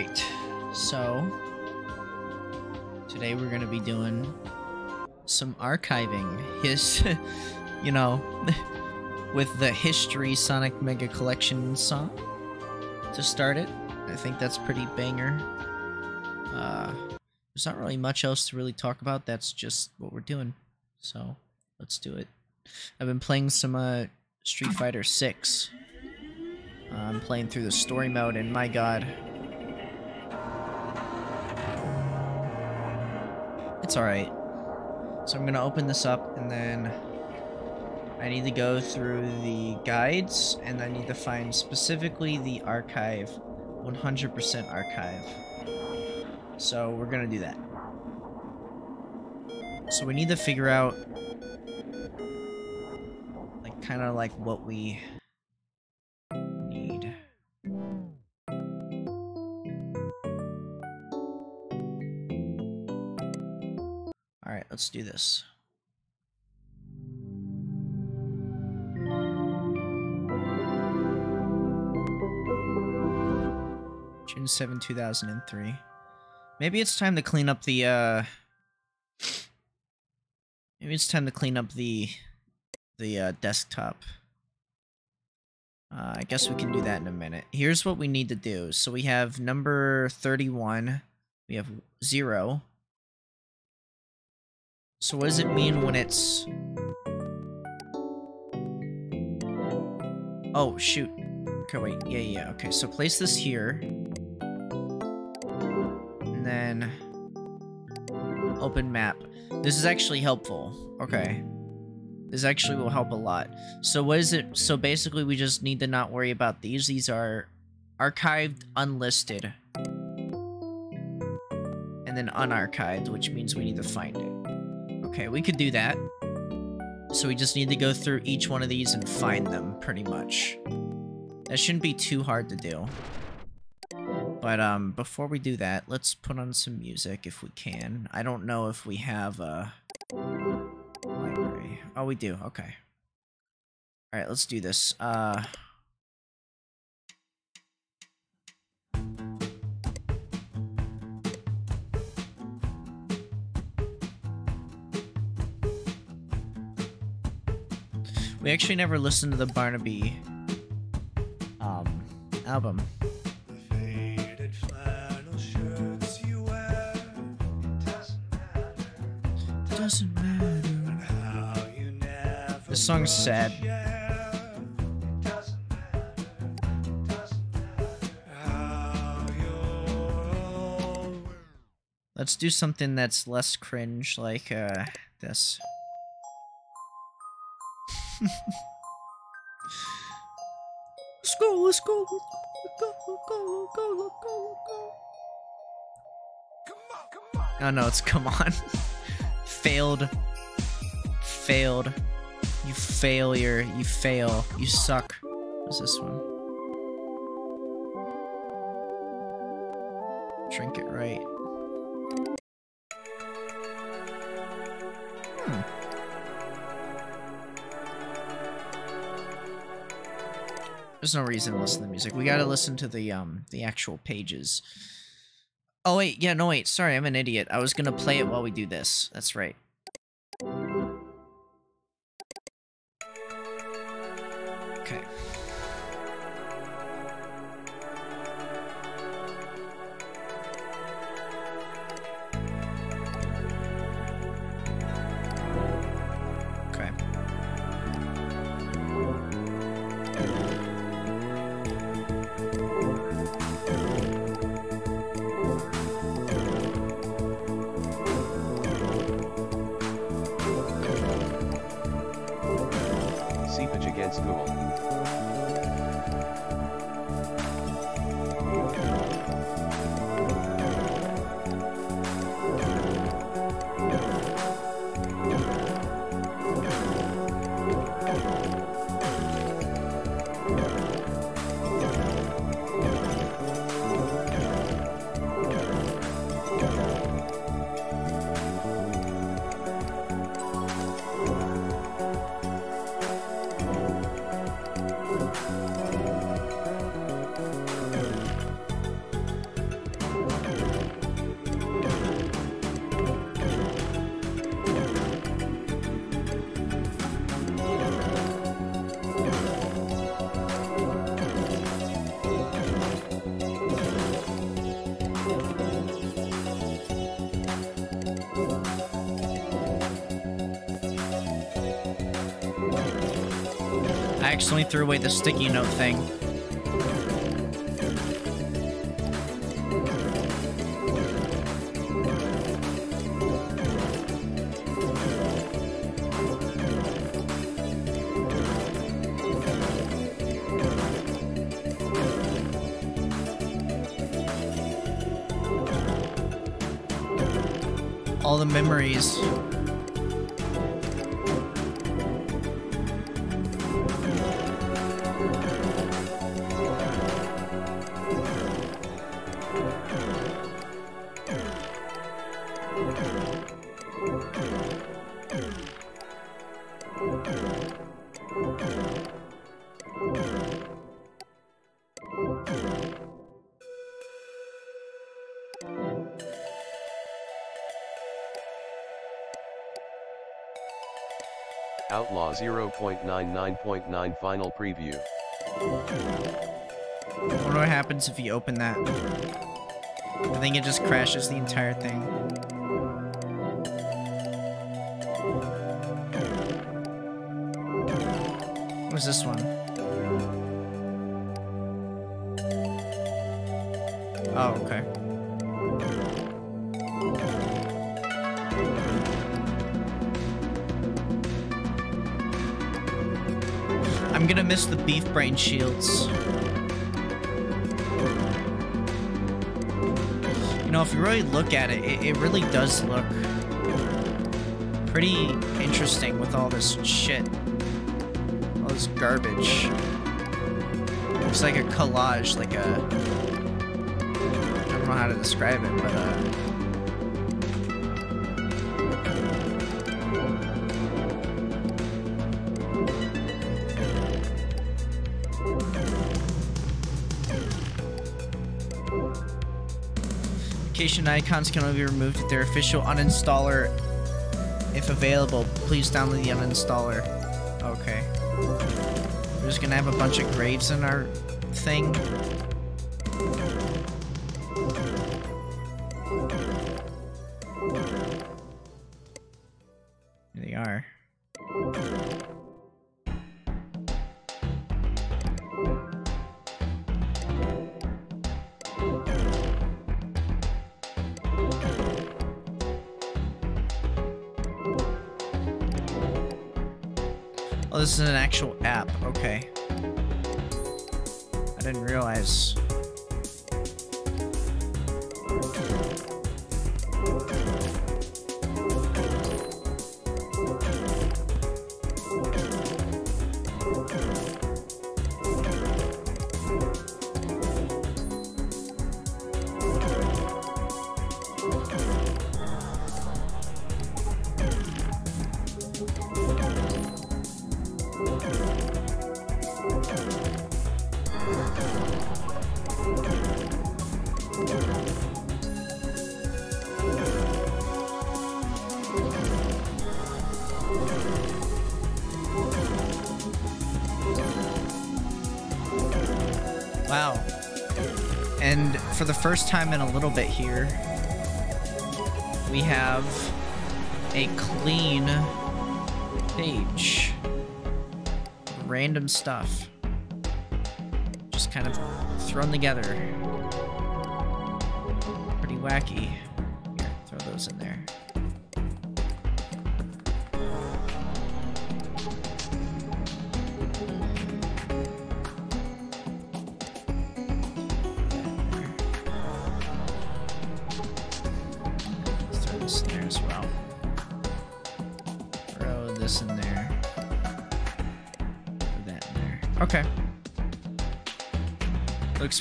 All right. So today we're going to be doing some archiving his you know with the history Sonic Mega Collection song to start it. I think that's pretty banger. Uh there's not really much else to really talk about. That's just what we're doing. So, let's do it. I've been playing some uh Street Fighter 6. Uh, I'm playing through the story mode and my god, It's alright. So I'm gonna open this up and then I need to go through the guides and I need to find specifically the archive, 100% archive. So we're gonna do that. So we need to figure out like kind of like what we let's do this. June 7, 2003. Maybe it's time to clean up the, uh... Maybe it's time to clean up the, the, uh, desktop. Uh, I guess we can do that in a minute. Here's what we need to do. So we have number 31. We have 0. So what does it mean when it's... Oh, shoot. Okay, wait. Yeah, yeah, okay. So place this here. And then... Open map. This is actually helpful. Okay. This actually will help a lot. So what is it? So basically we just need to not worry about these. These are archived, unlisted. And then unarchived, which means we need to find it. Okay, we could do that. So we just need to go through each one of these and find them, pretty much. That shouldn't be too hard to do. But um, before we do that, let's put on some music if we can. I don't know if we have a library. Oh, we do. Okay. All right, let's do this. Uh. We actually never listened to the Barnaby um album. This song's sad. Let's do something that's less cringe, like uh, this. Let's go, let's go, let's go, let's go, go, go, let's go, let's. Oh no, it's come on. Failed. Failed. You failure. You fail. You suck. What's this one? Drink it right. There's no reason to listen to the music. We gotta listen to the um the actual pages. Oh wait, yeah, no wait, sorry, I'm an idiot. I was gonna play it while we do this. That's right. Threw away the sticky note thing. All the memories. 0.99.9 final preview. What happens if you open that. I think it just crashes the entire thing. The beef brain shields. You know, if you really look at it, it, it really does look pretty interesting with all this shit. All this garbage. Looks like a collage, like a... I don't know how to describe it, but uh... Application icons can only be removed with their official uninstaller. If available, please download the uninstaller. Okay. We're just gonna have a bunch of graves in our thing. First time in a little bit here, we have a clean page. Random stuff. Just kind of thrown together. Pretty wacky.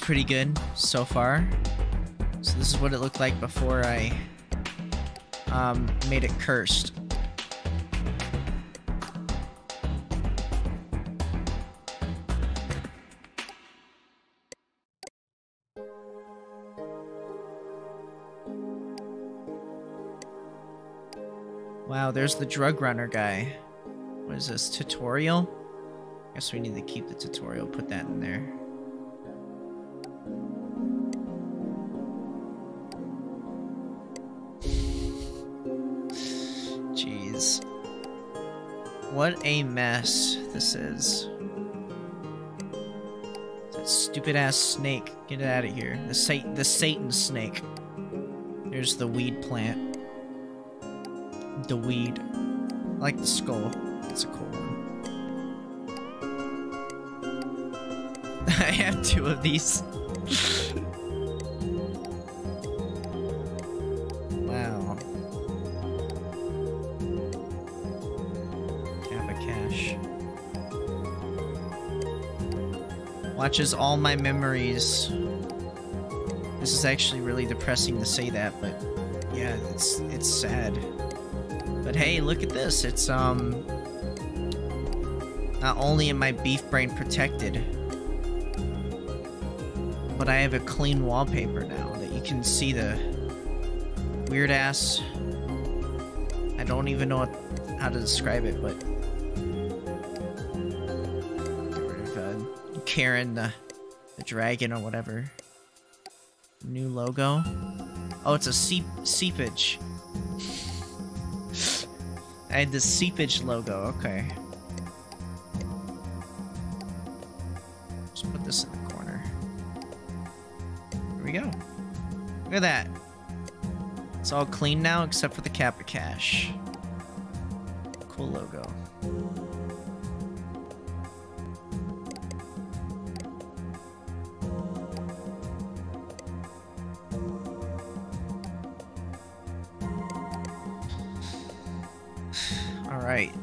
Pretty good so far. So this is what it looked like before I um, made it cursed. Wow, there's the drug runner guy. What is this, tutorial? Guess we need to keep the tutorial, put that in there. What a mess this is. That stupid ass snake. Get it out of here. The the Satan snake. There's the weed plant. The weed. I like the skull. That's a cool one. I have two of these. Watches all my memories. This is actually really depressing to say that, but yeah, it's it's sad. But hey, look at this. It's um not only am my beef brain protected, but I have a clean wallpaper now that you can see the weird ass I don't even know what, how to describe it, but Karen the the dragon or whatever. New logo. Oh, it's a seep seepage. I had the seepage logo. Okay. Just put this in the corner. Here we go. Look at that. It's all clean now except for the Kappa Cash. Cool logo.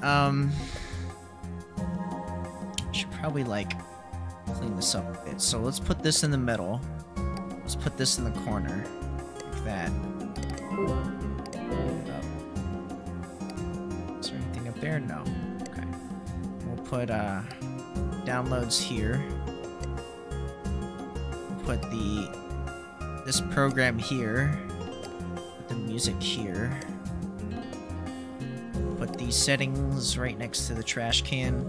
Um... Should probably, like, clean this up a bit. So let's put this in the middle. Let's put this in the corner. Like that. Is there anything up there? No. Okay. We'll put, uh, downloads here. Put the, this program here. Put the music here settings right next to the trash can.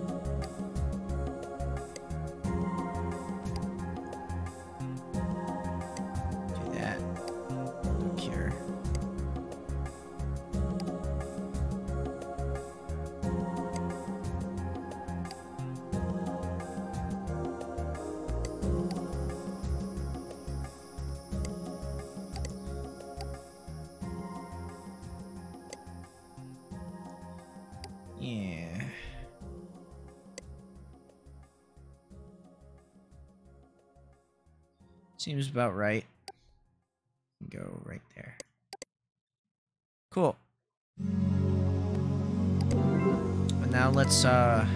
About right. Go right there. Cool. And now let's uh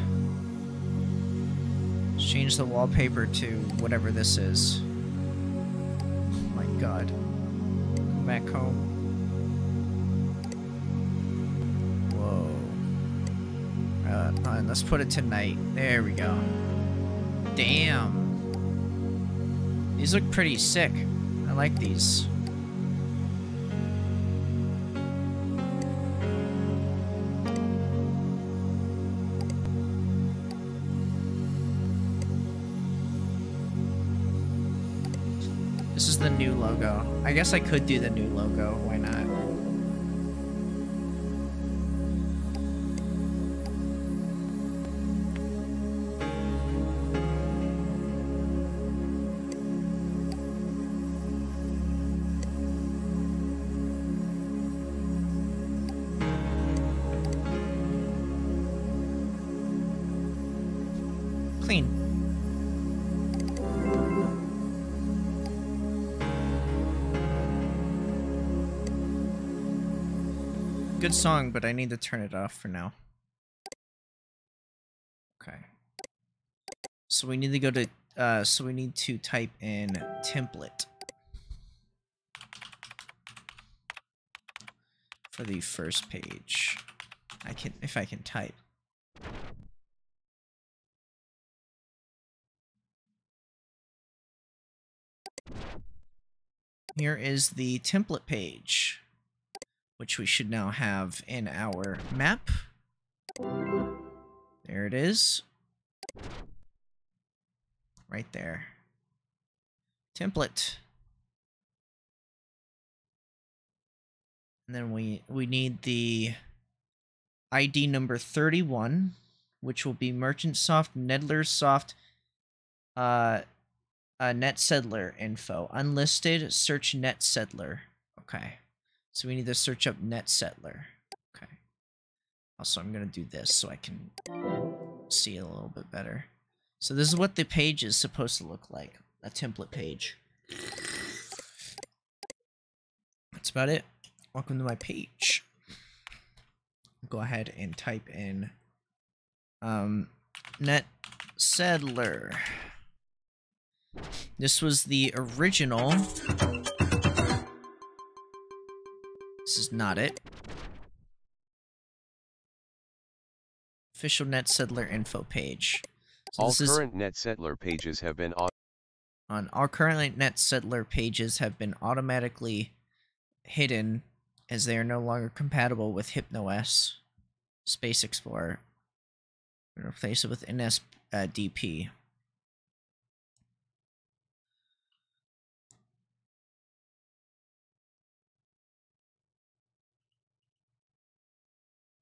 change the wallpaper to whatever this is. Oh my god. Go back home. Whoa. Uh, fine, let's put it to night. There we go. Damn. These look pretty sick. I like these. This is the new logo. I guess I could do the new logo. Why not? Song, but I need to turn it off for now. Okay. So we need to go to, uh, so we need to type in template. For the first page. I can, if I can type. Here is the template page, which we should now have in our map. There it is. Right there. Template. And then we we need the ID number 31, which will be Merchant Soft, Nedler Soft, uh, uh, net settler info. Unlisted, search net settler. Okay. So we need to search up net settler. Okay. Also, I'm going to do this so I can see it a little bit better. So this is what the page is supposed to look like. A template page. That's about it. Welcome to my page. Go ahead and type in um, net settler. This was the original. This is not it. Official net settler info page. So All current net settler pages have been on all current net settler pages have been automatically hidden as they are no longer compatible with HypnoS Space Explorer. Replace it with NSDP. Uh,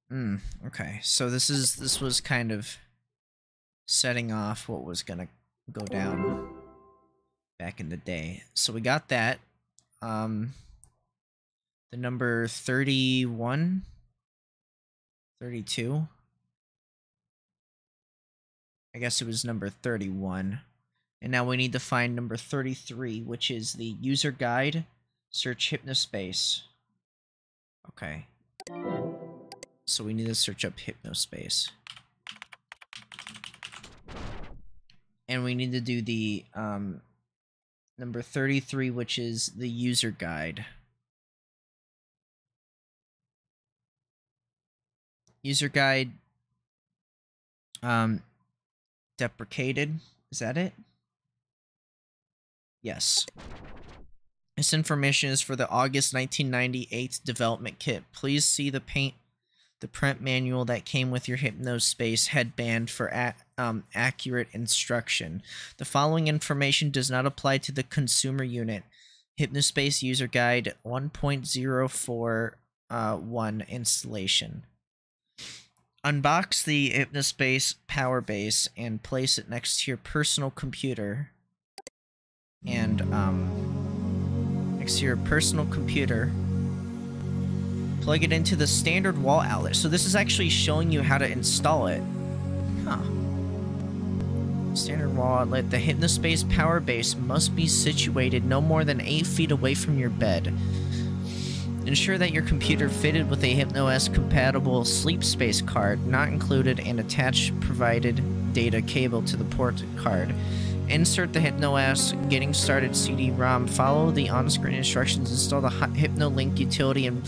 Hmm, okay. So this is this was kind of setting off what was gonna go down back in the day. So we got that. Um the number 31 32 I guess it was number 31. And now we need to find number 33, which is the user guide. Search Hypnospace. Okay. So we need to search up Hypnospace. And we need to do the um, number 33, which is the user guide. User guide um, deprecated. Is that it? Yes. This information is for the August 1998 development kit. Please see the paint the print manual that came with your Hypnospace headband for um, accurate instruction. The following information does not apply to the consumer unit. Hypnospace User Guide 1.041 uh, installation. Unbox the Hypnospace power base and place it next to your personal computer. And, um, next to your personal computer plug it into the standard wall outlet. So this is actually showing you how to install it. Huh. Standard wall outlet. The Hypnospace power base must be situated no more than 8 feet away from your bed. Ensure that your computer fitted with a HypnoS compatible sleep space card, not included, and attach provided data cable to the port card. Insert the HypnoS Getting Started CD-ROM. Follow the on-screen instructions. Install the HypnoLink utility and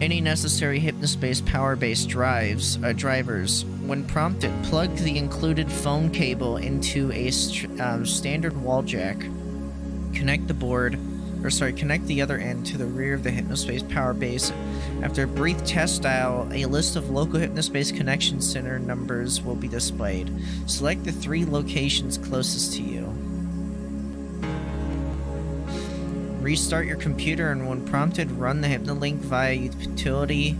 any necessary Hypnospace power-based drives uh, drivers. When prompted, plug the included phone cable into a st um, standard wall jack. Connect the board, or sorry, connect the other end to the rear of the Hypnospace power base. After a brief test dial, a list of local Hypnospace connection center numbers will be displayed. Select the three locations closest to you. Restart your computer and when prompted, run the HypnoLink via utility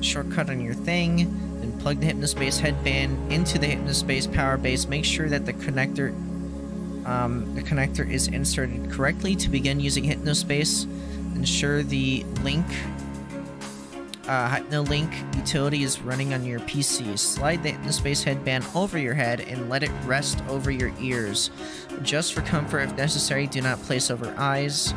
shortcut on your thing. Then plug the Hypnospace headband into the Hypnospace power base. Make sure that the connector um, the connector is inserted correctly to begin using Hypnospace. Ensure the link uh, HypnoLink utility is running on your PC. Slide the Hypnospace headband over your head and let it rest over your ears. Just for comfort, if necessary, do not place over eyes.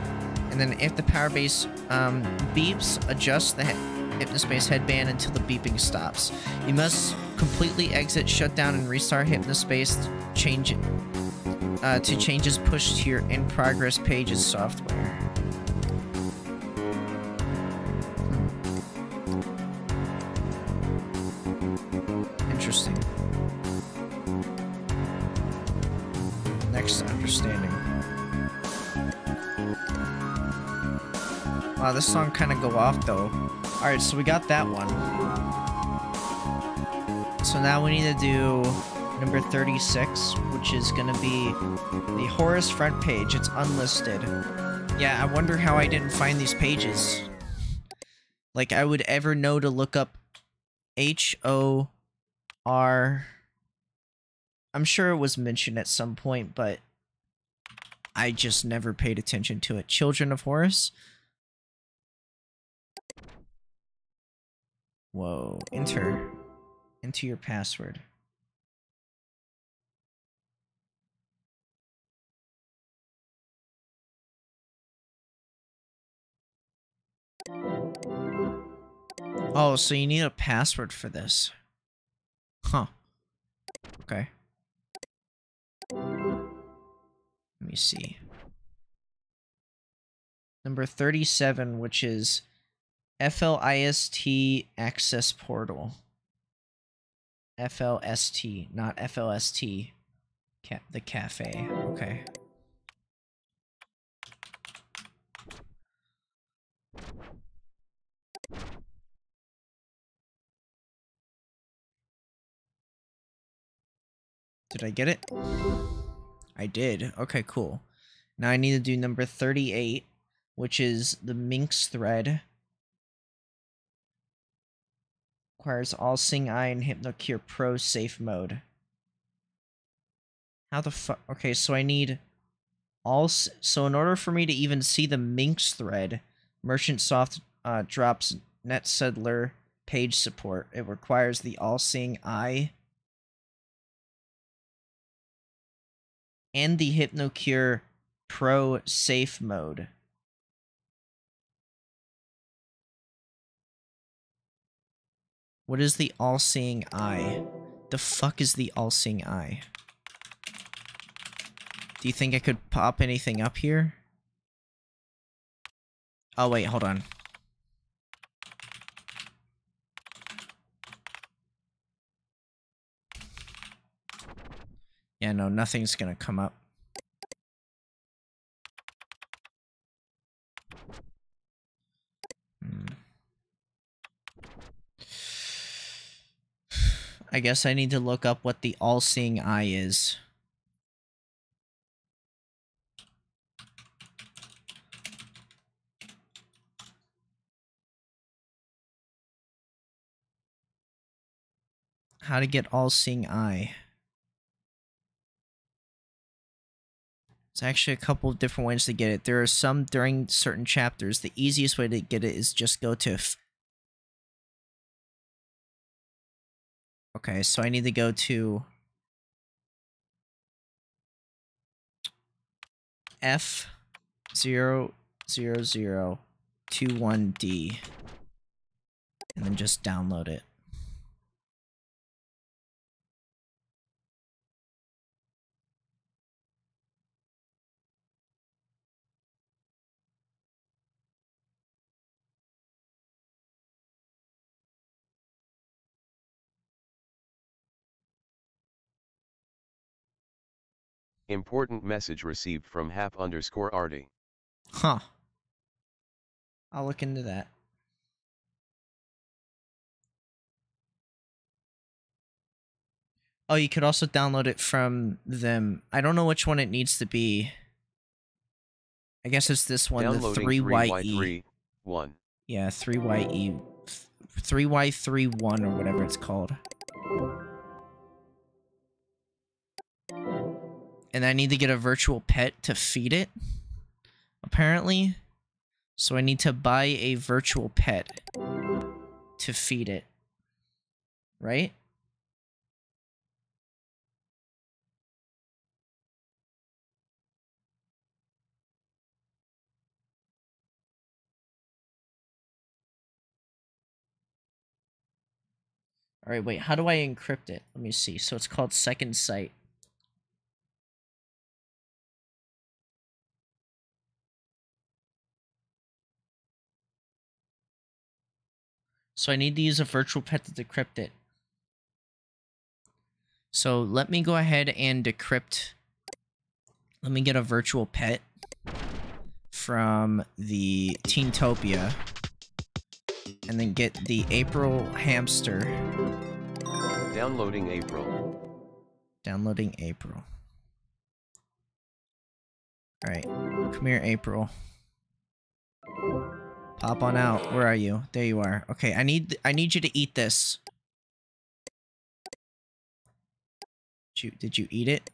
And then if the power base um, beeps, adjust the Hypnospace headband until the beeping stops. You must completely exit, shut down, and restart Hypnospace change uh, to changes pushed to your in-progress pages software. Wow, this song kind of go off though. Alright, so we got that one. So now we need to do number 36, which is going to be the Horus front page. It's unlisted. Yeah, I wonder how I didn't find these pages. Like, I would ever know to look up H-O-R... I'm sure it was mentioned at some point, but I just never paid attention to it. Children of Horus. Whoa. Enter. Enter your password. Oh, so you need a password for this. Huh. Okay. Let me see. Number 37, which is FLIST access portal. FLST, not FLST. Ca the cafe. Okay. Did I get it? I did. Okay, cool. Now I need to do number 38, which is the Minx thread. Requires all Seeing Eye and Hypnocure Pro safe mode. How the fuck? Okay, so I need all. So in order for me to even see the Minx thread, Merchant Soft uh, drops Net Settler page support. It requires the All Seeing Eye and the Hypnocure Pro Safe Mode. What is the All-Seeing Eye? The fuck is the All-Seeing Eye? Do you think I could pop anything up here? Oh, wait, hold on. Yeah, no, nothing's gonna come up. I guess I need to look up what the all-seeing eye is. How to get all-seeing eye. There's actually a couple of different ways to get it. There are some during certain chapters. The easiest way to get it is just go to... okay, so I need to go to... F zero zero zero two one D and then just download it. Important message received from hap underscore arty. Huh. I'll look into that. Oh, you could also download it from them. I don't know which one it needs to be. I guess it's this one, the 3YE. 1. Yeah, 3YE. 3Y31 or whatever it's called. And I need to get a virtual pet to feed it, apparently. So I need to buy a virtual pet to feed it. Right? Alright, wait, how do I encrypt it? Let me see. So it's called Second Sight. So I need to use a virtual pet to decrypt it. So let me go ahead and decrypt. Let me get a virtual pet from the Teentopia. And then get the April hamster. Downloading April. Downloading April. Alright, come here, April. Pop on out. Where are you? There you are. Okay, I need I need you to eat this. Did you, did you eat it?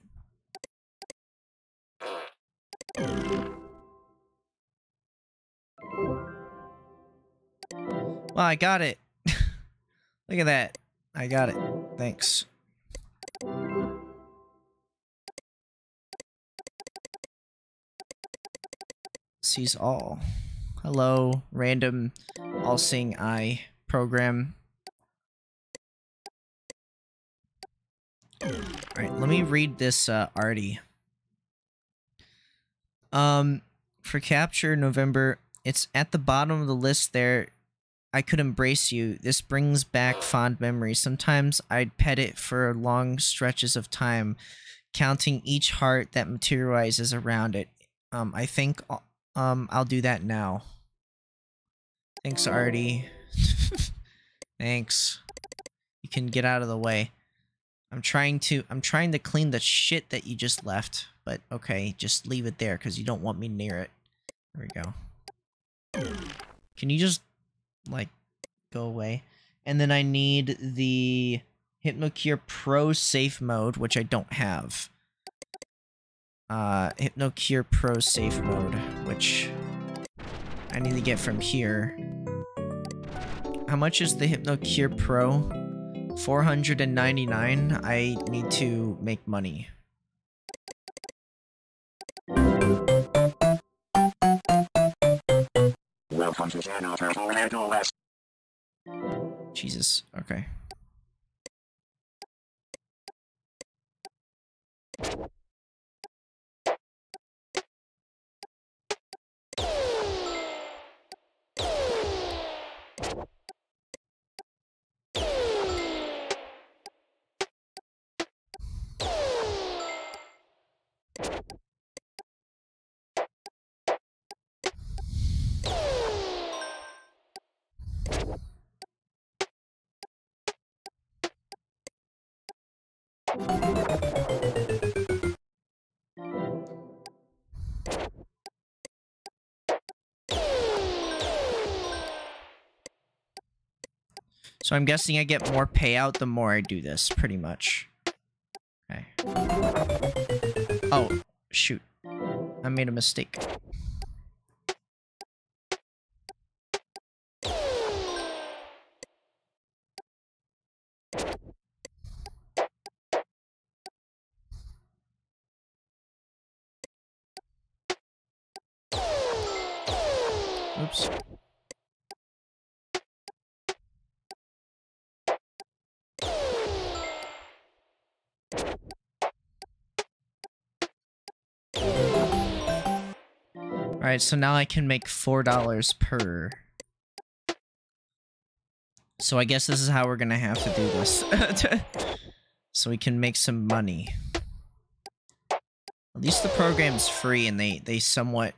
Well, I got it. Look at that. I got it. Thanks. Sees all. Hello, random all-seeing eye program. Alright, let me read this uh, arty. Um, for capture November, it's at the bottom of the list there. I could embrace you. This brings back fond memories. Sometimes I'd pet it for long stretches of time, counting each heart that materializes around it. Um, I think um I'll do that now. Thanks, Artie. Thanks. You can get out of the way. I'm trying to I'm trying to clean the shit that you just left, but okay, just leave it there because you don't want me near it. There we go. Can you just like go away? And then I need the Hypnocure Pro safe mode, which I don't have. Uh, Hypnocure Pro safe mode, which I need to get from here. How much is the Hypnocure Pro? 499. I need to make money. Welcome to Channel Turtle and OS. Jesus. Okay. I'm guessing I get more payout the more I do this, pretty much. Okay. Oh, shoot. I made a mistake. Alright, so now I can make $4 per. So I guess this is how we're gonna have to do this. so we can make some money. At least the program's free and they, they somewhat...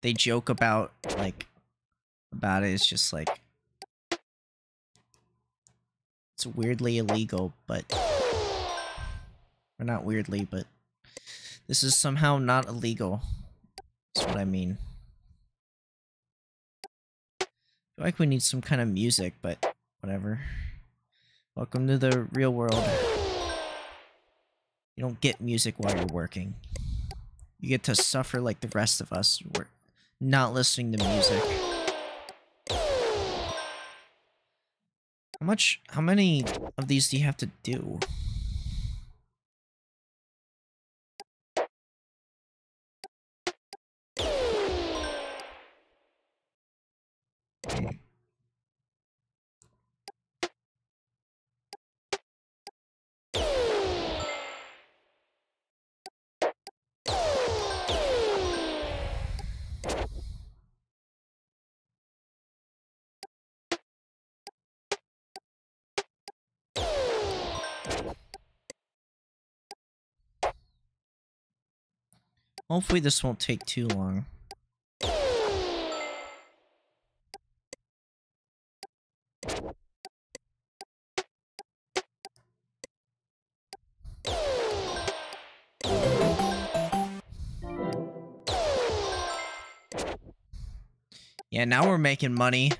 They joke about, like... About it. It's just like... It's weirdly illegal, but... Or not weirdly, but... This is somehow not illegal. That's what I mean. I feel like we need some kind of music, but whatever. Welcome to the real world. You don't get music while you're working. You get to suffer like the rest of us. We're not listening to music. How much, how many of these do you have to do? Hopefully this won't take too long. Yeah, now we're making money.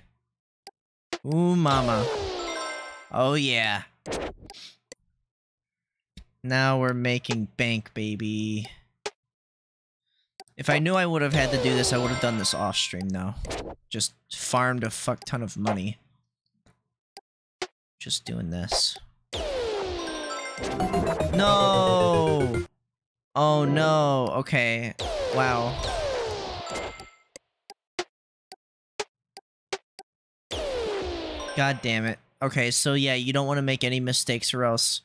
Ooh, mama. Oh, yeah. Now we're making bank, baby. If I knew I would have had to do this, I would have done this off stream now. Just farmed a fuck ton of money. Just doing this. No! Oh no, okay. Wow. God damn it. Okay, so yeah, you don't want to make any mistakes or else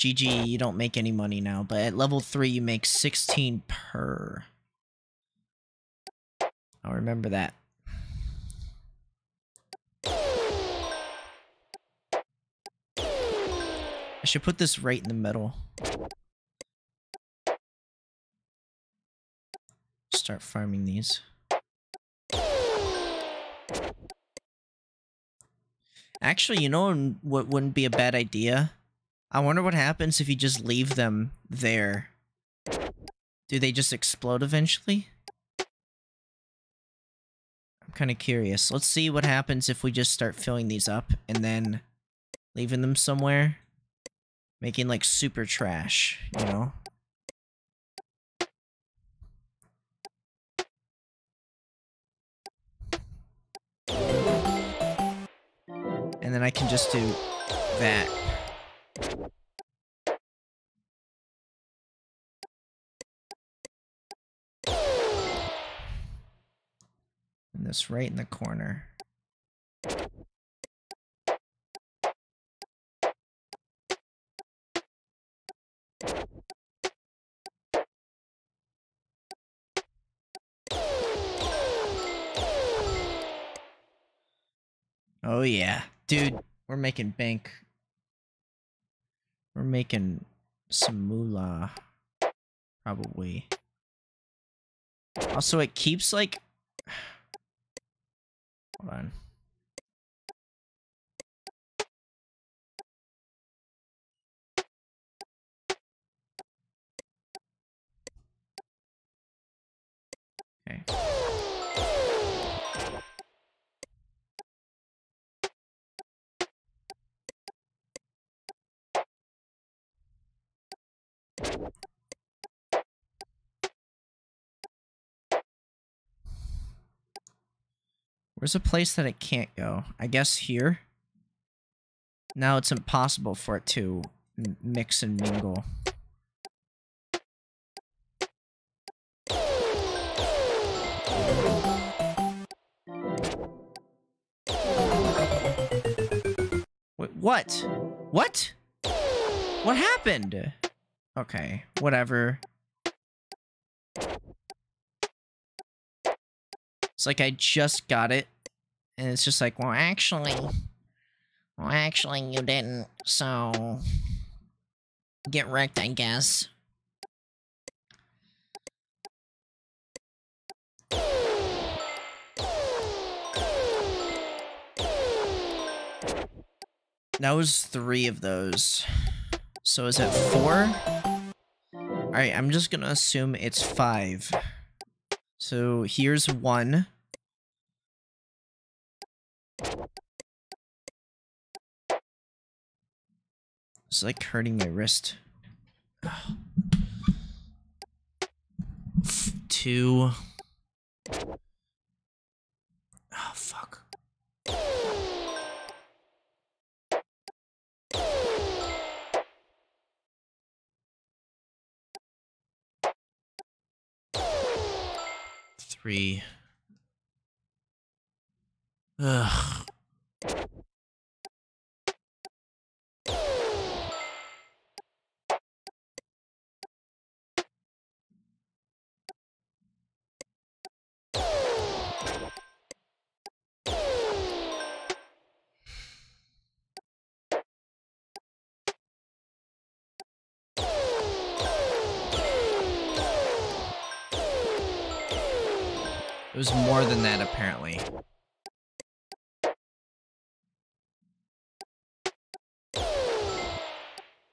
GG, you don't make any money now. But at level 3, you make 16 per. I'll remember that. I should put this right in the middle. Start farming these. Actually, you know what wouldn't be a bad idea? I wonder what happens if you just leave them there. Do they just explode eventually? Kind of curious. Let's see what happens if we just start filling these up and then leaving them somewhere. Making like super trash, you know? And then I can just do that. And this right in the corner. Oh yeah. Dude, we're making bank. We're making some moolah. Probably. Also, it keeps like... On. Okay. Where's a place that it can't go? I guess here? Now it's impossible for it to mix and mingle. Wait, what? What? What happened? Okay, whatever. It's like I just got it, and it's just like, well, actually, well, actually, you didn't, so get wrecked, I guess. That was three of those. So is it four? Alright, I'm just gonna assume it's five. So here's one. It's like hurting my wrist. Two. Oh, fuck. Three. Ugh. It was more than that, apparently.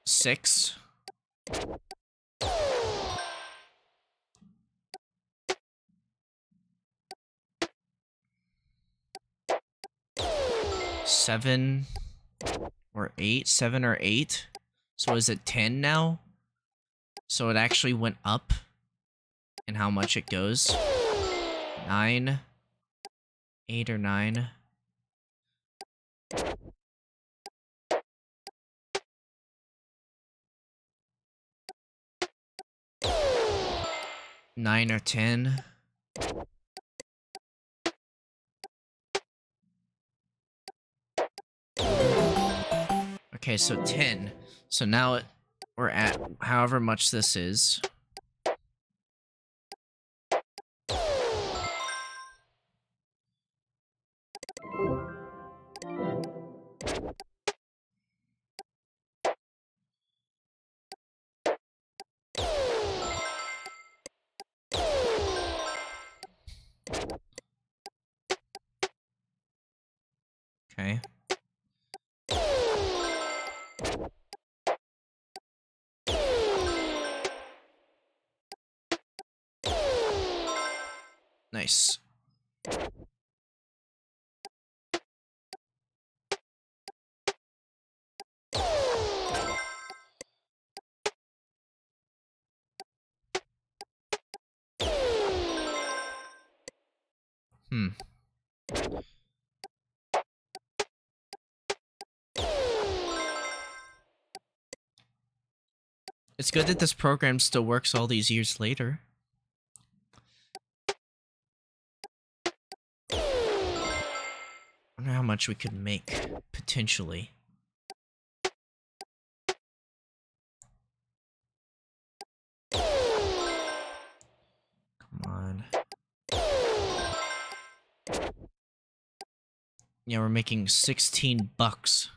Six. Seven or eight? Seven or eight? So is it ten now? So it actually went up? and how much it goes. Nine, eight or nine. Nine or ten. Okay, so 10. So now it, we're at however much this is. Nice. Hmm. It's good that this program still works all these years later. Wonder how much we could make, potentially. Come on. Yeah, we're making 16 bucks.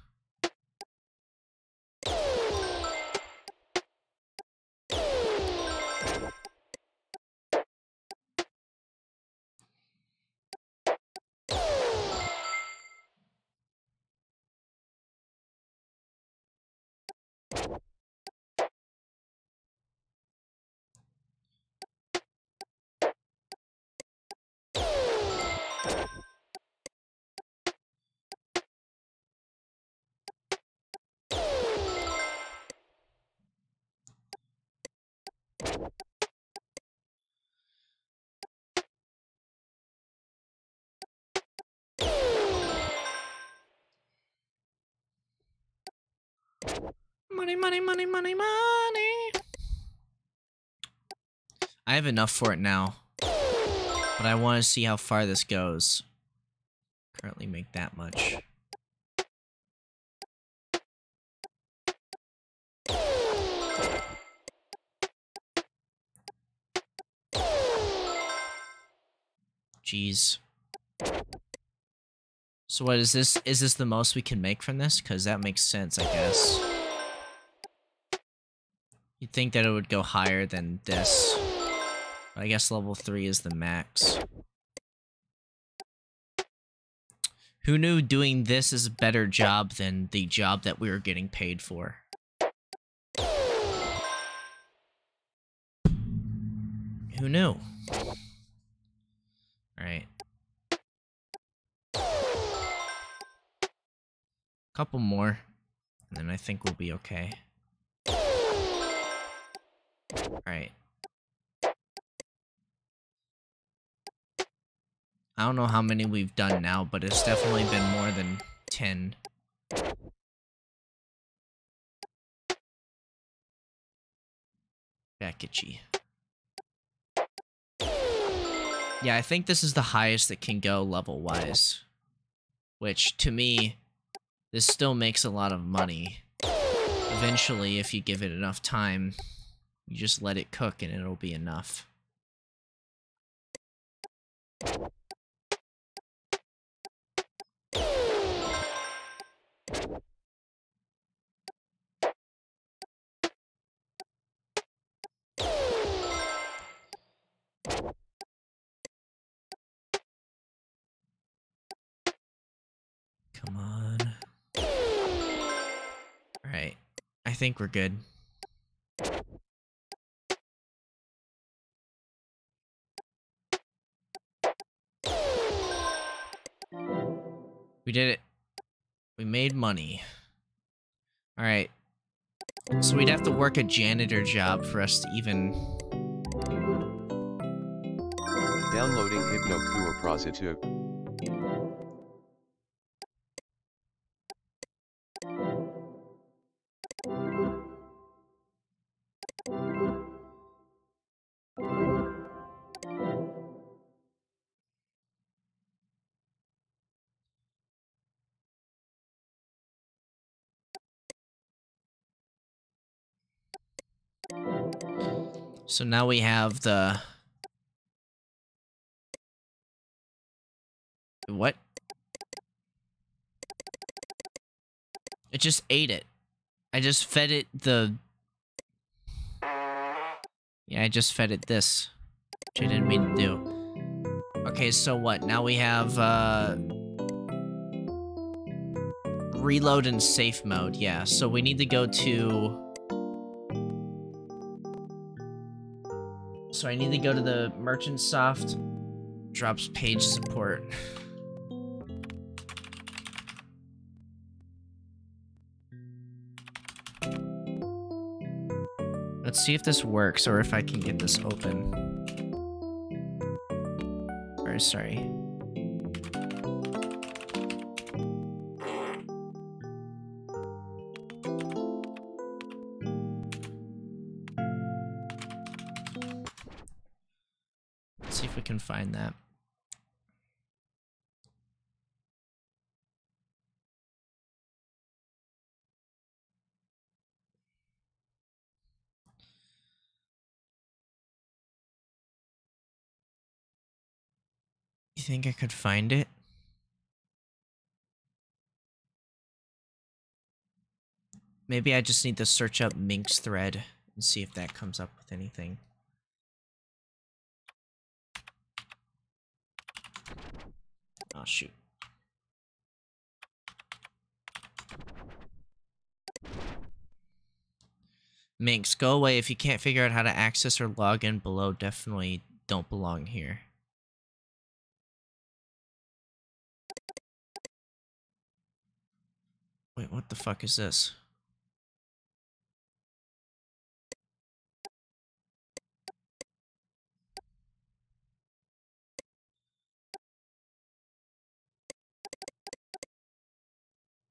Money, money, money, money, money. I have enough for it now. But I want to see how far this goes. Currently make that much. Jeez. So what is this? Is this the most we can make from this? Because that makes sense, I guess. You'd think that it would go higher than this. But I guess level 3 is the max. Who knew doing this is a better job than the job that we were getting paid for? Who knew? Alright. Couple more, and then I think we'll be okay. Alright. I don't know how many we've done now, but it's definitely been more than 10. Back itchy. Yeah, I think this is the highest it can go level-wise. Which, to me, this still makes a lot of money. Eventually, if you give it enough time, you just let it cook and it'll be enough. Come on. Alright. I think we're good. We did it. We made money. Alright. So we'd have to work a janitor job for us to even Downloading HypnoCure Prasa So now we have the... What? It just ate it. I just fed it the... Yeah, I just fed it this. Which I didn't mean to do. Okay, so what? Now we have, uh... Reload and safe mode, yeah. So we need to go to... So I need to go to the Merchant Soft. Drops page support. Let's see if this works or if I can get this open. Or sorry. Think I could find it? Maybe I just need to search up Minx thread and see if that comes up with anything. Oh, shoot. Minx, go away. If you can't figure out how to access or log in below, definitely don't belong here. Wait, what the fuck is this?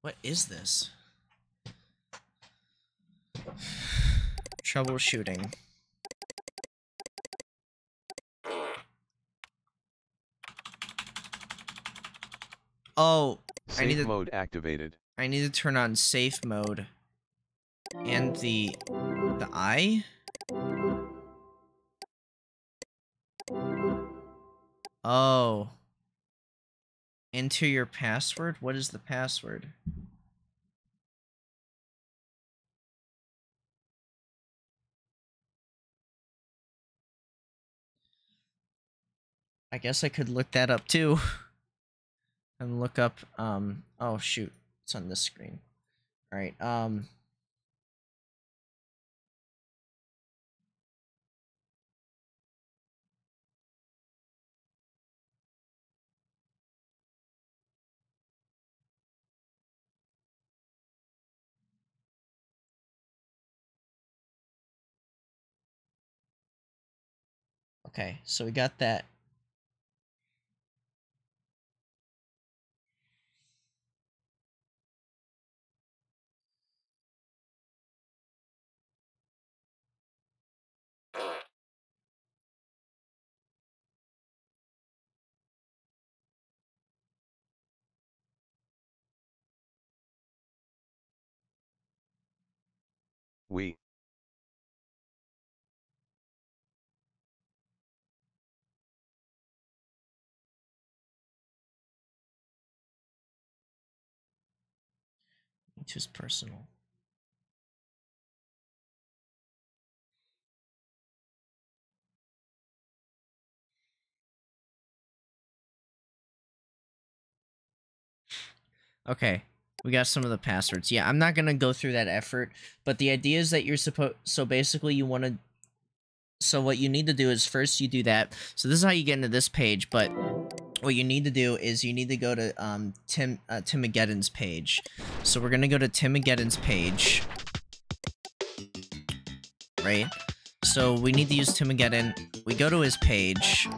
What is this? Troubleshooting. Oh, I need Safe to mode activated. I need to turn on safe mode and the the eye. Oh. Enter your password? What is the password? I guess I could look that up too. and look up um oh shoot, it's on this screen. All right. Um Okay, so we got that. Just personal. Okay, we got some of the passwords. Yeah, I'm not gonna go through that effort, but the idea is that you're supposed. So basically, you want to. So what you need to do is first you do that. So this is how you get into this page, but what you need to do is you need to go to um Tim uh, Timogeddon's page. So we're gonna go to Tim Timogeddon's page, right? So we need to use Tim Timogeddon. We go to his page.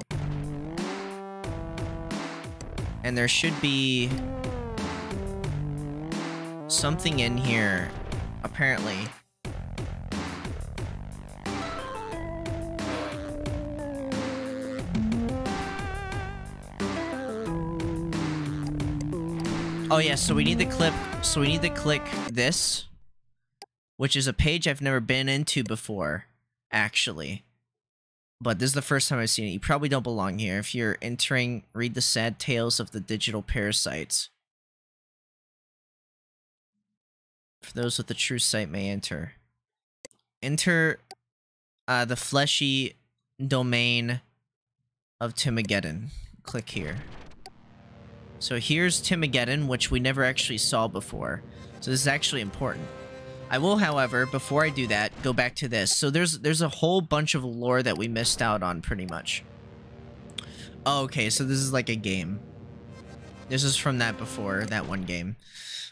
And there should be something in here, apparently. Oh yeah, so we need to clip so we need to click this, which is a page I've never been into before, actually. But this is the first time I've seen it. You probably don't belong here. If you're entering, read the sad tales of the digital parasites. For those with the true sight may enter. Enter uh, the fleshy domain of Timogeddon. Click here. So here's Timogeddon, which we never actually saw before. So this is actually important. I will, however, before I do that, go back to this. So there's there's a whole bunch of lore that we missed out on, pretty much. Oh, okay, so this is like a game. This is from that before, that one game.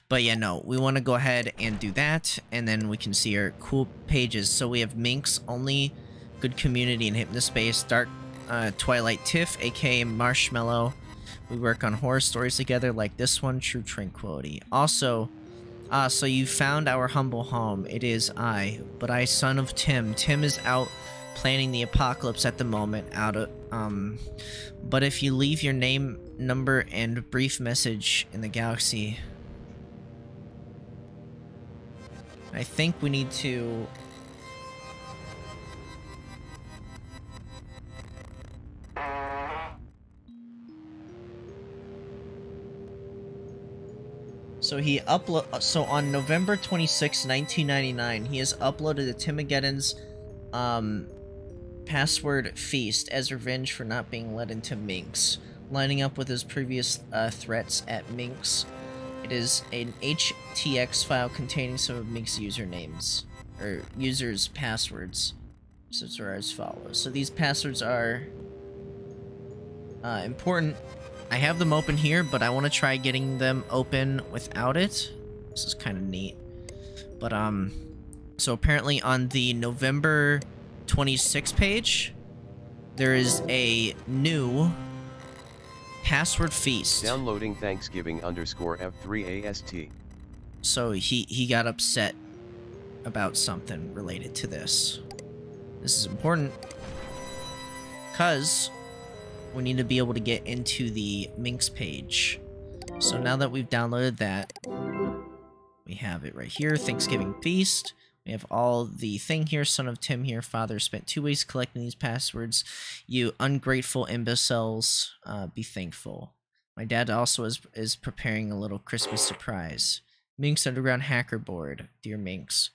But yeah, no, we want to go ahead and do that, and then we can see our cool pages. So we have Minx, only good community in Hypnospace, Dark uh, Twilight Tiff, aka Marshmallow. We work on horror stories together like this one, True Tranquility. Also, Ah, so you found our humble home. It is I, but I, son of Tim. Tim is out planning the apocalypse at the moment, out of, um... But if you leave your name, number, and brief message in the galaxy... I think we need to... So he upload. So on November 26, 1999, he has uploaded the Timogeddon's um, password feast as revenge for not being let into Minx, lining up with his previous uh, threats at Minx. It is an HTX file containing some of Minx's usernames or users' passwords. So it's as follows. So these passwords are uh, important I have them open here, but I want to try getting them open without it. This is kind of neat. But, um, so apparently on the November 26 page, there is a new password feast. Downloading Thanksgiving underscore F3AST. So he, he got upset about something related to this. This is important. Because we need to be able to get into the Minx page. So now that we've downloaded that, we have it right here, Thanksgiving Feast. We have all the thing here, son of Tim here, father spent two weeks collecting these passwords. You ungrateful imbeciles, uh, be thankful. My dad also is, is preparing a little Christmas surprise. Minx Underground Hacker Board, dear Minx.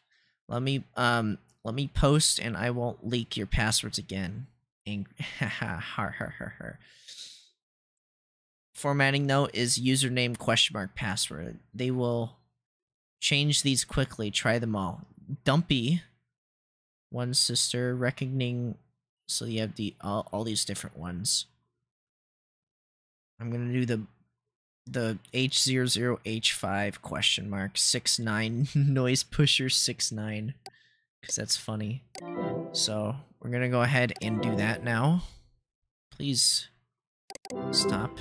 Let me, um, let me post and I won't leak your passwords again angry. Formatting note is username question mark password. They will change these quickly. Try them all. Dumpy, one sister, reckoning. So you have the all, all these different ones. I'm gonna do the the H00H5 question mark six nine noise pusher six nine because that's funny. So we're gonna go ahead and do that now. Please stop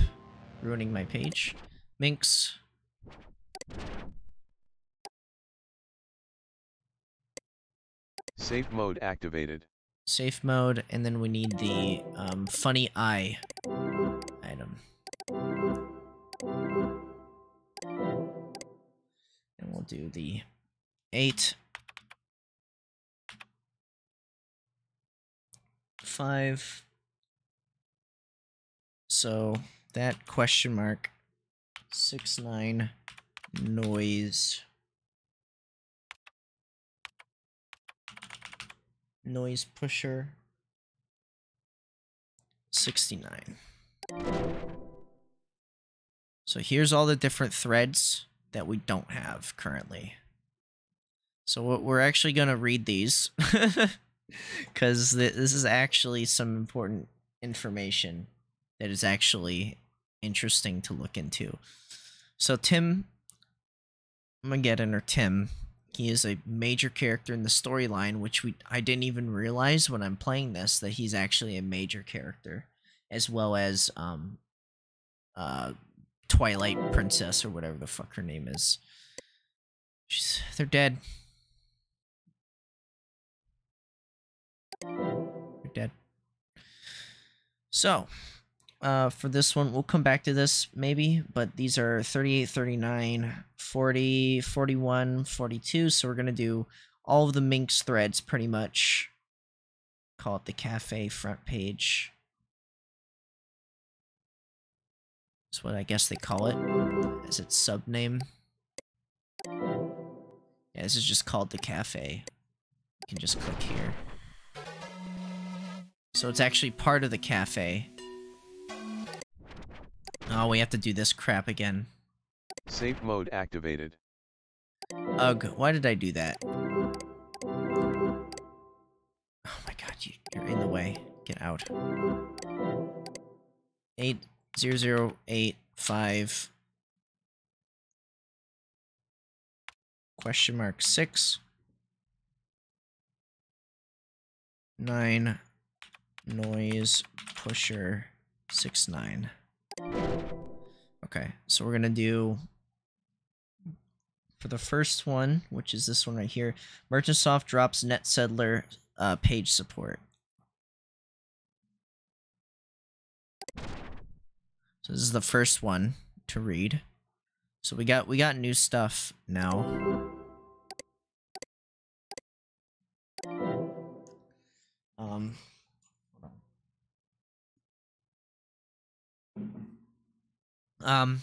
ruining my page. Minx. Safe mode activated. Safe mode, and then we need the um, funny eye item. And we'll do the 8 five. So that question mark six nine noise. Noise pusher 69 so here's all the different threads that we don't have currently. So we're actually going to read these because th this is actually some important information that is actually interesting to look into. So Tim Mageddon or Tim, he is a major character in the storyline, which we I didn't even realize when I'm playing this that he's actually a major character, as well as um uh Twilight Princess or whatever the fuck her name is. She's they're dead. Dead. So, uh, for this one, we'll come back to this maybe, but these are 38, 39, 40, 41, 42. So we're going to do all of the Minx threads pretty much. Call it the cafe front page. That's what I guess they call it as its sub name. Yeah, this is just called the cafe. You can just click here. So it's actually part of the cafe. Oh, we have to do this crap again. Safe mode activated. Ugh, why did I do that? Oh my god, you, you're in the way. Get out. Eight zero zero eight five question mark six nine noise pusher six nine. Okay, so we're gonna do for the first one, which is this one right here. Merchantsoft drops NetSettler uh, page support. So this is the first one to read. So we got we got new stuff now. Um Um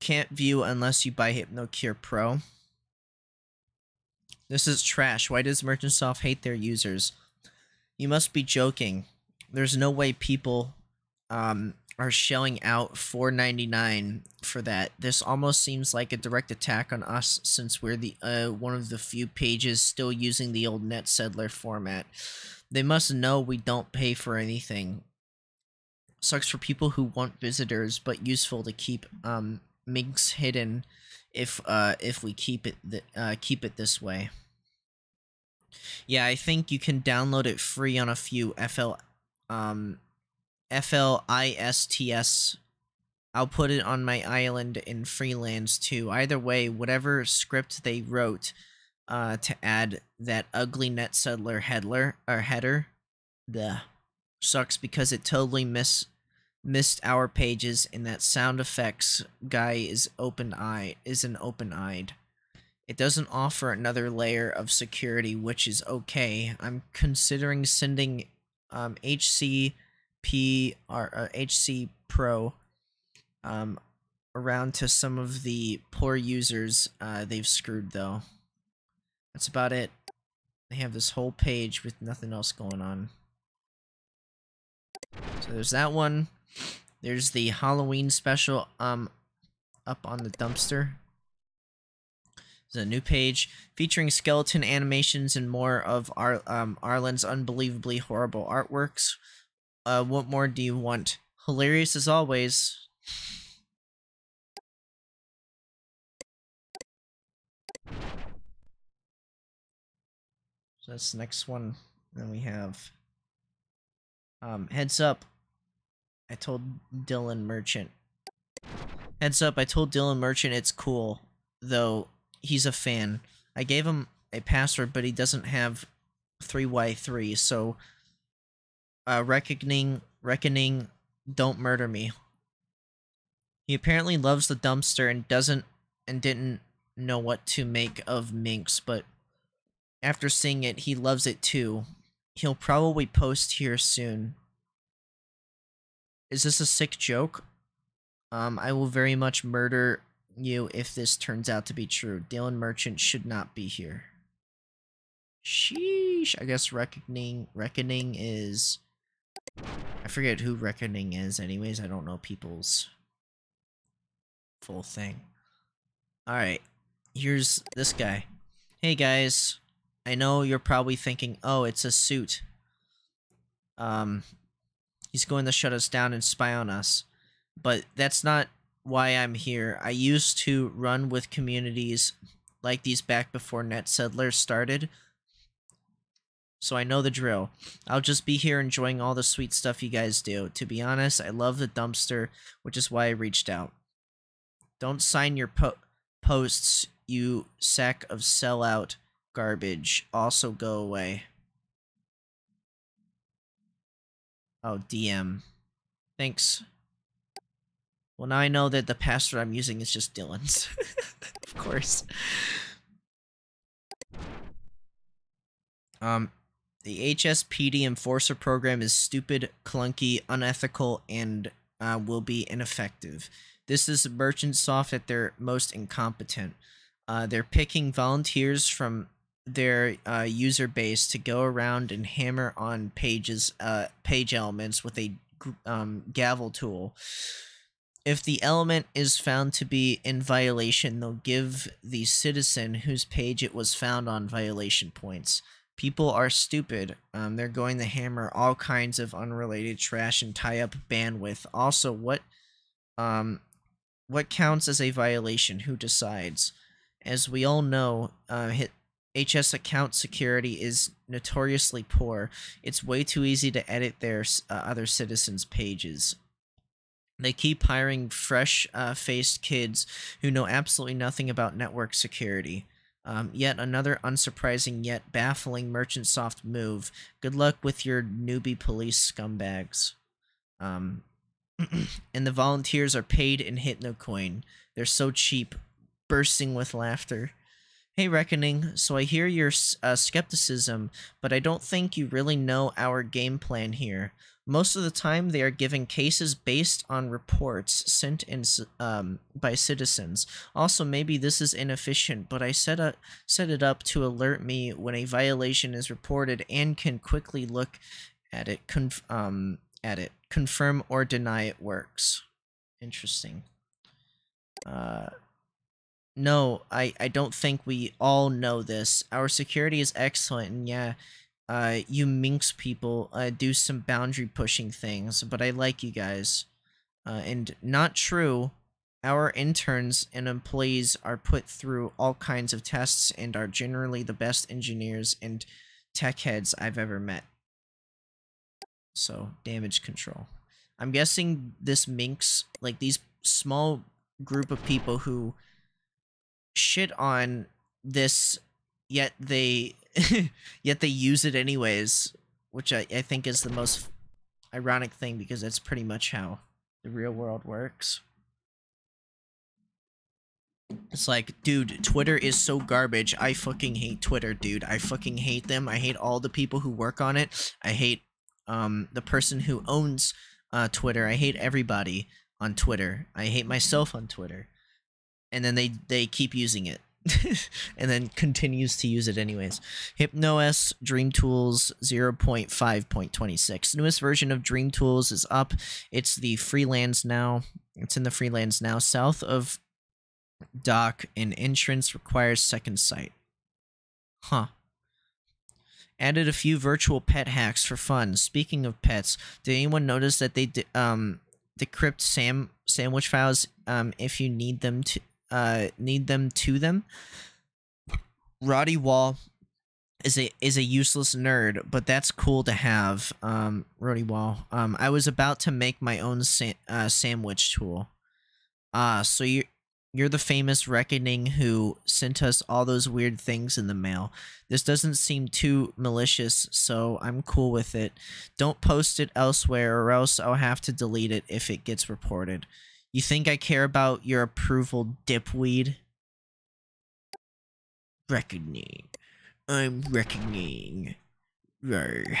can't view unless you buy HypnoCure Pro. This is trash. Why does Merchantsoft hate their users? You must be joking. There's no way people um, are shelling out $4.99 for that. This almost seems like a direct attack on us since we're the uh, one of the few pages still using the old NetSettler format. They must know we don't pay for anything. Sucks for people who want visitors, but useful to keep um, hidden if uh if we keep it uh keep it this way. Yeah, I think you can download it free on a few FL um FLISTS. I'll put it on my island in Freelands too. Either way, whatever script they wrote uh to add that ugly net settler headler or header, the sucks because it totally miss missed our pages and that sound effects guy is open eye is an open eyed. It doesn't offer another layer of security, which is okay. I'm considering sending um, HCP or uh, HC Pro um, around to some of the poor users uh, they've screwed though. That's about it. They have this whole page with nothing else going on. So there's that one. There's the Halloween special um up on the dumpster. There's a new page featuring skeleton animations and more of Ar um, Arlen's unbelievably horrible artworks. Uh, what more do you want? Hilarious as always. So that's the next one. Then we have um, heads up. I told Dylan Merchant. Heads up, I told Dylan Merchant it's cool, though he's a fan. I gave him a password, but he doesn't have 3y3, so uh, reckoning, reckoning, don't murder me. He apparently loves the dumpster and doesn't and didn't know what to make of Minx, but after seeing it, he loves it too. He'll probably post here soon. Is this a sick joke? Um, I will very much murder you if this turns out to be true. Dylan Merchant should not be here. Sheesh. I guess reckoning reckoning is I forget who reckoning is anyways. I don't know people's full thing. Alright. Here's this guy. Hey guys. I know you're probably thinking, oh, it's a suit. Um, he's going to shut us down and spy on us. But that's not why I'm here. I used to run with communities like these back before Net Settlers started. So I know the drill. I'll just be here enjoying all the sweet stuff you guys do. To be honest, I love the dumpster, which is why I reached out. Don't sign your po- posts, you sack of sellout garbage. Also go away. Oh, DM. Thanks. Well, now I know that the password I'm using is just Dylan's. of course. Um, the HSPD Enforcer program is stupid, clunky, unethical, and uh, will be ineffective. This is Merchant Soft at their most incompetent. Uh, they're picking volunteers from their uh, user base to go around and hammer on pages, uh, page elements with a um, gavel tool. If the element is found to be in violation, they'll give the citizen whose page it was found on violation points. People are stupid. Um, they're going to hammer all kinds of unrelated trash and tie up bandwidth. Also, what um, what counts as a violation? Who decides? As we all know, uh, hit HS account security is notoriously poor. It's way too easy to edit their uh, other citizens' pages. They keep hiring fresh uh, faced kids who know absolutely nothing about network security. Um, yet another unsurprising yet baffling Merchant Soft move. Good luck with your newbie police scumbags. Um, and the volunteers are paid in Hypnocoin. They're so cheap, bursting with laughter. Hey, Reckoning, so I hear your uh, skepticism, but I don't think you really know our game plan here. Most of the time, they are given cases based on reports sent in um, by citizens. Also, maybe this is inefficient, but I set, a, set it up to alert me when a violation is reported and can quickly look at it, conf um, at it, confirm or deny it works. Interesting. Uh, no, I, I don't think we all know this. Our security is excellent, and yeah, uh, you minx people uh, do some boundary pushing things, but I like you guys. Uh, and not true, our interns and employees are put through all kinds of tests and are generally the best engineers and tech heads I've ever met. So, damage control. I'm guessing this minx, like these small group of people who shit on this yet they yet they use it anyways which I, I think is the most ironic thing because that's pretty much how the real world works. It's like dude twitter is so garbage. I fucking hate twitter dude. I fucking hate them. I hate all the people who work on it. I hate um the person who owns uh twitter. I hate everybody on twitter. I hate myself on twitter and then they they keep using it and then continues to use it anyways. HypnoS Dream Tools 0.5.26. Newest version of Dream Tools is up. It's the Freelands now. It's in the Freelands now. South of dock and entrance requires second sight. Huh. Added a few virtual pet hacks for fun. Speaking of pets, did anyone notice that they um decrypt sam sandwich files um if you need them to uh, need them to them. Roddy Wall is a is a useless nerd, but that's cool to have. Um, Roddy Wall. Um, I was about to make my own sa- uh, sandwich tool. Ah, uh, so you you're the famous reckoning who sent us all those weird things in the mail. This doesn't seem too malicious, so I'm cool with it. Don't post it elsewhere, or else I'll have to delete it if it gets reported. You think I care about your approval, dipweed? Reckoning. I'm reckoning. Rawr.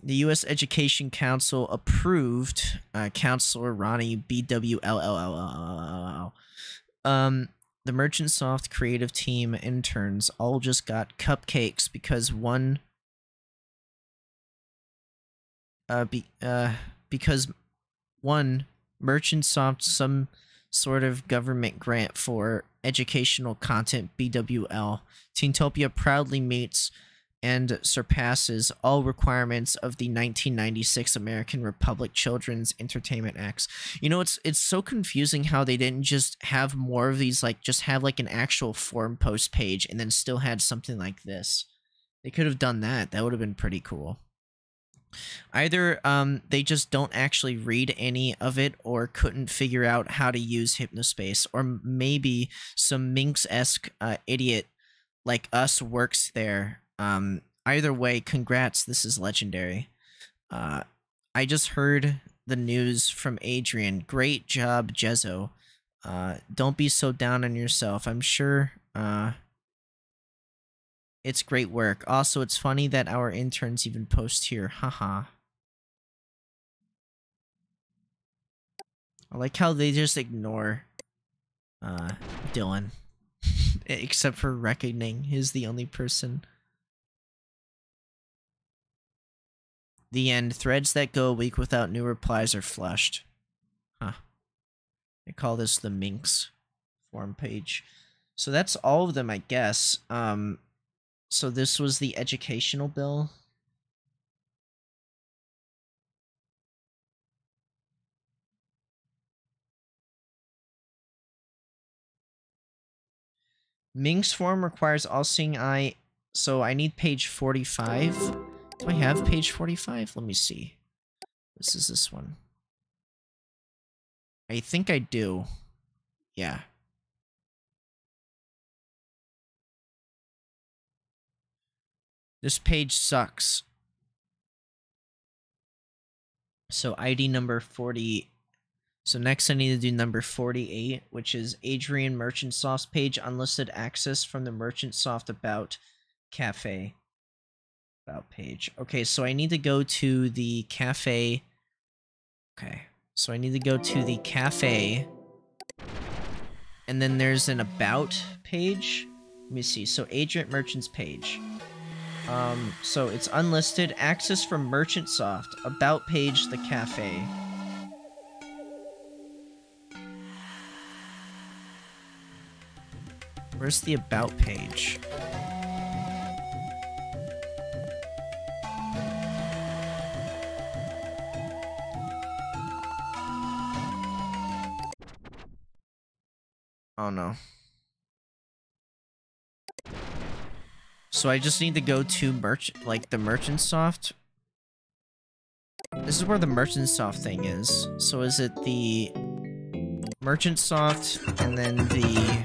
The U.S. Education Council approved uh, Counselor Ronnie BWLLL. Um, the Merchant Soft creative team interns all just got cupcakes because one. Uh, be uh, because one merchant sought some sort of government grant for educational content BWL. Teentopia proudly meets and surpasses all requirements of the 1996 American Republic Children's Entertainment Acts. You know, it's it's so confusing how they didn't just have more of these like just have like an actual forum post page and then still had something like this. They could have done that. That would have been pretty cool. Either um, they just don't actually read any of it or couldn't figure out how to use Hypnospace, or maybe some Minx esque uh, idiot like us works there. Um, either way, congrats. This is legendary. Uh, I just heard the news from Adrian. Great job, Jezo. Uh, don't be so down on yourself. I'm sure uh, it's great work. Also, it's funny that our interns even post here. Haha. I like how they just ignore uh, Dylan. Except for reckoning. He's the only person. The end. Threads that go a week without new replies are flushed. Huh. I call this the Minx forum page. So that's all of them, I guess. Um, so this was the educational bill. Minx form requires all seeing eye, so I need page 45. Do I have page 45? Let me see. This is this one. I think I do. Yeah. This page sucks. So ID number 40. So next I need to do number 48, which is Adrian Merchant Soft's page, unlisted access from the Merchant Soft About Cafe. About page. Okay, so I need to go to the cafe. Okay, so I need to go to the cafe. And then there's an about page. Let me see. So Agent Merchant's page. Um, so it's unlisted, access from Merchant Soft, about page, the cafe. Where's the about page? Oh no. So I just need to go to merch, like the Merchant Soft. This is where the Merchant Soft thing is. So is it the Merchant Soft and then the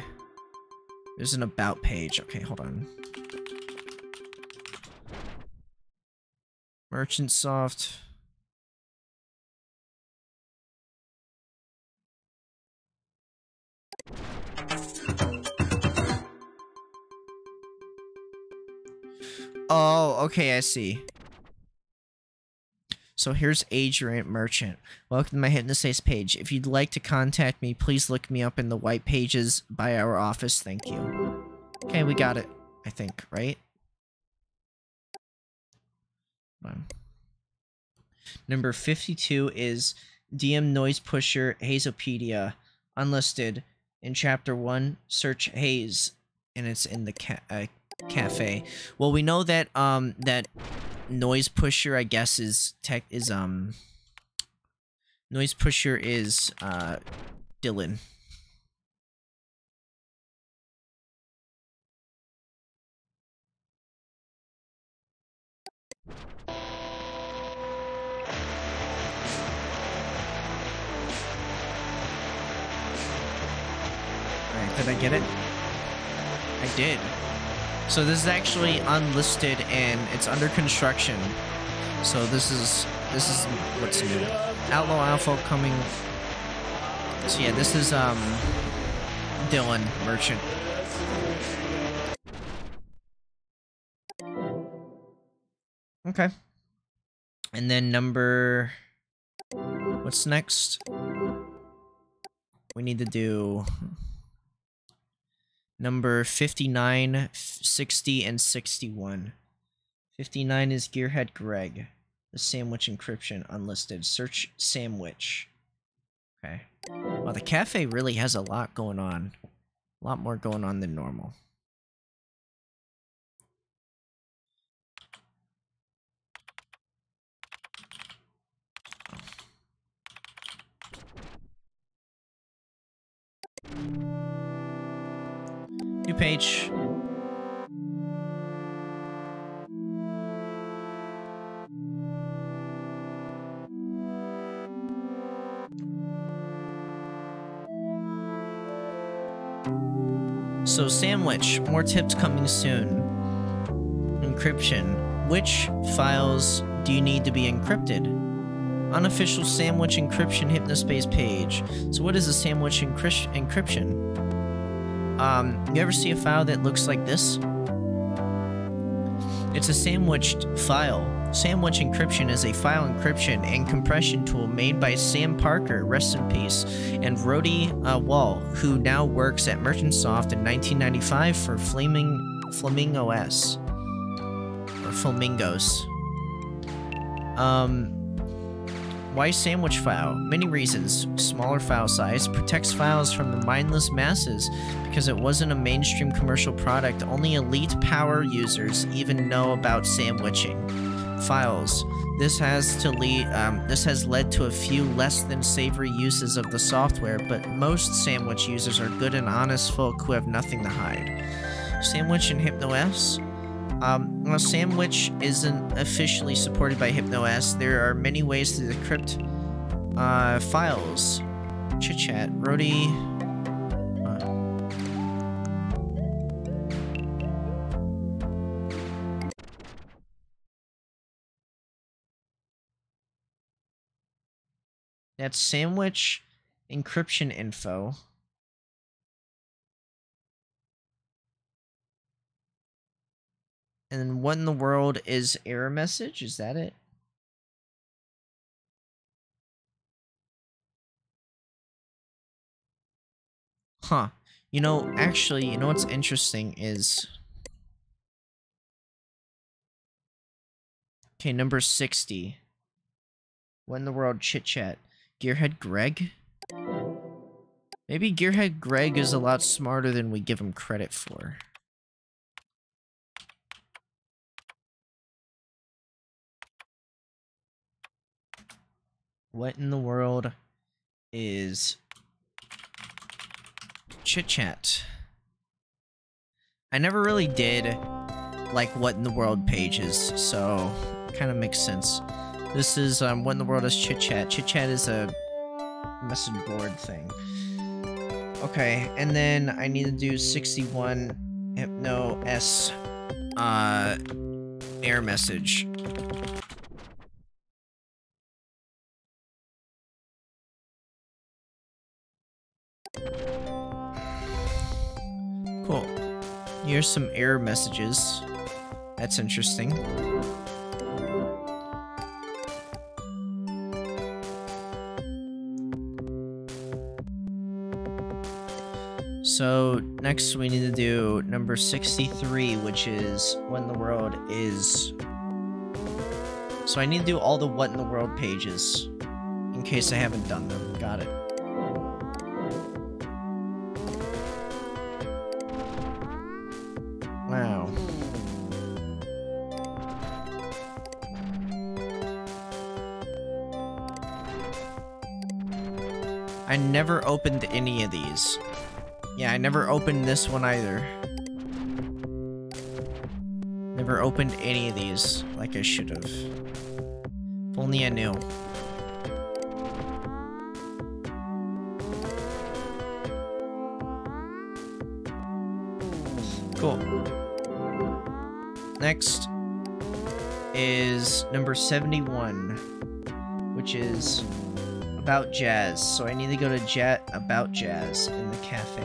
there's an about page. Okay, hold on. Merchant Soft. Oh, okay, I see. So here's Adrian Merchant. Welcome to my Hypnospace page. If you'd like to contact me, please look me up in the white pages by our office. Thank you. Okay, we got it. I think, right? Number 52 is DM Noise Pusher Hazopedia, unlisted. In chapter 1, search Haze, and it's in the ca uh, cafe. Well, we know that um that noise pusher I guess is tech is um noise pusher is uh Dylan. Did I get it? I did. So this is actually unlisted and it's under construction. So this is this is what's new. Outlaw Alpha coming. So yeah, this is um Dylan Merchant. Okay. And then number what's next? We need to do number 59, 60, and 61. 59 is Gearhead Greg. The Sandwich Encryption unlisted. Search Sandwich. Okay. Well, the cafe really has a lot going on. A lot more going on than normal. page. So sandwich, more tips coming soon. Encryption. Which files do you need to be encrypted? Unofficial sandwich encryption hypnospace page. So what is a sandwich encryption? Um, you ever see a file that looks like this? It's a sandwiched file. Sandwich encryption is a file encryption and compression tool made by Sam Parker, rest in peace, and Rody uh, Wall, who now works at Merchantsoft in 1995 for Flaming Flamingo or Flamingos. Um, why sandwich file? Many reasons. Smaller file size protects files from the mindless masses because it wasn't a mainstream commercial product. Only elite power users even know about sandwiching files. This has to lead. Um, this has led to a few less than savory uses of the software, but most sandwich users are good and honest folk who have nothing to hide. Sandwich and HypnoS um, while Sandwich isn't officially supported by HypnoS, there are many ways to decrypt uh, files. Chit chat, Rody. That's sandwich encryption info. And what in the world is error message? Is that it? Huh. You know, actually, you know what's interesting is... Okay, number 60. What in the world chit chat? Gearhead Greg? Maybe Gearhead Greg is a lot smarter than we give him credit for. What in the world is chit chat? I never really did like what in the world pages, so kind of makes sense. This is um, what in the world is chit chat. Chit chat is a message board thing. Okay, and then I need to do 61 Hypno S uh, air message. Here's some error messages. That's interesting. So next we need to do number 63, which is what in the world is... So I need to do all the what in the world pages, in case I haven't done them. Got it. Never opened any of these. Yeah, I never opened this one either. Never opened any of these like I should have. If only I knew. Cool. Next is number 71, which is about jazz. So I need to go to Jet About Jazz in the cafe.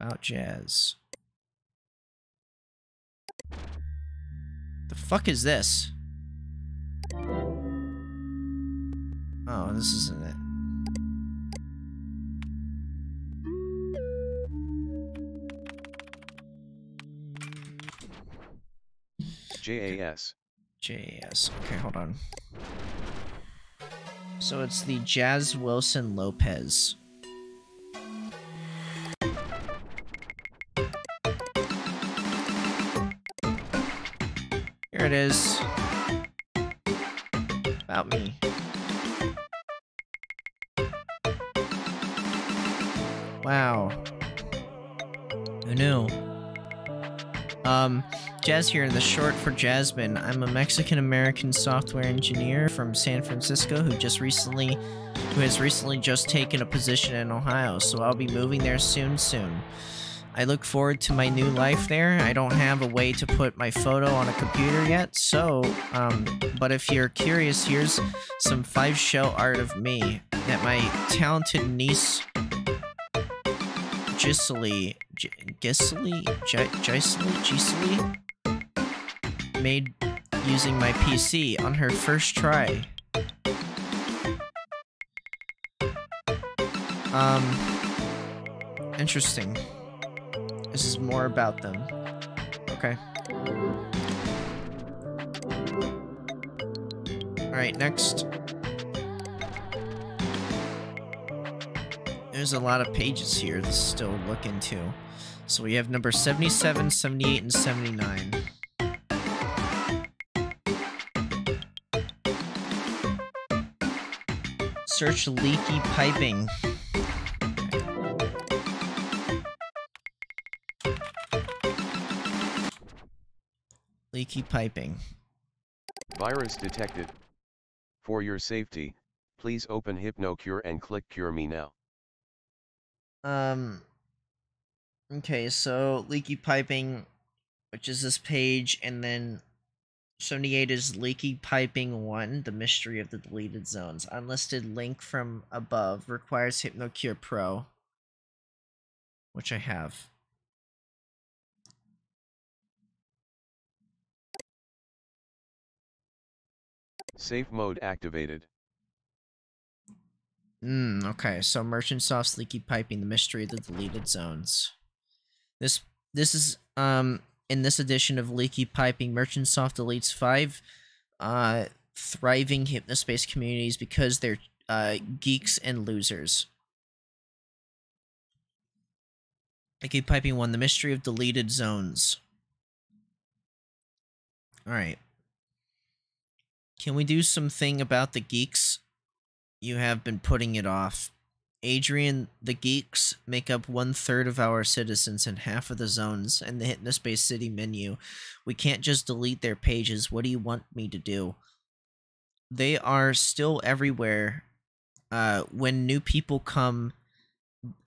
About jazz. The fuck is this? Oh, this isn't JAS. JAS. Okay, hold on. So it's the Jazz Wilson Lopez. Here it is. About me. Wow. Who knew? Um, Jazz here in the short for Jasmine. I'm a Mexican American software engineer from San Francisco who just recently, who has recently just taken a position in Ohio. So I'll be moving there soon, soon. I look forward to my new life there. I don't have a way to put my photo on a computer yet, so, um, but if you're curious, here's some five shell art of me that my talented niece Gisely, Gisely, J- Gisely, Gisely made using my PC on her first try. Um, interesting. This is more about them. Okay. Alright, next. There's a lot of pages here to still look into. So we have number 77, 78, and 79. Search leaky piping. Leaky piping. Virus detected. For your safety, please open HypnoCure and click Cure Me now. Um. Okay, so leaky piping, which is this page, and then 78 is leaky piping 1, the mystery of the deleted zones. Unlisted link from above requires HypnoCure Pro, which I have. Safe mode activated. Mm, okay, so Merchant Soft's leaky piping, the mystery of the deleted zones. This this is um in this edition of Leaky Piping, Merchant Soft deletes five uh thriving hypnospace communities because they're uh geeks and losers. Leaky Piping one, the mystery of deleted zones. Alright. Can we do something about the geeks? You have been putting it off. Adrian, the geeks make up one third of our citizens and half of the zones in the Hypnospace City menu. We can't just delete their pages. What do you want me to do? They are still everywhere. Uh, when new people come,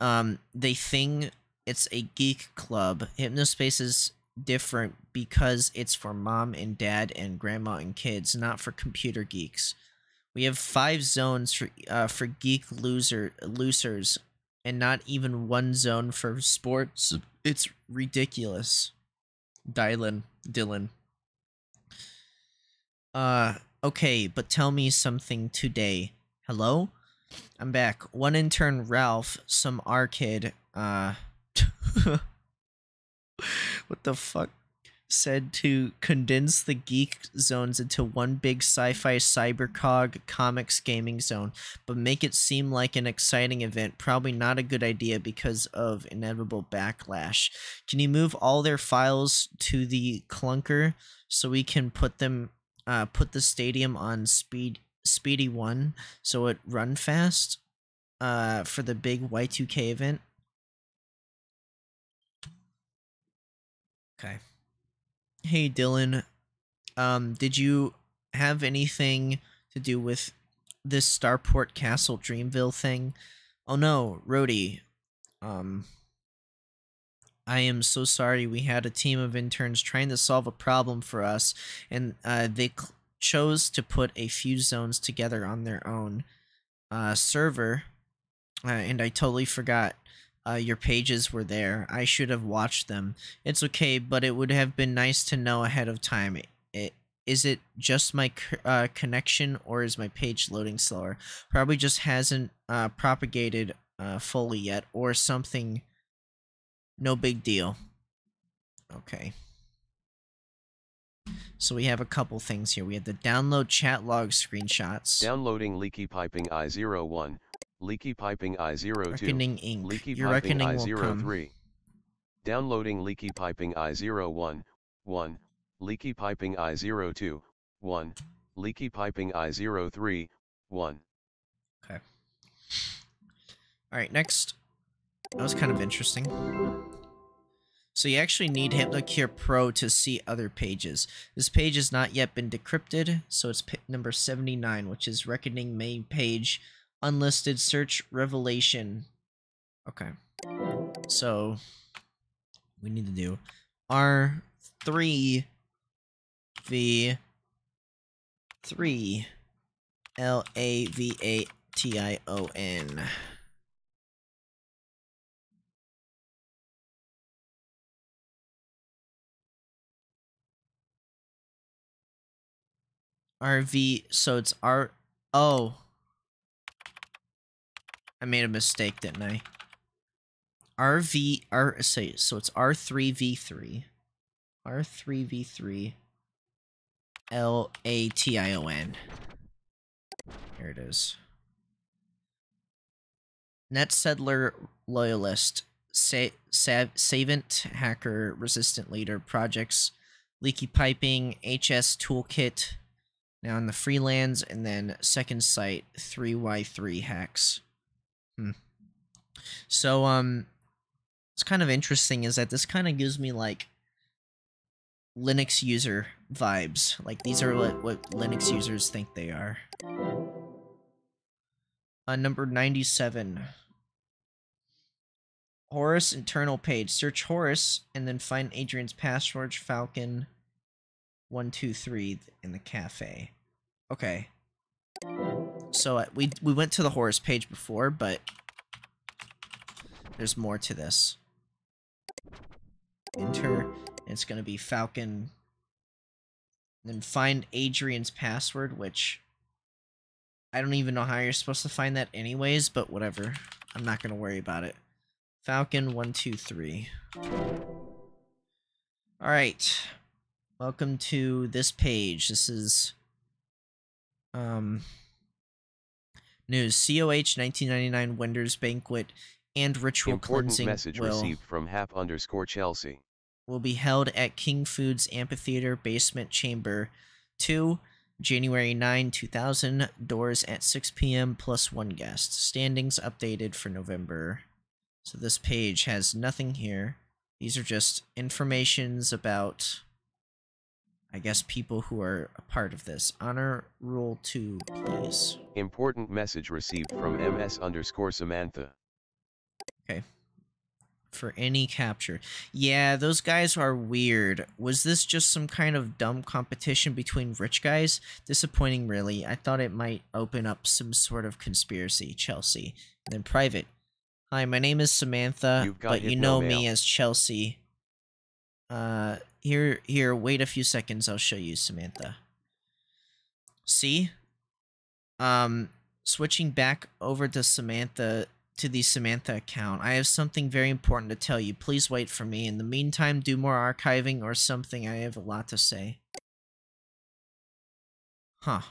um, they think it's a geek club. Hypnospace is different because it's for mom and dad and grandma and kids, not for computer geeks. We have five zones for uh, for geek loser losers, and not even one zone for sports. It's ridiculous. Dylan, Dylan. Uh, okay, but tell me something today. Hello, I'm back. One intern, Ralph, some kid. Uh, what the fuck? Said to condense the geek zones into one big sci-fi cybercog comics gaming zone, but make it seem like an exciting event. Probably not a good idea because of inevitable backlash. Can you move all their files to the clunker so we can put them uh, put the stadium on speed speedy one so it run fast uh for the big Y2K event? Okay. Hey Dylan, um, did you have anything to do with this Starport Castle Dreamville thing? Oh no, Rhodey. Um, I am so sorry. We had a team of interns trying to solve a problem for us, and uh, they chose to put a few zones together on their own uh, server, uh, and I totally forgot uh, your pages were there. I should have watched them. It's okay, but it would have been nice to know ahead of time. It, is it just my uh, connection or is my page loading slower? Probably just hasn't uh, propagated uh, fully yet or something. No big deal. Okay. So we have a couple things here. We have the download chat log screenshots. Downloading Leaky Piping I01. Leaky Piping I02. Reckoning Inc. Leaky Your Piping reckoning will come. I03. Downloading Leaky Piping I01, 1. Leaky Piping I02, 1. Leaky Piping I03, 1. Okay. All right, next. That was kind of interesting. So you actually need HypnoCure Pro to see other pages. This page has not yet been decrypted, so it's number 79, which is reckoning main page, unlisted search revelation. Okay. So we need to do R3 V 3 L A V A T I O N. RV, so it's R. Oh. I made a mistake, didn't I? RV, R, say, so it's R3V3. R3V3. L A T I O N. Here it is. Net Settler Loyalist. Sa- Sav- Savant Hacker Resistant Leader Projects. Leaky Piping. HS Toolkit. Now in the Freelands, and then second sight, 3y3 hacks. Hmm. So, um, what's kind of interesting is that this kind of gives me like Linux user vibes. Like these are what, what Linux users think they are. Uh, number 97. Horus internal page. Search Horus and then find Adrian's password, Falcon one two three in the cafe. Okay. So uh, we we went to the Horus page before, but there's more to this. Enter. It's gonna be Falcon. Then find Adrian's password, which I don't even know how you're supposed to find that anyways, but whatever. I'm not gonna worry about it. Falcon one two three. All right. Welcome to this page. This is um news. COH 1999 Wender's Banquet and Ritual Important Cleansing message will, received from Hap underscore Chelsea. will be held at King Foods Amphitheater Basement Chamber 2, January 9, 2000. Doors at 6 p.m. plus one guest. Standings updated for November. So this page has nothing here. These are just informations about I guess people who are a part of this. Honor rule 2, please. Important message received from MS underscore Samantha. Okay. For any capture. Yeah, those guys are weird. Was this just some kind of dumb competition between rich guys? Disappointing, really. I thought it might open up some sort of conspiracy, Chelsea. And then private. Hi, my name is Samantha, You've got but you know mail. me as Chelsea. Uh, here, here, wait a few seconds, I'll show you, Samantha. See? Um, switching back over to Samantha, to the Samantha account, I have something very important to tell you. Please wait for me. In the meantime, do more archiving or something. I have a lot to say. Huh.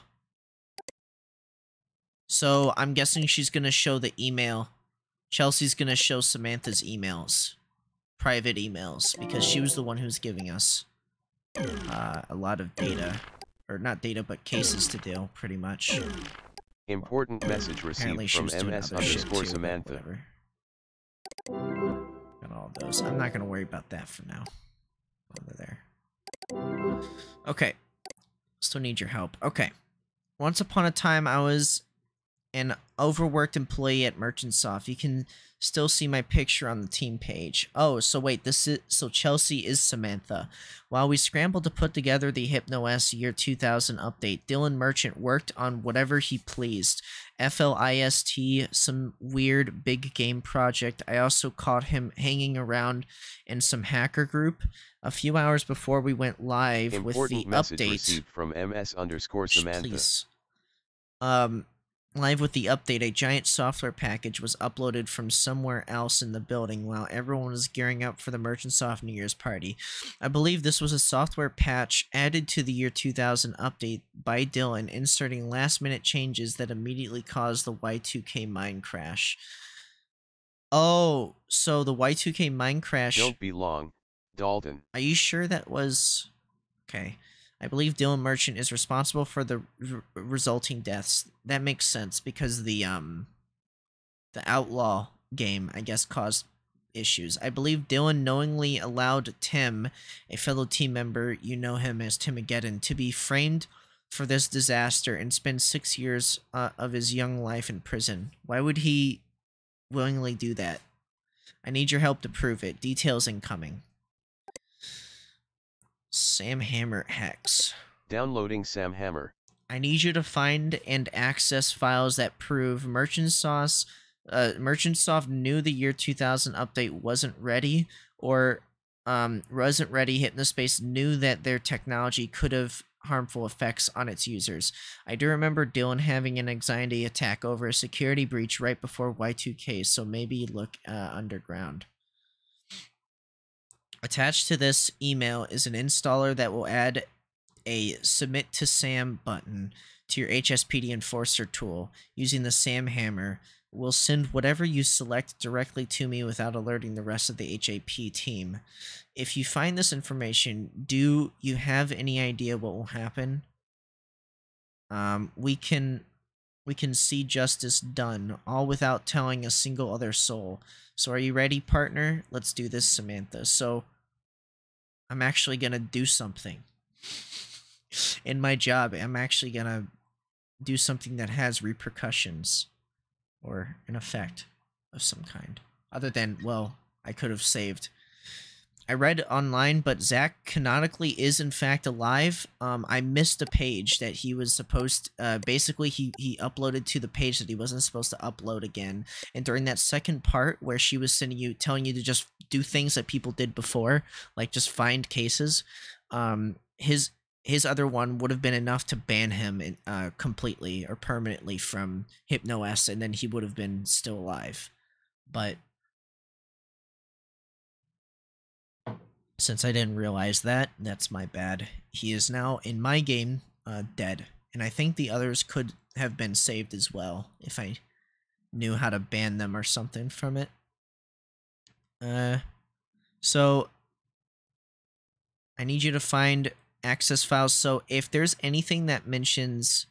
So, I'm guessing she's gonna show the email. Chelsea's gonna show Samantha's emails. Private emails. Because she was the one who's giving us uh, a lot of data. Or not data, but cases to deal, pretty much. Important message received from was MS underscore Samantha. whatever. Got all those. I'm not gonna worry about that for now. Over there. Okay. Still need your help. Okay. Once upon a time, I was an overworked employee at Merchant Soft. You can still see my picture on the team page. Oh, so wait, this is so Chelsea is Samantha. While we scrambled to put together the HypnoS Year 2000 update, Dylan Merchant worked on whatever he pleased. FLIST, some weird big game project. I also caught him hanging around in some hacker group a few hours before we went live with Important the message update. received from MS underscore Samantha. Please. Um, live with the update, a giant software package was uploaded from somewhere else in the building while everyone was gearing up for the Merchant Soft New Year's party. I believe this was a software patch added to the year 2000 update by Dylan, inserting last minute changes that immediately caused the Y2K mine crash. Oh, so the Y2K mine crash. Don't be long, Dalton. Are you sure that was okay? I believe Dylan Merchant is responsible for the resulting deaths. That makes sense because the um the outlaw game, I guess, caused issues. I believe Dylan knowingly allowed Tim, a fellow team member, you know him as Timogeddon, to be framed for this disaster and spend six years uh, of his young life in prison. Why would he willingly do that? I need your help to prove it. Details incoming. Sam Hammer hex. Downloading Sam Hammer. I need you to find and access files that prove Merchant Sauce, uh, Merchant Soft knew the year 2000 update wasn't ready, or um, wasn't ready. Hypnospace knew that their technology could have harmful effects on its users. I do remember Dylan having an anxiety attack over a security breach right before Y2K, so maybe look uh, underground. Attached to this email is an installer that will add a submit to SAM button to your HSPD Enforcer tool using the SAM hammer. Will send whatever you select directly to me without alerting the rest of the HAP team. If you find this information, do you have any idea what will happen? Um, we can we can see justice done, all without telling a single other soul. So are you ready, partner? Let's do this, Samantha. So I'm actually gonna do something. In my job, I'm actually gonna do something that has repercussions or an effect of some kind. Other than, well, I could have saved. I read online, but Zach canonically is in fact alive. Um, I missed a page that he was supposed. Uh, basically, he he uploaded to the page that he wasn't supposed to upload again. And during that second part where she was sending you, telling you to just do things that people did before, like just find cases, um, his his other one would have been enough to ban him in, uh, completely or permanently from HypnoS, and then he would have been still alive. But since I didn't realize that, that's my bad. He is now in my game uh, dead, and I think the others could have been saved as well if I knew how to ban them or something from it. Uh, so I need you to find access files. So if there's anything that mentions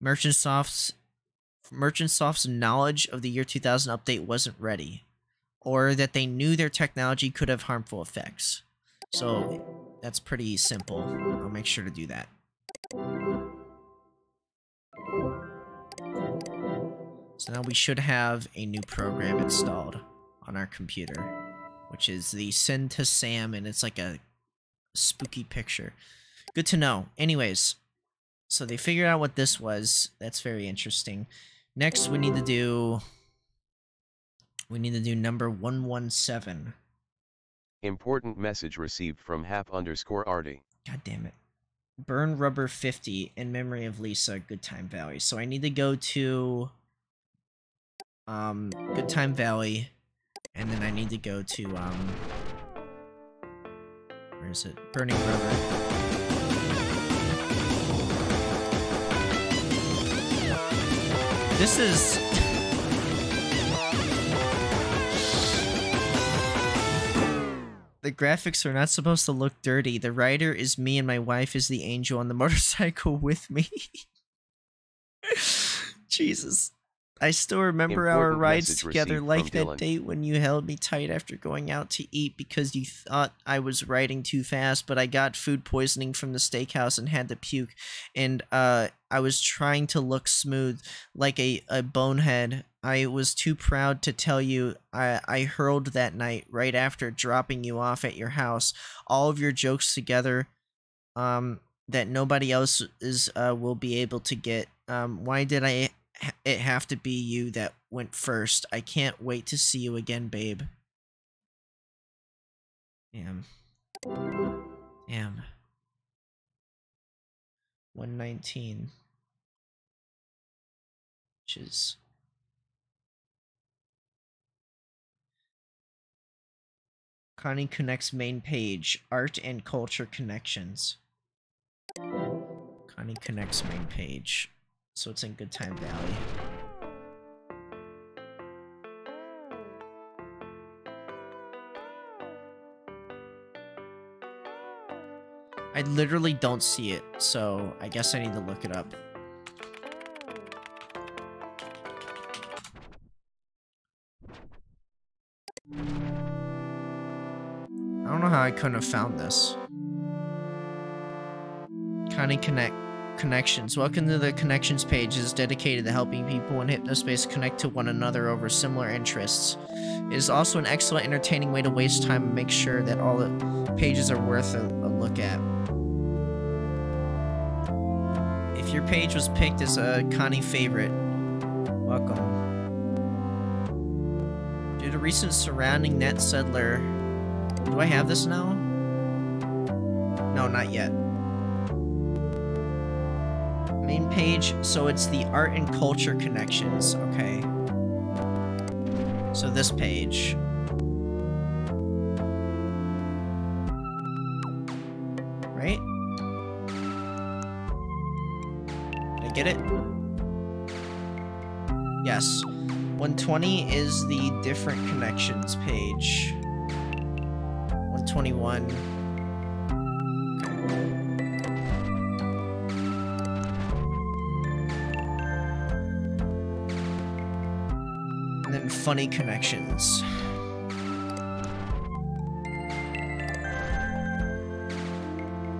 Merchant Soft's Merchant Soft's knowledge of the year 2000 update wasn't ready, or that they knew their technology could have harmful effects. So that's pretty simple. I'll make sure to do that. So now we should have a new program installed on our computer, which is the Send to Sam, and it's like a spooky picture. Good to know. Anyways, so they figured out what this was. That's very interesting. Next, we need to do... We need to do number 117. Important message received from hap underscore arty. God damn it. Burn Rubber 50 in memory of Lisa, Good Time Valley. So I need to go to um, Good Time Valley, and then I need to go to, um, where is it? Burning Rubber. This is... the graphics are not supposed to look dirty. The rider is me and my wife is the angel on the motorcycle with me. Jesus. I still remember our rides together like that Dylan. date when you held me tight after going out to eat because you thought I was riding too fast, but I got food poisoning from the steakhouse and had to puke. And uh, I was trying to look smooth like a, a bonehead. I was too proud to tell you I, I hurled that night right after dropping you off at your house. All of your jokes together um, that nobody else is uh, will be able to get. Um, why did I it have to be you that went first? I can't wait to see you again, babe. Damn. Damn. 119. Which is. Connie Connects main page Art and Culture Connections. Connie Connects main page. So it's in Good Time Valley. I literally don't see it, so I guess I need to look it up. I don't know how I couldn't have found this. Connie Connect Connections. Welcome to the Connections page. It is dedicated to helping people in hypnospace connect to one another over similar interests. It is also an excellent, entertaining way to waste time and make sure that all the pages are worth a, a look at. If your page was picked as a Connie favorite, welcome. Due to recent surrounding net settler, do I have this now? No, not yet. Main page, so it's the art and culture connections, okay. So this page. Right? Did I get it? Yes. 120 is the different connections page. 121. Funny connections.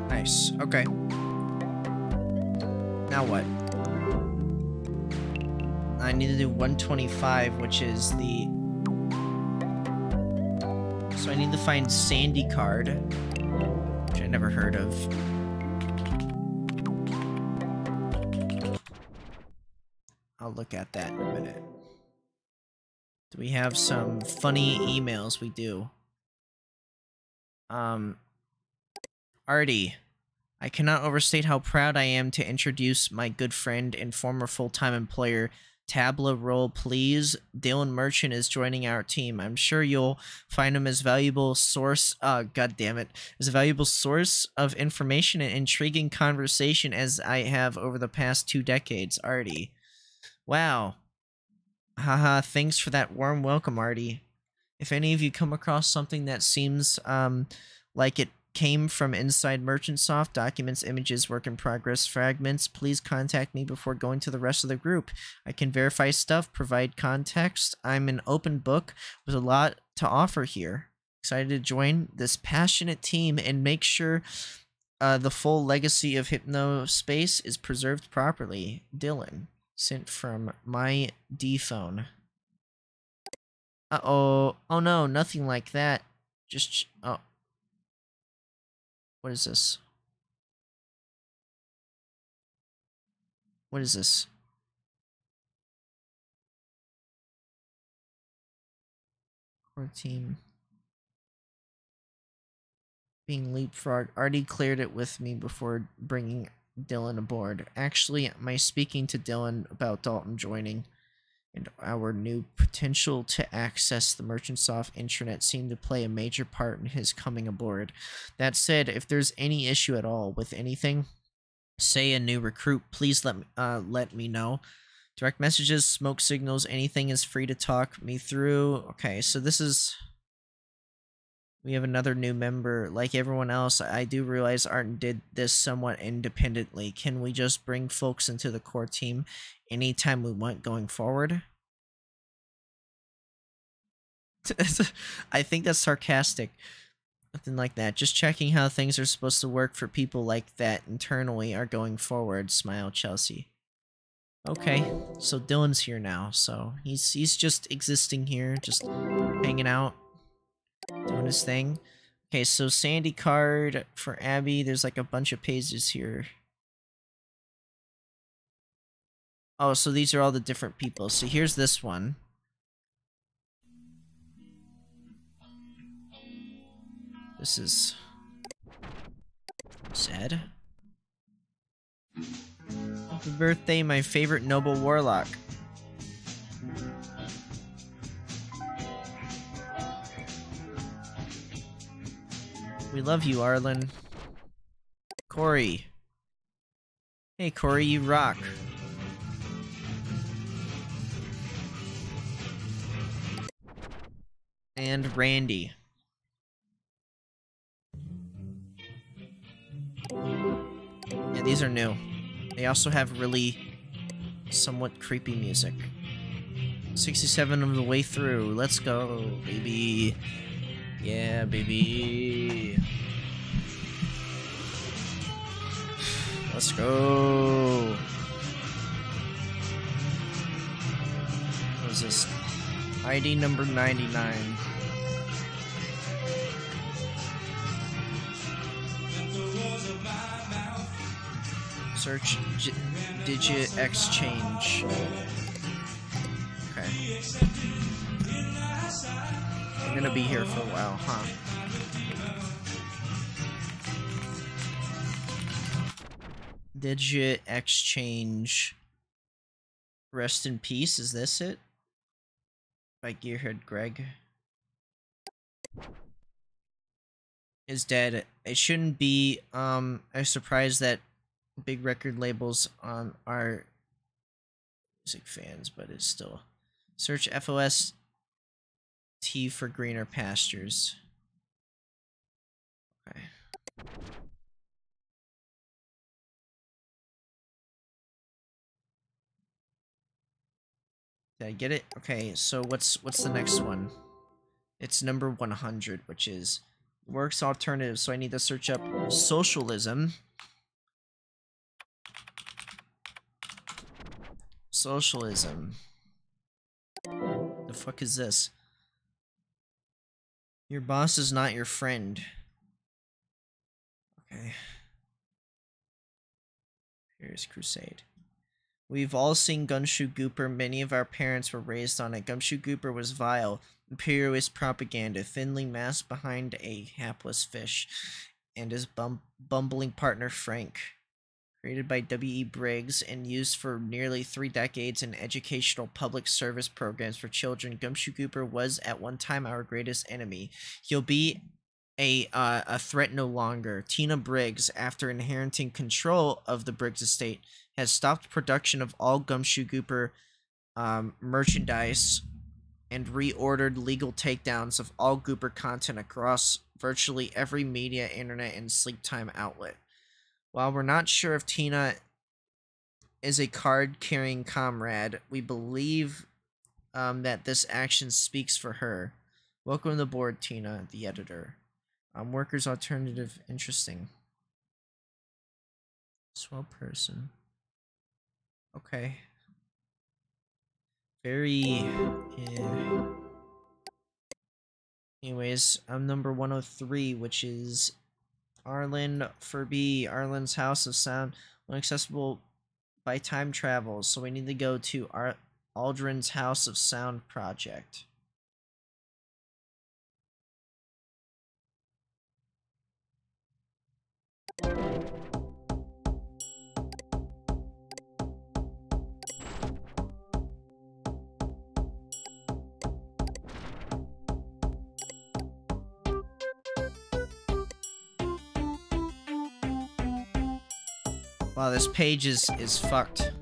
Nice. Okay. Now what? I need to do 125, which is the... So I need to find Sandy Card, which I never heard of. I'll look at that in a minute. We have some funny emails? We do. Um, Artie, I cannot overstate how proud I am to introduce my good friend and former full-time employer, Tabla Roll Please. Dylan Merchant is joining our team. I'm sure you'll find him as valuable source, uh, god damn it, as a valuable source of information and intriguing conversation as I have over the past two decades, Artie. Wow. Haha, thanks for that warm welcome, Artie. If any of you come across something that seems um, like it came from inside Merchantsoft, documents, images, work in progress, fragments, please contact me before going to the rest of the group. I can verify stuff, provide context. I'm an open book with a lot to offer here. Excited to join this passionate team and make sure uh, the full legacy of Hypnospace is preserved properly. Dylan, sent from my D phone. Uh oh. Oh no, nothing like that. Just. Oh. What is this? What is this? Core team. Being leapfrogged. Already cleared it with me before bringing Dylan aboard. Actually, my speaking to Dylan about Dalton joining? And our new potential to access the Merchantsoft intranet seemed to play a major part in his coming aboard. That said, if there's any issue at all with anything, say a new recruit, please let me, uh, let me know. Direct messages, smoke signals, anything is free to talk me through. Okay, so this is we have another new member. Like everyone else, I do realize Arden did this somewhat independently. Can we just bring folks into the core team anytime we want going forward? I think that's sarcastic. Nothing like that. Just checking how things are supposed to work for people like that internally are going forward. Smile, Chelsea. Okay, so Dylan's here now. So he's he's just existing here, just hanging out doing his thing. Okay, so Sandy card for Abby. There's like a bunch of pages here. Oh, so these are all the different people. So here's this one. This is sad. Happy birthday, my favorite noble warlock. We love you, Arlen. Corey. Hey, Corey, you rock. And Randy. Yeah, these are new. They also have really somewhat creepy music. 67 of the way through. Let's go, baby. Yeah, baby. Let's go. What is this? ID number 99. Search digit exchange. Okay. I'm gonna be here for a while, huh? Digit exchange. Rest in peace. Is this it? By Gearhead Greg. Is dead. It shouldn't be um a surprise that big record labels um are music fans, but it's still search FOS T for greener pastures. Okay. Did I get it? Okay, so what's what's the next one? It's number 100, which is works alternative. So I need to search up socialism. Socialism. The fuck is this? Your boss is not your friend. Okay. Here's Crusade. We've all seen Gumshoe Gooper. Many of our parents were raised on it. Gumshoe Gooper was vile, imperialist propaganda, thinly masked behind a hapless fish, and his bum- bumbling partner Frank. Created by W.E. Briggs and used for nearly three decades in educational public service programs for children, Gumshoe Gooper was at one time our greatest enemy. He'll be a uh, a threat no longer. Tina Briggs, after inheriting control of the Briggs estate, has stopped production of all Gumshoe Gooper um, merchandise and reordered legal takedowns of all Gooper content across virtually every media, internet, and sleep time outlet. While we're not sure if Tina is a card carrying comrade, we believe um, that this action speaks for her. Welcome to the board, Tina, the editor. Um, workers' alternative, interesting. Swell person. Okay. Very. Yeah. Anyways, I'm number 103, which is Arlen Furby, Arlen's House of Sound, inaccessible by time travel. So we need to go to Ar- Aldrin's House of Sound project. Wow, this page is is fucked.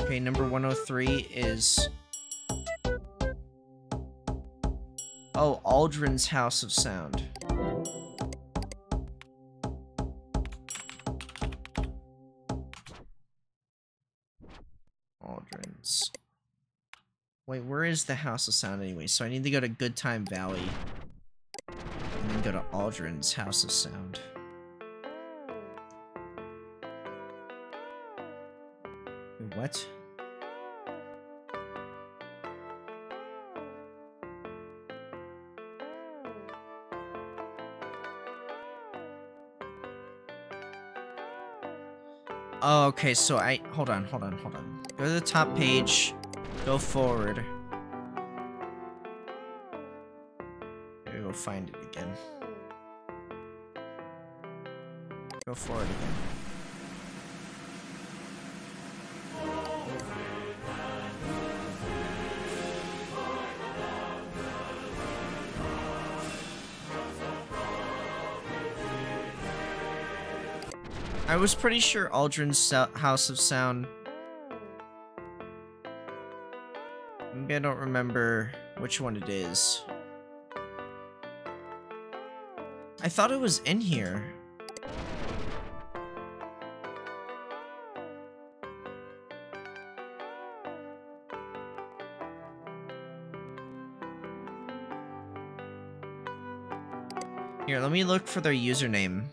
Okay, number 103 is Aldrin's House of Sound. Aldrin's. Wait, where is the House of Sound anyway? So I need to go to Good Time Valley. And then go to Aldrin's House of Sound. What? Okay, so I... Hold on, hold on, hold on. Go to the top page. Go forward. We'll find it again. Go forward again. I was pretty sure Aldrin's House of Sound. Maybe I don't remember which one it is. I thought it was in here. Here, let me look for their username.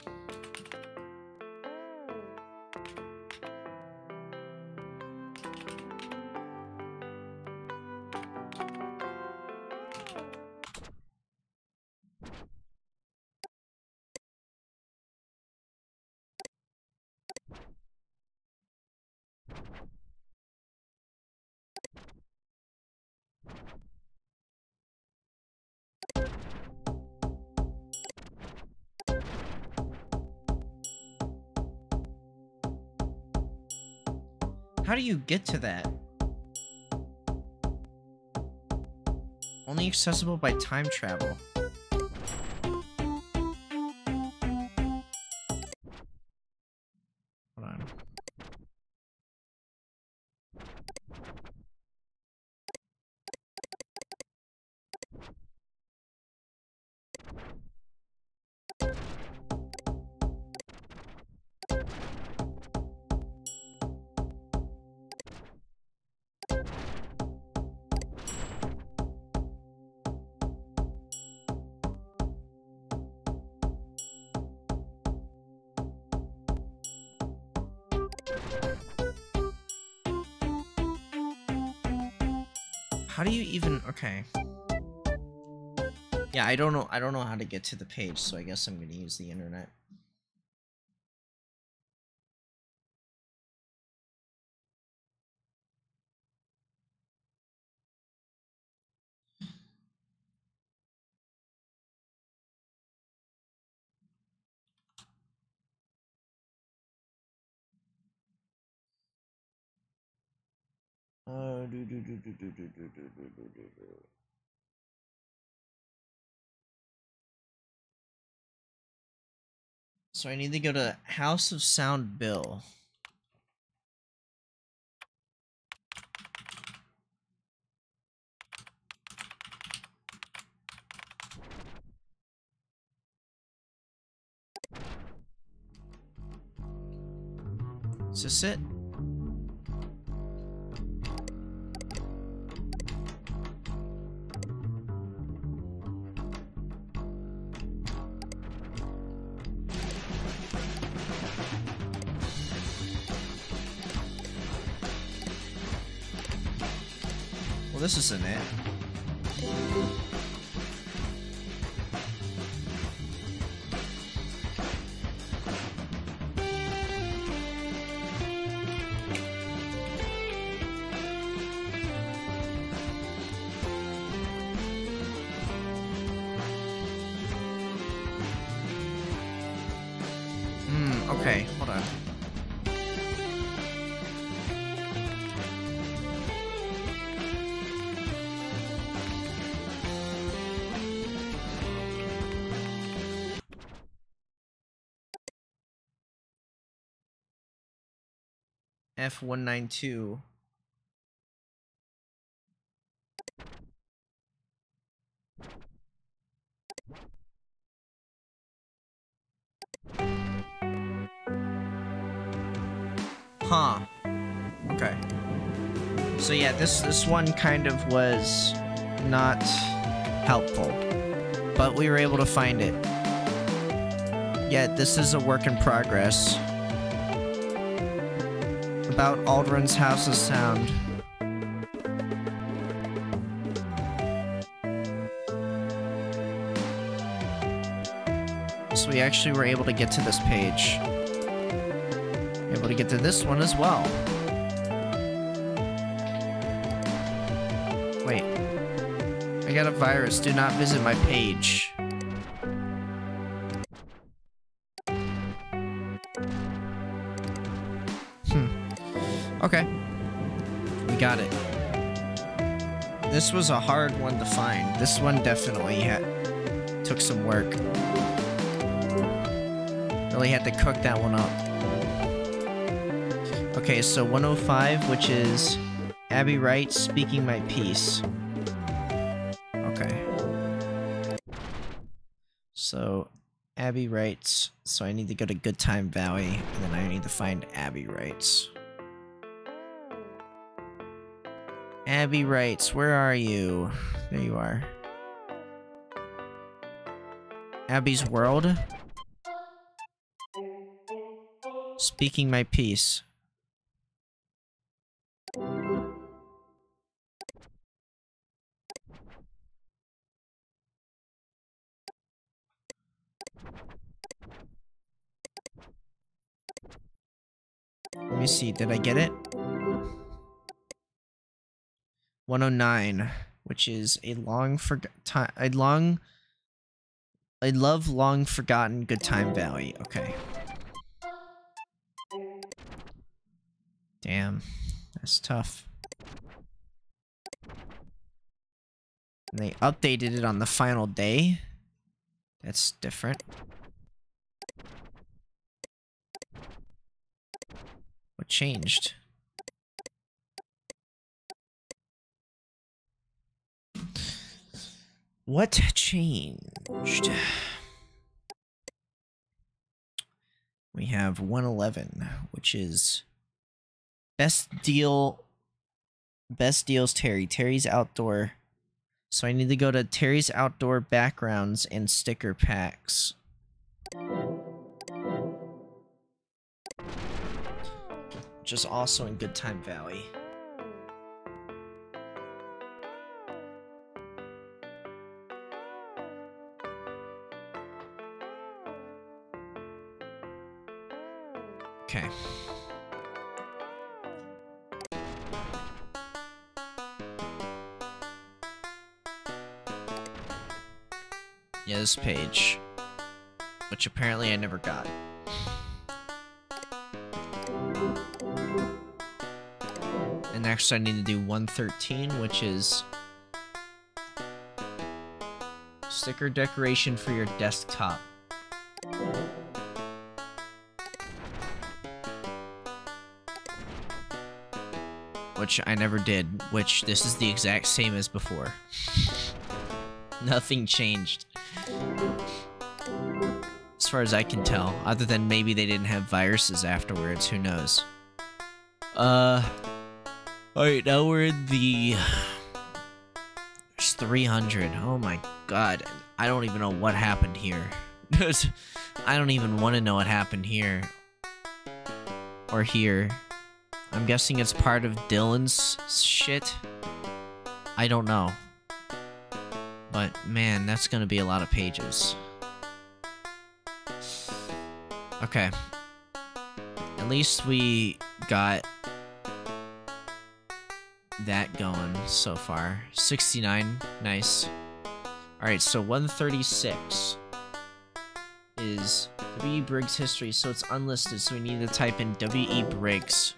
You get to that? Only accessible by time travel. Okay. Yeah, I don't know I don't know how to get to the page, so I guess I'm gonna use the internet. do, do, do, do, do, do, do, do. So I need to go to House of Sound Bill. Is this it? ですしね。F192. Huh. Okay. So yeah, this this one kind of was not helpful, but we were able to find it. Yeah, this is a work in progress. About Aldrin's House of Sound. So we actually were able to get to this page. Able to get to this one as well. Wait. I got a virus. Do not visit my page. Okay. We got it. This was a hard one to find. This one definitely had took some work. Really had to cook that one up. Okay, so 105, which is Abby Wright speaking my piece. Okay. So, Abby writes. So I need to go to Good Time Valley, and then I need to find Abby writes. Abby writes, where are you? There you are. Abby's World. Speaking my piece. Let me see, did I get it? 109, which is a long forgotten a long I love long forgotten good time valley. Okay. Damn. That's tough. And they updated it on the final day. That's different. What changed? What changed? We have 111, which is best deal. Best deals Terry. Terry's outdoor. So I need to go to Terry's outdoor backgrounds and sticker packs. Is also in Good Time Valley. This page. Which apparently I never got. And next I need to do 113, which is... Sticker decoration for your desktop. which I never did, which this is the exact same as before. Nothing changed. As far as I can tell, other than maybe they didn't have viruses afterwards, who knows. Uh, alright, now we're in the... There's 300, oh my god, I don't even know what happened here. I don't even want to know what happened here. Or here. I'm guessing it's part of Dylan's shit. I don't know. But man, that's gonna be a lot of pages. Okay. At least we got that going so far. 69, nice. Alright, so 136 is W.E. Briggs history, so it's unlisted, so we need to type in W.E. Briggs.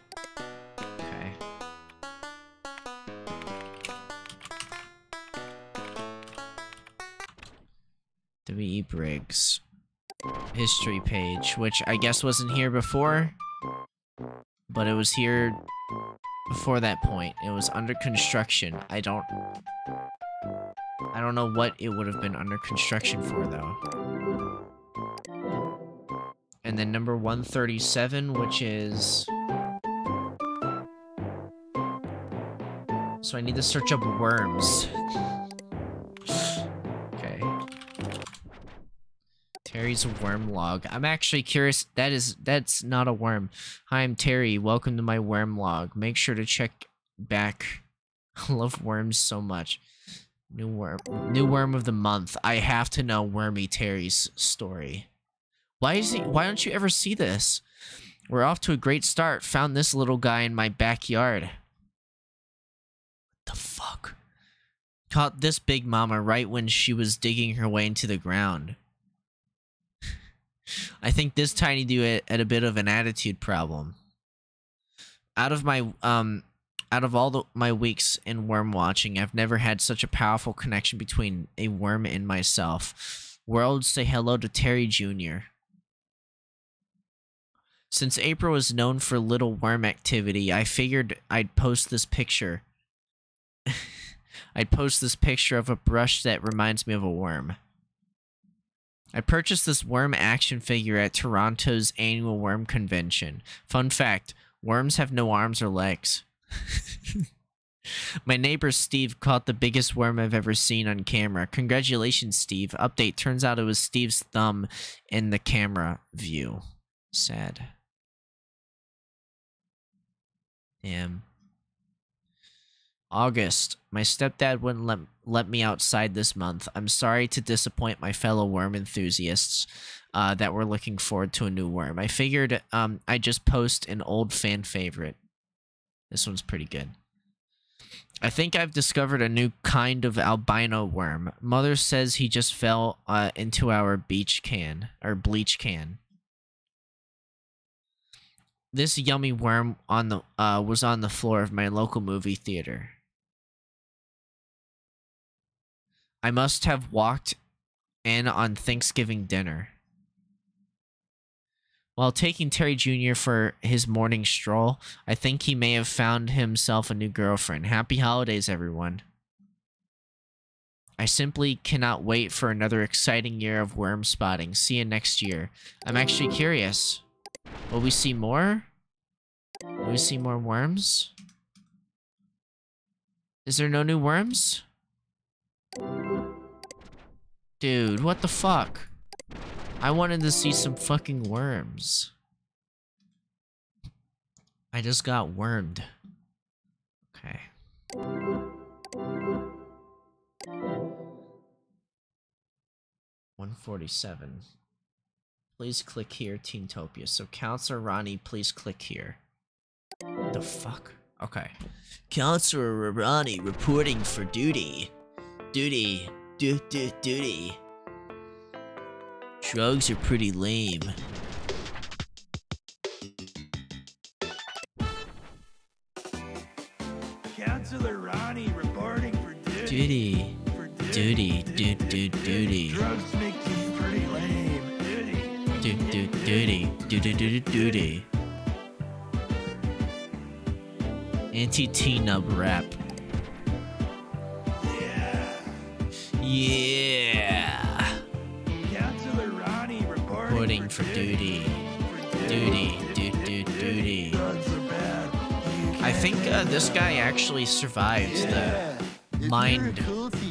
Briggs history page, which I guess wasn't here before, but it was here before that point. It was under construction. I don't... I don't know what it would have been under construction for, though. And then number 137, which is... So I need to search up worms. Terry's worm log. I'm actually curious. That is, that's not a worm. Hi, I'm Terry. Welcome to my worm log. Make sure to check back. I love worms so much. New worm, new worm of the month. I have to know Wormy Terry's story. Why is he? Why don't you ever see this? We're off to a great start. Found this little guy in my backyard. What the fuck? Caught this big mama right when she was digging her way into the ground. I think this tiny dude had a bit of an attitude problem. Out of my um out of all the, my weeks in worm watching, I've never had such a powerful connection between a worm and myself. World say hello to Terry Jr. Since April is known for little worm activity, I figured I'd post this picture. I'd post this picture of a brush that reminds me of a worm. I purchased this worm action figure at Toronto's annual worm convention. Fun fact worms have no arms or legs. My neighbor Steve caught the biggest worm I've ever seen on camera. Congratulations, Steve. Update turns out it was Steve's thumb in the camera view. Sad. Damn. August. My stepdad wouldn't let, let me outside this month. I'm sorry to disappoint my fellow worm enthusiasts uh, that were looking forward to a new worm. I figured um, I'd just post an old fan favorite. This one's pretty good. I think I've discovered a new kind of albino worm. Mother says he just fell uh, into our beach can, or bleach can. This yummy worm on the uh, was on the floor of my local movie theater. I must have walked in on Thanksgiving dinner. While taking Terry Jr. for his morning stroll, I think he may have found himself a new girlfriend. Happy holidays, everyone. I simply cannot wait for another exciting year of worm spotting. See you next year. I'm actually curious. Will we see more? Will we see more worms? Is there no new worms? Dude, what the fuck? I wanted to see some fucking worms. I just got wormed. Okay. One forty-seven. Please click here, Teentopia. So, Counselor Ronnie, please click here. The fuck? Okay. Counselor Ronnie reporting for duty. Duty. Du du duty. Drugs are pretty lame. Counselor Ronnie reporting for duty. Duty. For Duty. Du du duty. Drugs make you pretty lame. Duty. Du du duty. Du du du du duty. Anti T Nub rap. You uh, this guy actually survived the Yeah. mind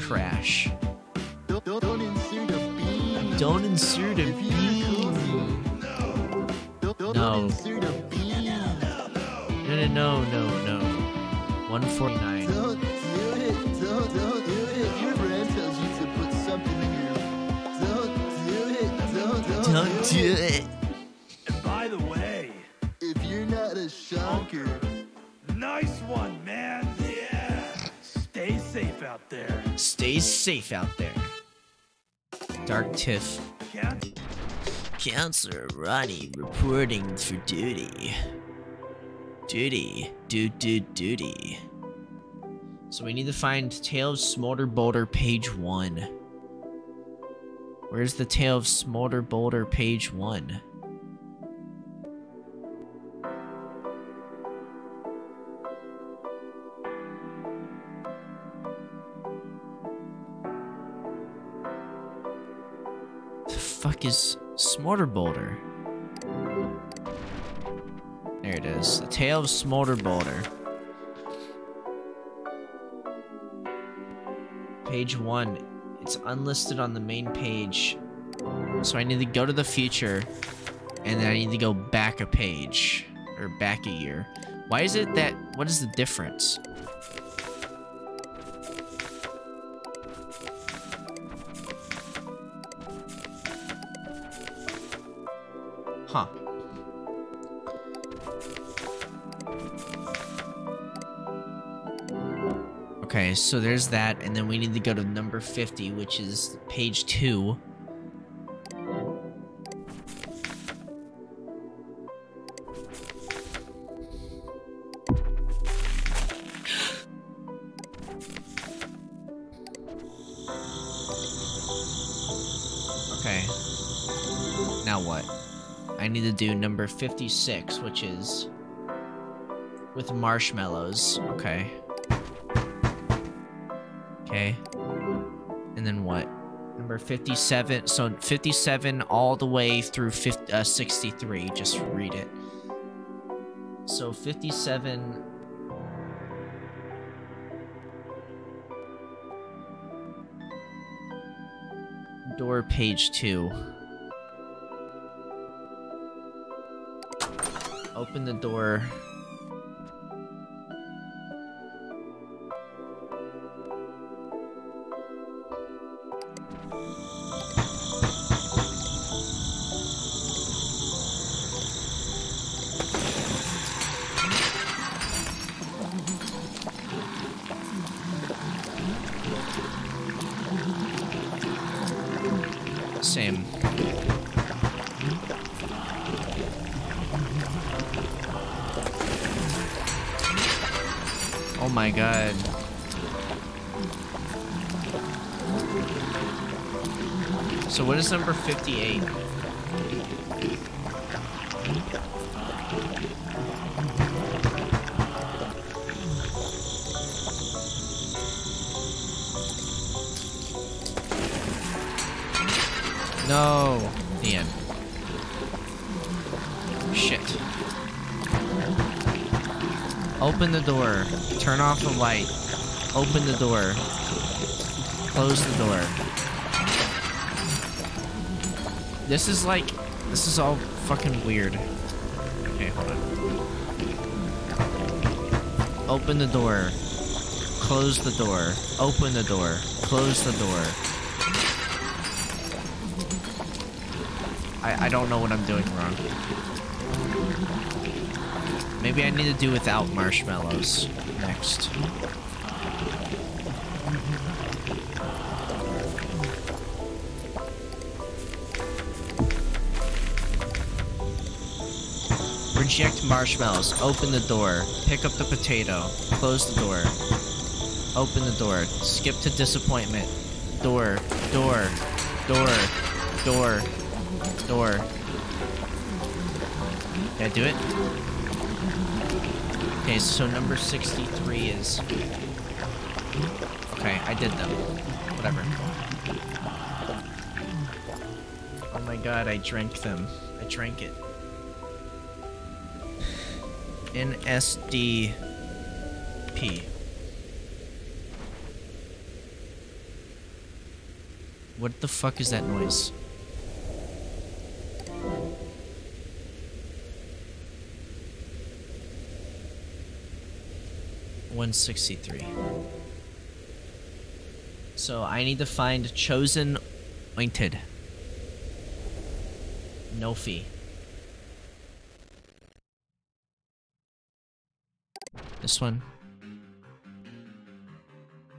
crash. Don't, don't, don't insert a bean. Don't insert a If you're cool, bean. Don't, don't, No. insert a bean. No, no, no, no, no. 149. Don't do it. Don't, don't do it. Your friend tells you to put something in your. Don't do it. Don't, don't, Don't do it. And by the way, If you're not a shonker, nice one, man. Yeah. Stay safe out there. Stay safe out there. Dark Tiff. Count- Counselor Ronnie reporting for duty. Duty. Do do duty. So we need to find Tale of Smolder Boulder page one. Where's the Tale of Smolder Boulder page one? Fuck is Smolder Boulder? There it is. The Tale of Smolder Boulder. Page one. It's unlisted on the main page. So I need to go to the future and then I need to go back a page. Or back a year. Why is it that what is the difference? Huh. Okay, so there's that, and then we need to go to number 50, which is page 2. Do number 56, which is with marshmallows. Okay. Okay. And then what? Number 57. So 57 all the way through 50, uh, 63. Just read it. So 57. Door page 2. Open the door. 58? No. End. Shit. Open the door. Turn off the light. Open the door. Close the door. This is like... This is all fucking weird. Okay, hold on. Open the door. Close the door. Open the door. Close the door. I, I don't know what I'm doing wrong. Maybe I need to do without marshmallows next. Reject marshmallows. Open the door. Pick up the potato. Close the door. Open the door. Skip to disappointment. Door. Door. Door. Door. Door. Did I do it? Okay, so number 63 is... Okay, I did them. Whatever. Oh my god, I drank them. I drank it. NSDP. What the fuck is that noise? One sixty three. So I need to find chosen ointed. No fee. This one.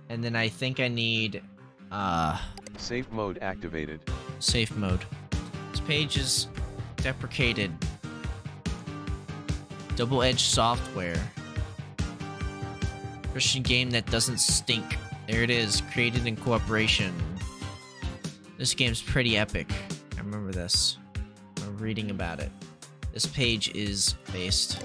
And then I think I need uh Safe mode activated. safe mode. This page is deprecated. Double edged software. Christian game that doesn't stink. There it is, created in cooperation. This game's pretty epic. I remember this. I'm reading about it. This page is based.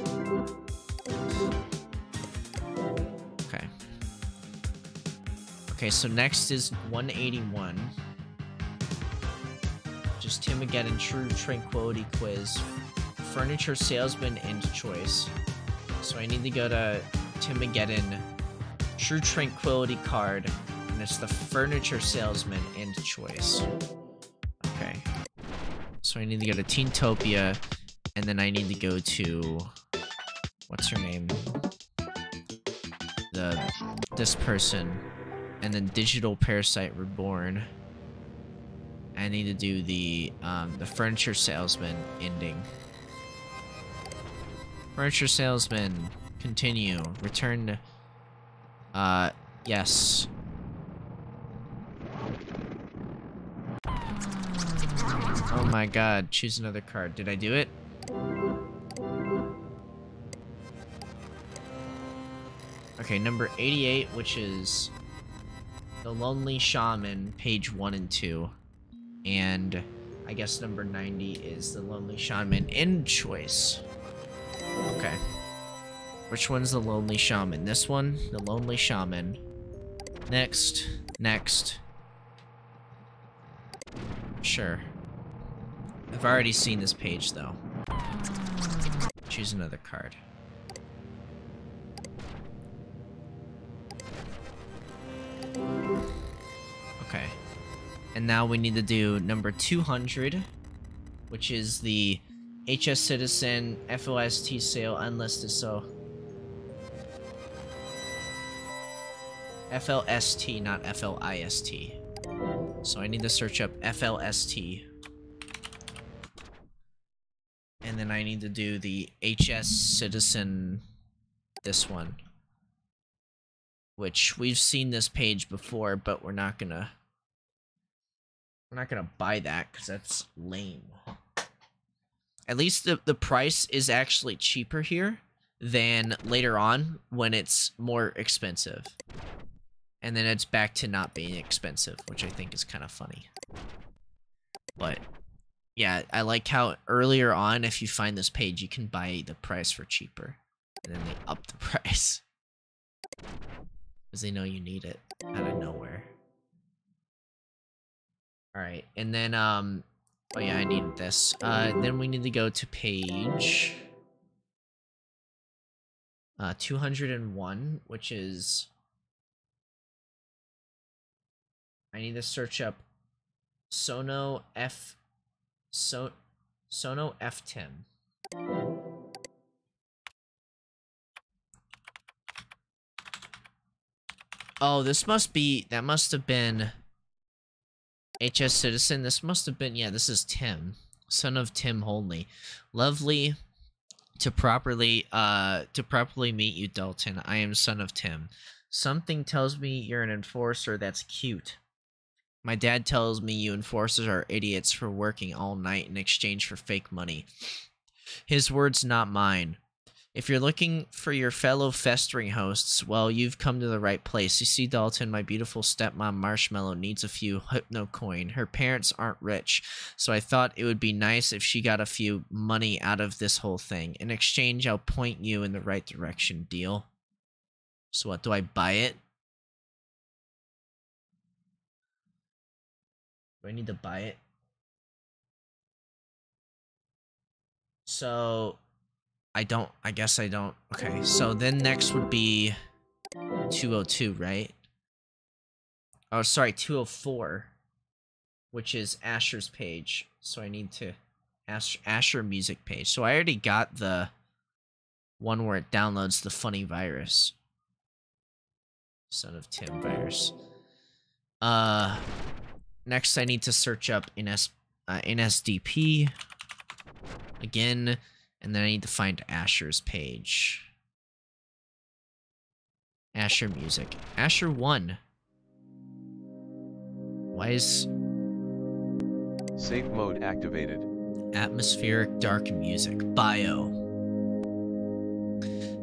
Okay, so next is 181. Just Timogeddon True Tranquility Quiz. Furniture Salesman and Choice. So I need to go to Tim Timogeddon True Tranquility card. And it's the Furniture Salesman and Choice. Okay. So I need to go to Teentopia. And then I need to go to... What's her name? The... This person. And then Digital Parasite Reborn. I need to do the um, the furniture salesman ending. Furniture salesman, continue. Return. Uh, yes. Oh my god, choose another card. Did I do it? Okay, number 88, which is The Lonely Shaman, page 1 and 2 and I guess number 90 is the Lonely Shaman in choice. Okay. Which one's the Lonely Shaman? This one? The Lonely Shaman. Next. Next. Sure. I've already seen this page, though. Choose another card. Okay. And now we need to do number 200, which is the HS Citizen FOST sale unlisted, so... FLST, not FLIST. So I need to search up FLST. And then I need to do the HS Citizen, this one. Which, we've seen this page before, but we're not gonna... We're not gonna buy that, because that's lame. At least the, the price is actually cheaper here than later on when it's more expensive. And then it's back to not being expensive, which I think is kind of funny. But, yeah, I like how earlier on, if you find this page, you can buy the price for cheaper. And then they up the price. Because they know you need it out of nowhere. Alright, and then, um... Oh yeah, I needed this. Uh, then we need to go to page... Uh, 201, which is... I need to search up Sono F... So... Sono F Tim. Oh, this must be, that must have been HS Citizen. This must have been, yeah, this is Tim, son of Tim Holney. Lovely to properly, uh, to properly meet you, Dalton. I am son of Tim. Something tells me you're an enforcer that's cute. My dad tells me you enforcers are idiots for working all night in exchange for fake money. His words, not mine. If you're looking for your fellow festering hosts, well, you've come to the right place. You see, Dalton, my beautiful stepmom Marshmallow needs a few hypno coin. Her parents aren't rich, so I thought it would be nice if she got a few money out of this whole thing. In exchange, I'll point you in the right direction. Deal? So what, do I buy it? Do I need to buy it? So I don't, I guess I don't. Okay, so then next would be 202, right? Oh, sorry, 204, which is Asher's page. So I need to Asher, Asher music page. So I already got the one where it downloads the funny virus. Son of Tim virus. Uh, next I need to search up NS, uh, NSDP. Again, and then I need to find Asher's page. Asher music. Asher 1. Why is... Safe mode activated. Atmospheric dark music. Bio.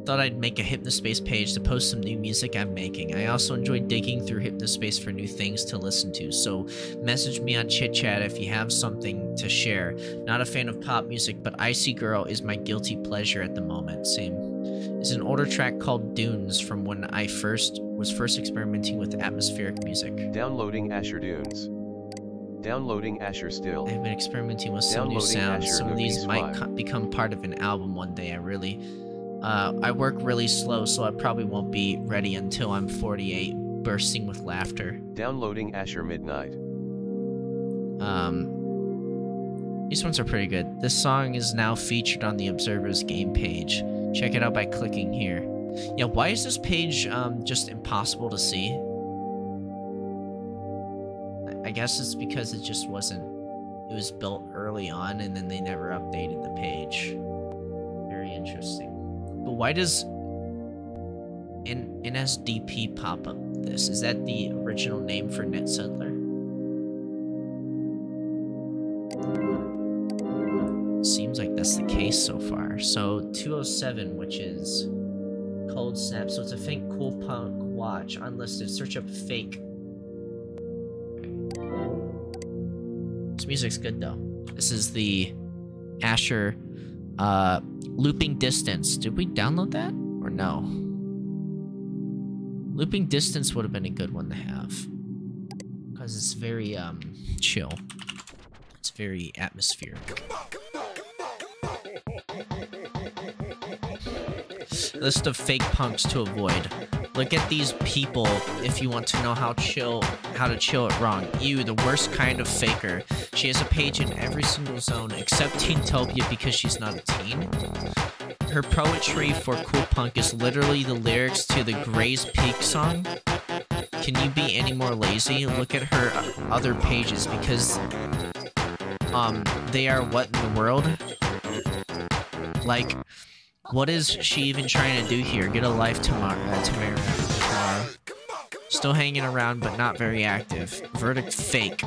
Thought I'd make a Hypnospace page to post some new music I'm making. I also enjoy digging through Hypnospace for new things to listen to, so message me on Chit Chat if you have something to share. Not a fan of pop music, but Icy Girl is my guilty pleasure at the moment. Same. Is an older track called Dunes from when I first was first experimenting with atmospheric music. Downloading Asher Dunes. Downloading Asher Still. I've been experimenting with some new sounds. Asher Some of these might become part of an album one day. I really, uh, I work really slow, so I probably won't be ready until I'm 48, bursting with laughter. Downloading Asher Midnight. Um, these ones are pretty good. This song is now featured on the Observer's game page. Check it out by clicking here. Yeah, why is this page um, just impossible to see? I- I guess it's because it just wasn't. It was built early on and then they never updated the page. Very interesting. But why does N- NSDP pop up this? Is that the original name for Net NetSettler? Seems like that's the case so far. So 207, which is Cold Snap. So it's a fake cool punk watch. Unlisted. Search up fake. This music's good though. This is the Asher uh, looping distance. Did we download that or no? Looping distance would have been a good one to have because it's very um chill. It's very atmospheric. List of fake punks to avoid. Look at these people if you want to know how chill how to chill it wrong. You, the worst kind of faker. She has a page in every single zone except Teentopia because she's not a teen. Her poetry for Cool Punk is literally the lyrics to the Gray's Peak song. Can you be any more lazy? Look at her uh, other pages because um they are what in the world? Like what is she even trying to do here? Get a life tomorrow, uh, tomorrow, tomorrow. Still hanging around, but not very active. Verdict fake.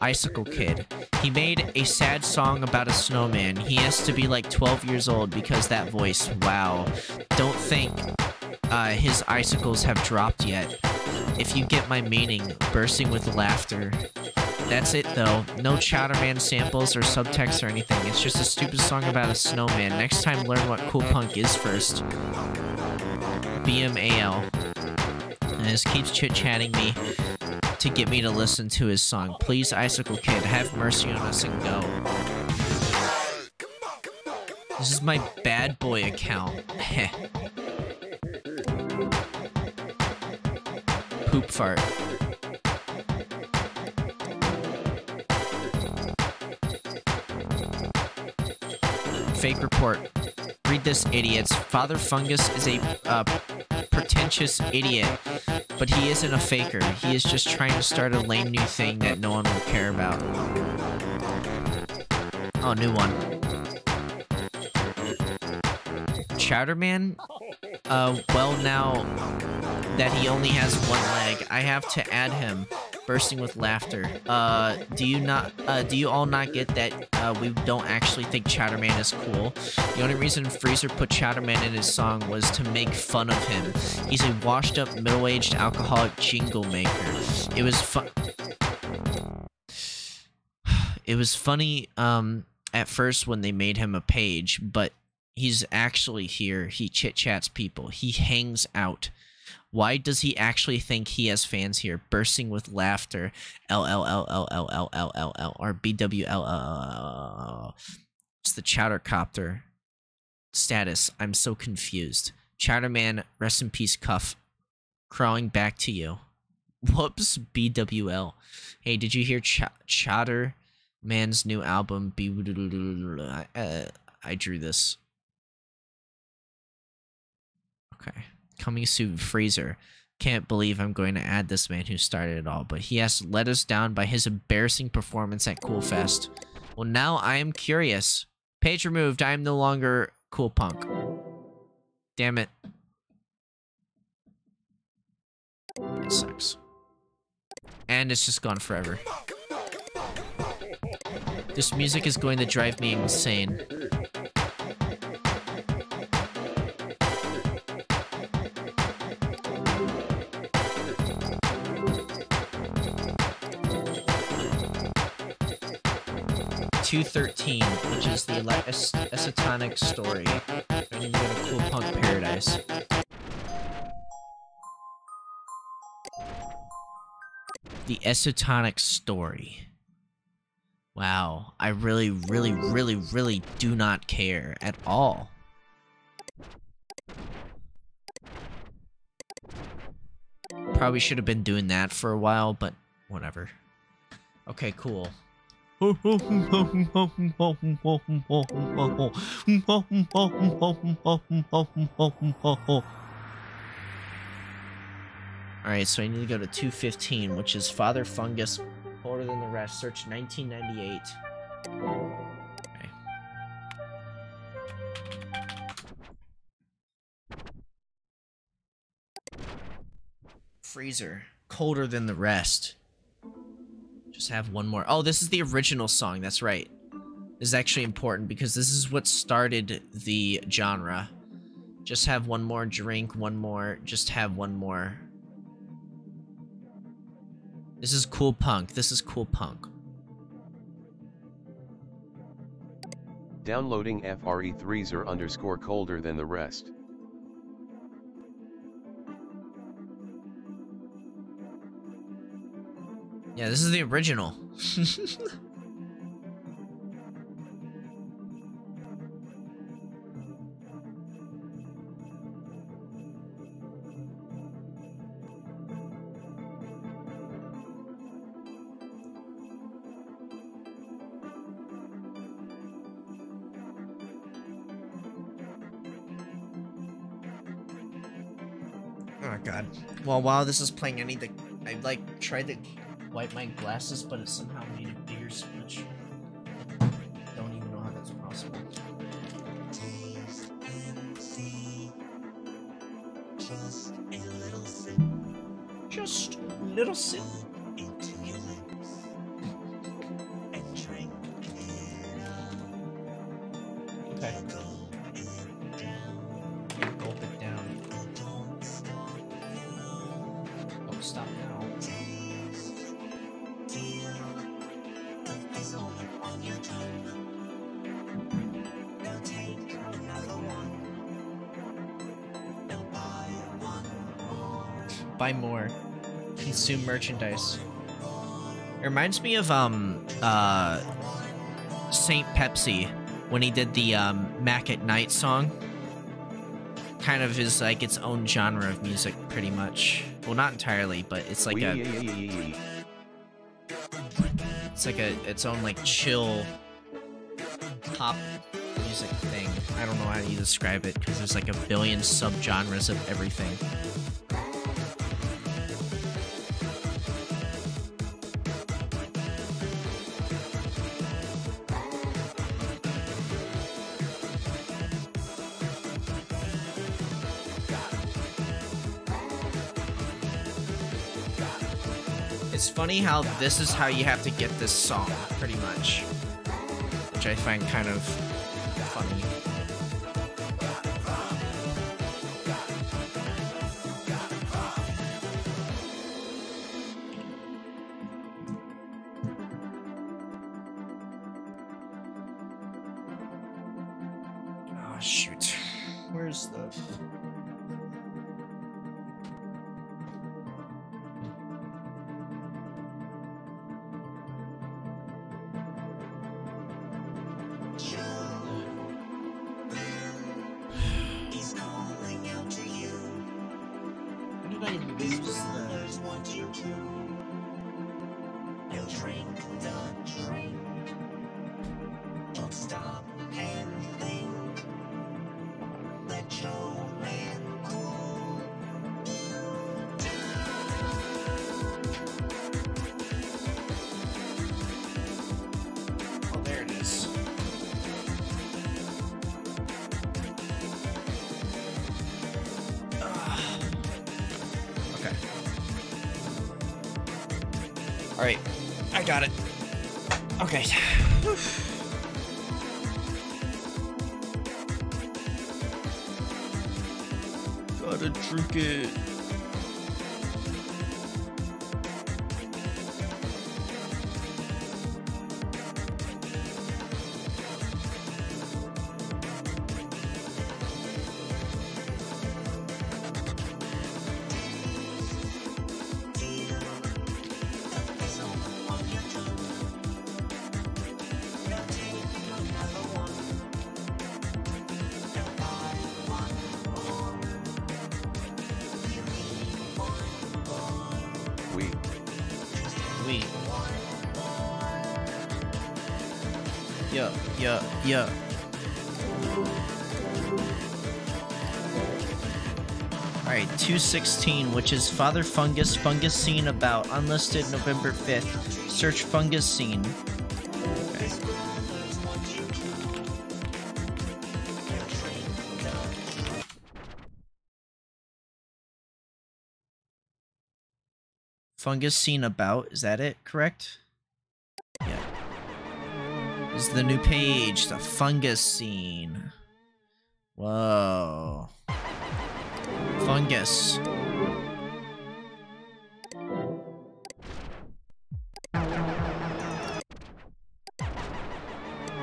Icicle Kid. He made a sad song about a snowman. He has to be like 12 years old because that voice. Wow. Don't think uh, his icicles have dropped yet. If you get my meaning, bursting with laughter. That's it though. No Chowderman samples or subtext or anything. It's just a stupid song about a snowman. Next time, learn what cool punk is first. BMAL. And this keeps chit-chatting me to get me to listen to his song. Please, Icicle Kid, have mercy on us and go. This is my bad boy account. Heh. Poop fart. Fake report. Read this, idiots. Father Fungus is a uh, pretentious idiot, but he isn't a faker. He is just trying to start a lame new thing that no one will care about. Oh, new one. Chowderman? Uh, well now that he only has one leg, I have to add him bursting with laughter. Uh, do you not, uh, do you all not get that, uh, we don't actually think Chowderman is cool? The only reason Freezer put Chowderman in his song was to make fun of him. He's a washed up, middle-aged alcoholic jingle maker. It was fun. It was funny, um, at first when they made him a page, but he's actually here. He chit-chats people. He hangs out. Why does he actually think he has fans here? Bursting with laughter. L L L L L L L L L or B W L L. It's the Chowdercopter status. I'm so confused. Chowderman, rest in peace, Cuff. Crawling back to you. Whoops, BWL. Hey, did you hear Ch- Chowder Man's new album? B. Uh, I drew this. Okay. Coming soon, Freezer. Can't believe I'm going to add this man who started it all, but he has let us down by his embarrassing performance at Cool Fest. Well, now I am curious. Page removed. I am no longer Cool Punk. Damn it. It sucks. And it's just gone forever. This music is going to drive me insane. Two thirteen, which is the like es- esotonic story. Need to go Cool Punk Paradise. The esotonic story. Wow, I really, really, really, really do not care at all. Probably should have been doing that for a while, but whatever. Okay, cool. Alright, so I need to go to 215, which is Father Fungus, older than the rest. Search 1998. Okay. Freezer, colder than the rest. Just have one more. Oh, this is the original song. That's right. This is actually important because this is what started the genre. Just have one more drink, one more. Just have one more. This is cool punk. This is cool punk. Downloading FRE3s are underscore colder than the rest. Yeah, this is the original. Oh god. Well, while this is playing, I need to. I like tried to wipe my glasses, but it somehow made a bigger splitch. Don't even know how that's possible. Just a little sip. Okay. Consume merchandise. It reminds me of um uh Saint Pepsi when he did the um Mac at Night song. Kind of is like its own genre of music, pretty much. Well, not entirely, but it's like a it's like a its own like chill pop music thing. I don't know how you describe it because there's like a billion subgenres of everything. Funny how this is how you have to get this song, pretty much. Which I find kind of funny. 16, which is Father Fungus Fungus Scene About, unlisted November 5th. Search Fungus Scene. Okay. Fungus Scene About, is that it, correct? Yeah. This is the new page, the Fungus Scene. Whoa. Fungus.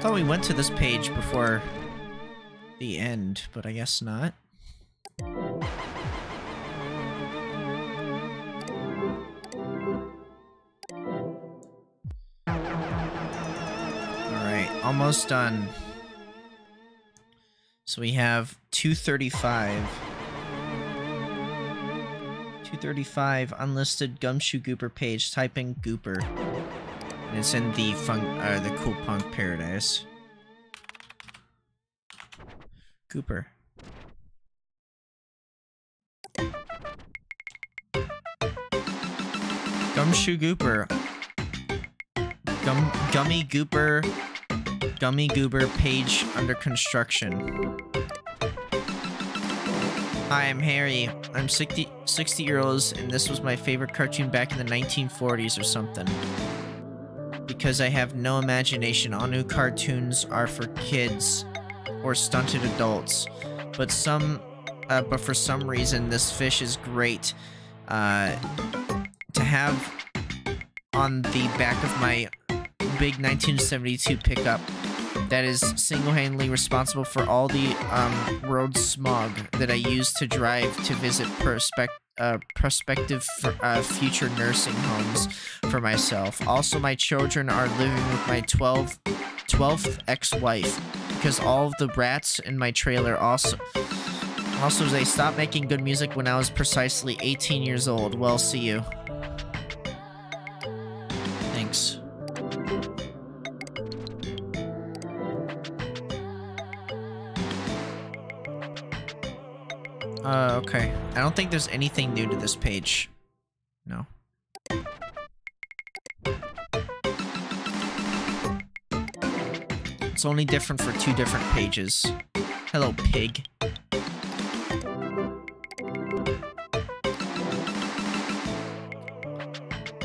thought we went to this page before the end, but I guess not. Alright, almost done. So we have 235. 235 unlisted Gumshoe Gooper page. Type in Gooper. And it's in the fun uh, the Cool Punk Paradise. Gooper. Gumshoe Gooper. Gum Gummy Gooper. Gummy Goober page under construction. Hi, I'm Harry. I'm 60, 60 years old, and this was my favorite cartoon back in the 1940s or something. Because I have no imagination, all new cartoons are for kids or stunted adults. But some, uh, but for some reason, this fish is great uh, to have on the back of my big 1972 pickup that is single-handedly responsible for all the um, road smog that I use to drive to visit prospect uh, prospective uh, future nursing homes for myself. Also, my children are living with my 12, 12th ex-wife because all of the rats in my trailer also also they stopped making good music when I was precisely 18 years old. Well, see you. Uh, okay. I don't think there's anything new to this page. No. It's only different for two different pages. Hello, pig.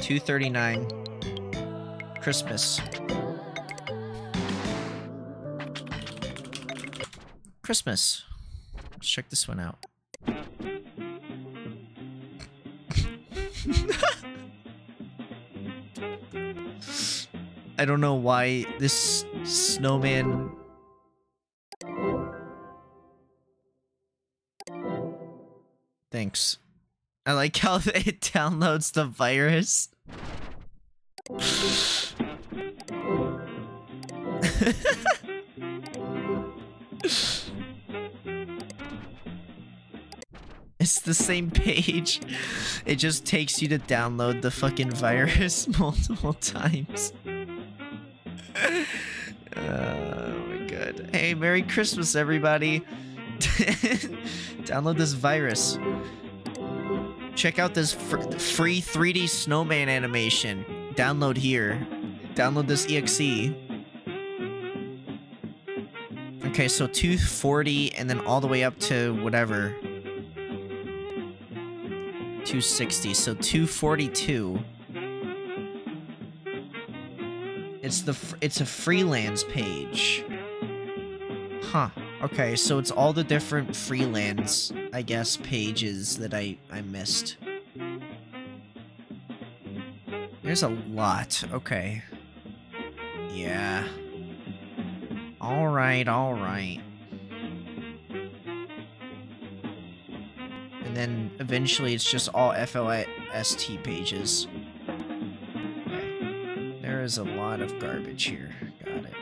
Two thirty-nine. Christmas. Christmas. Let's check this one out. I don't know why this snowman... Thanks. I like how it downloads the virus. It's the same page. It just takes you to download the fucking virus multiple times. oh my god. Hey, Merry Christmas, everybody. download this virus. Check out this fr free 3D snowman animation. Download here. Download this exe. Okay, so 240 and then all the way up to whatever. 260, so 242. It's the it's a Freelands page. Huh. Okay, so it's all the different Freelands, I guess, pages that I I missed. There's a lot. Okay. Yeah. All right, all right. And then eventually it's just all FLST pages. Okay. There is a lot of garbage here. Got it.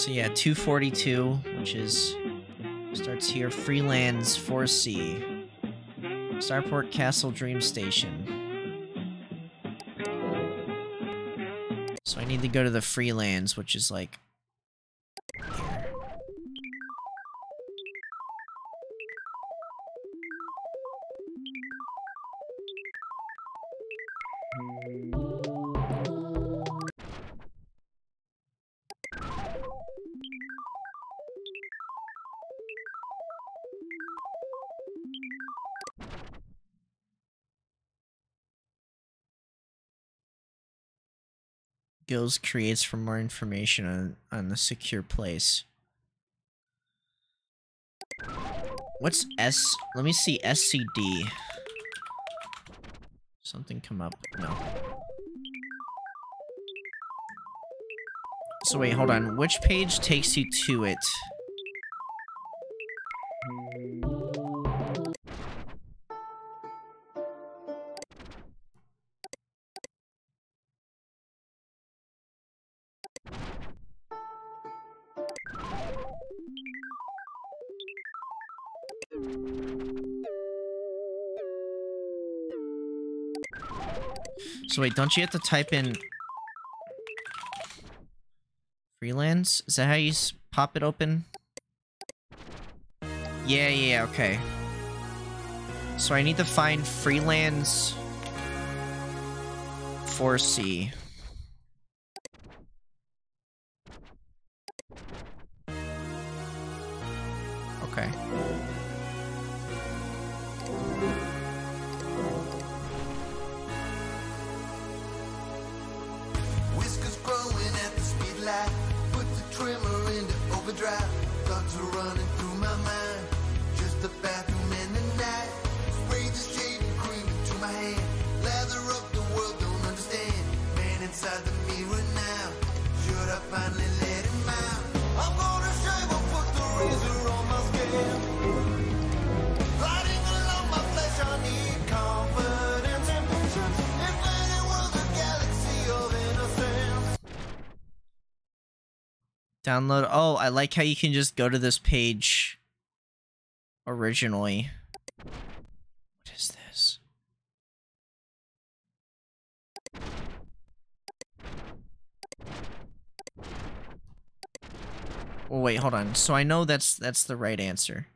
So yeah, 242, which is starts here. Freelands 4C. Starport Castle Dream Station. So I need to go to the Freelands, which is like Gills creates for more information on, on the secure place. What's S? Let me see SCD. Something come up? No. So wait, hold on. Which page takes you to it? Wait, don't you have to type in Freelands? Is that how you pop it open? Yeah, yeah, okay. So I need to find Freelands 4C. Like how you can just go to this page originally. What is this? Oh, wait, hold on. So I know that's that's the right answer.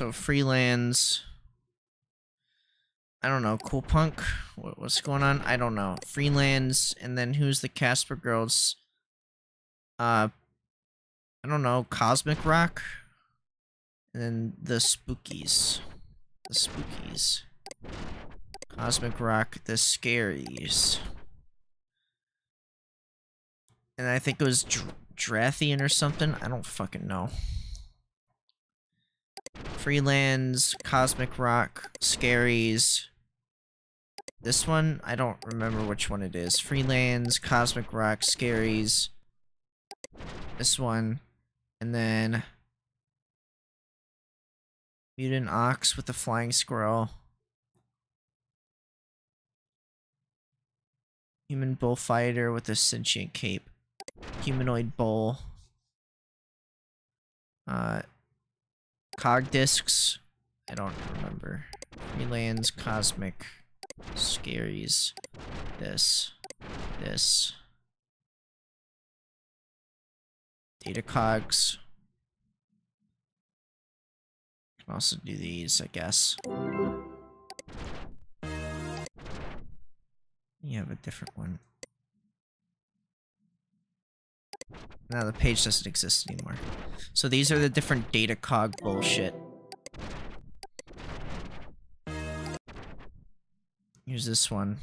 So Freelands. I don't know. Cool Punk. What, what's going on? I don't know. Freelands, and then who's the Casper girls? Uh, I don't know. Cosmic Rock, and then the Spookies. The Spookies. Cosmic Rock, the Scaries. And I think it was Dr- Drathian or something. I don't fucking know. Freelands, Cosmic Rock, Scaries. This one, I don't remember which one it is. Freelands, Cosmic Rock, Scaries. This one. And then... Mutant Ox with the Flying Squirrel. Human Bullfighter with a sentient cape. Humanoid Bull. Uh, cog discs. I don't remember. Freelands, Cosmic, Scaries. This. This. Data cogs. Can also do these, I guess. You have a different one. Now the page doesn't exist anymore. So these are the different data cog bullshit. Here's this one.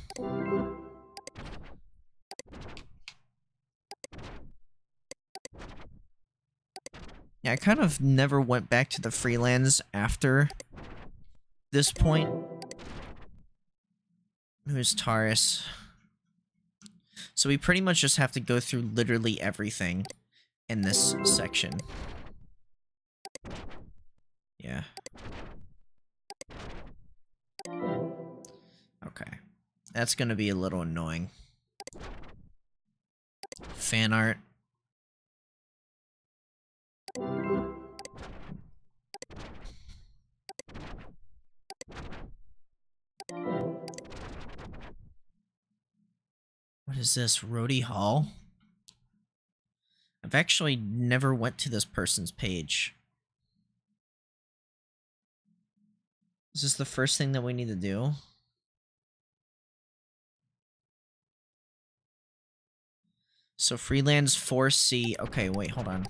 Yeah, I kind of never went back to the Freelands after this point. Who's Taurus? So we pretty much just have to go through literally everything in this section. Yeah. Okay. That's gonna be a little annoying. Fan art. What is this? Rhodey Hall? I've actually never went to this person's page. This is this the first thing that we need to do? So Freelands 4C. Okay, wait, hold on.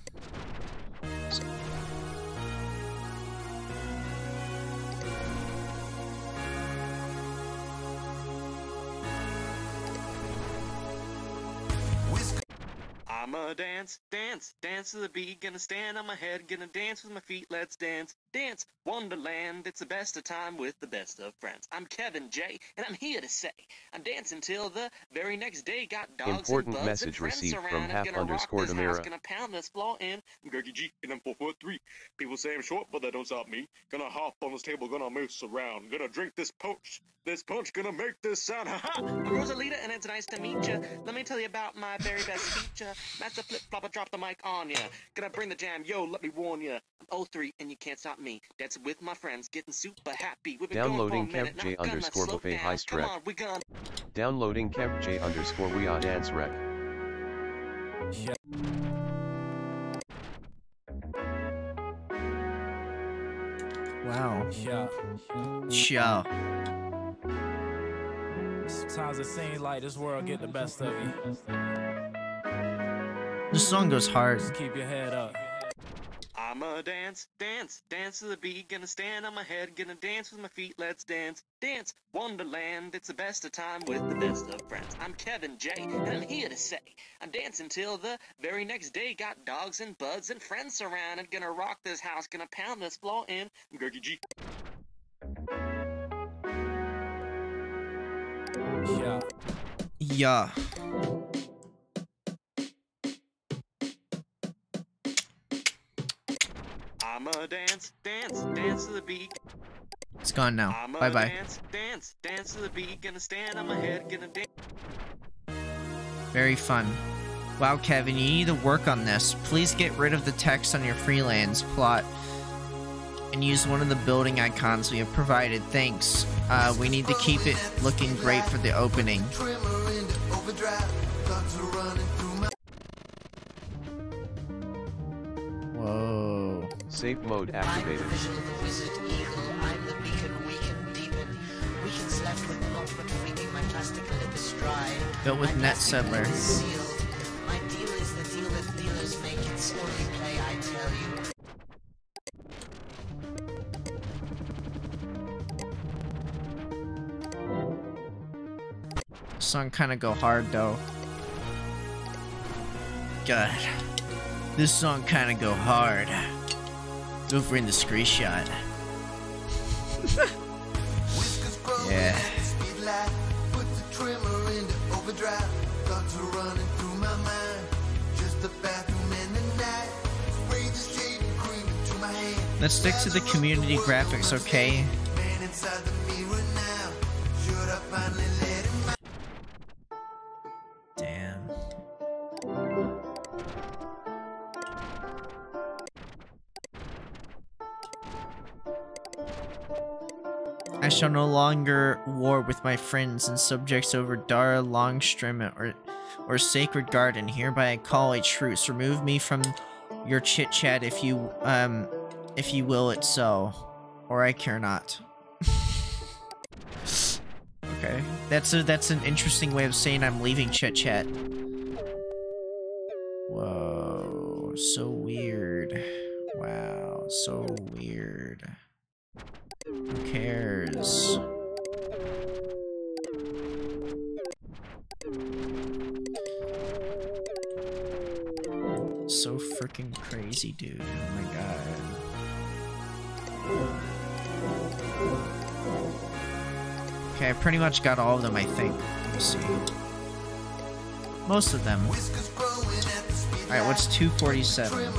I'm I'ma dance, dance, dance to the beat. Gonna stand on my head, gonna dance with my feet. Let's dance, dance. Wonderland, it's the best of time with the best of friends. I'm Kevin J, and I'm here to say I'm dancing till the very next day. Got dogs Important and bugs message and friends received around. from I'm half gonna rock underscore this house, Demira. Gonna pound this floor in. I'm Gurky G, and I'm four foot three. People say I'm short, but that don't stop me. Gonna hop on this table, gonna moose around. Gonna drink this punch. This punch gonna make this sound. Ha ha! I'm Rosalita, and it's nice to meet ya. Let me tell you about my very best feature. That's the flip flop, I drop the mic on ya. Gonna bring the jam, yo, let me warn ya. I'm 03, and you can't stop me. Dancing with my friends, getting super happy. We've been Downloading going for a minute, Kev J underscore buffet high Come strep. on, we gonna Downloading Kev J underscore we are dance rec. Wow. Yeah. Yeah. Sometimes it seems like this world get the best of you. This song goes hard. Just keep your head up. I'ma dance, dance, dance to the beat. Gonna stand on my head, gonna dance with my feet. Let's dance, dance. Wonderland, it's the best of time with the best of friends. I'm Kevin J, and I'm here to say I'm dancing till the very next day. Got dogs and bugs and friends surrounded. Gonna rock this house, gonna pound this floor in. I'm Gurky G. Yeah. Yeah. I'ma dance, dance, dance to the beat. It's gone now. I'ma Bye bye. dance, dance, dance to the beat. Gonna stand on my head, gonna dance. Very fun. Wow, Kevin, you need to work on this. Please get rid of the text on your Freelands plot and use one of the building icons we have provided. Thanks. Uh, we need to keep it looking great for the opening. Trimmer into overdrive. Thoughts are running through my Whoa. Safe mode I'm activated. Wizard Eagle. I'm the beacon, weakened demon. Weaken's left with naught but freaking my plastic lip is dry. Built with My Net Settler. My deal is the deal that dealers make. It's only play, I tell you. Song kind of go hard though. God, this song kind of go hard. Over in the screenshot. yeah. Let's stick to the. Put the trimmer shall no longer war with my friends and subjects over Dara Longstrom or or Sacred Garden. Hereby I call a truce. Remove me from your chit chat if you um if you will it so, or I care not. okay, that's a that's an interesting way of saying I'm leaving chit chat. Whoa, so weird. Wow, so weird. So freaking crazy, dude. Oh my god. Okay, I pretty much got all of them, I think. Let me see. Most of them. Alright, what's 247?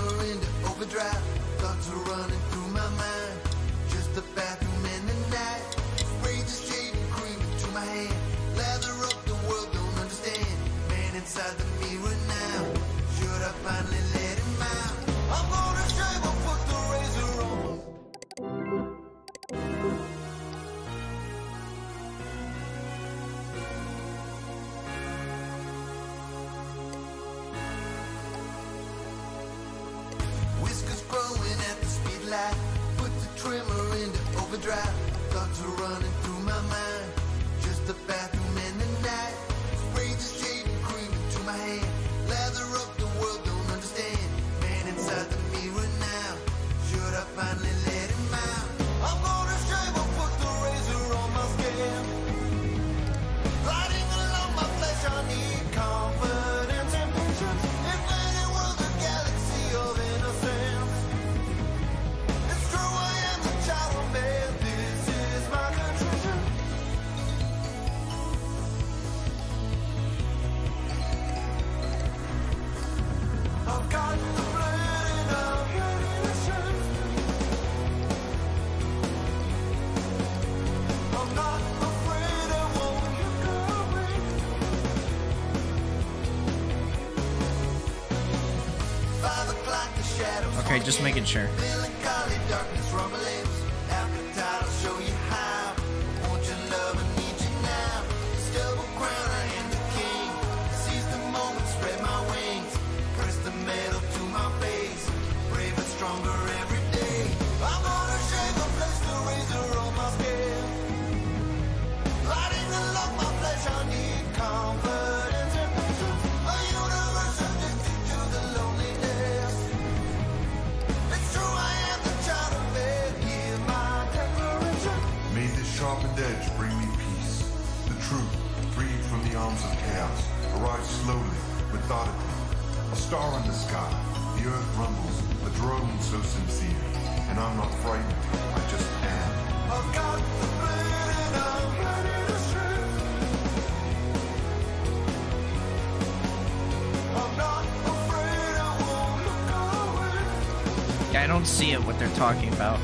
They're talking about.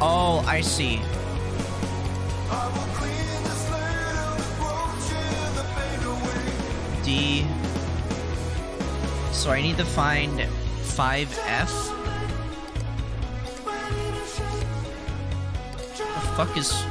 Oh, I see. D. So I need to find 5F. The fuck is.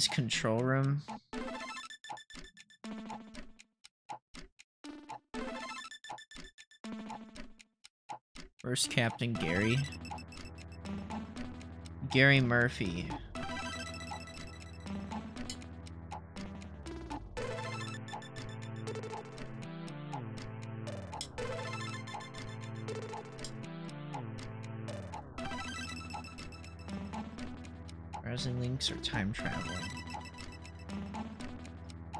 Gray's control room. First Captain Gary. Gary Murphy. Browsing links or time traveling.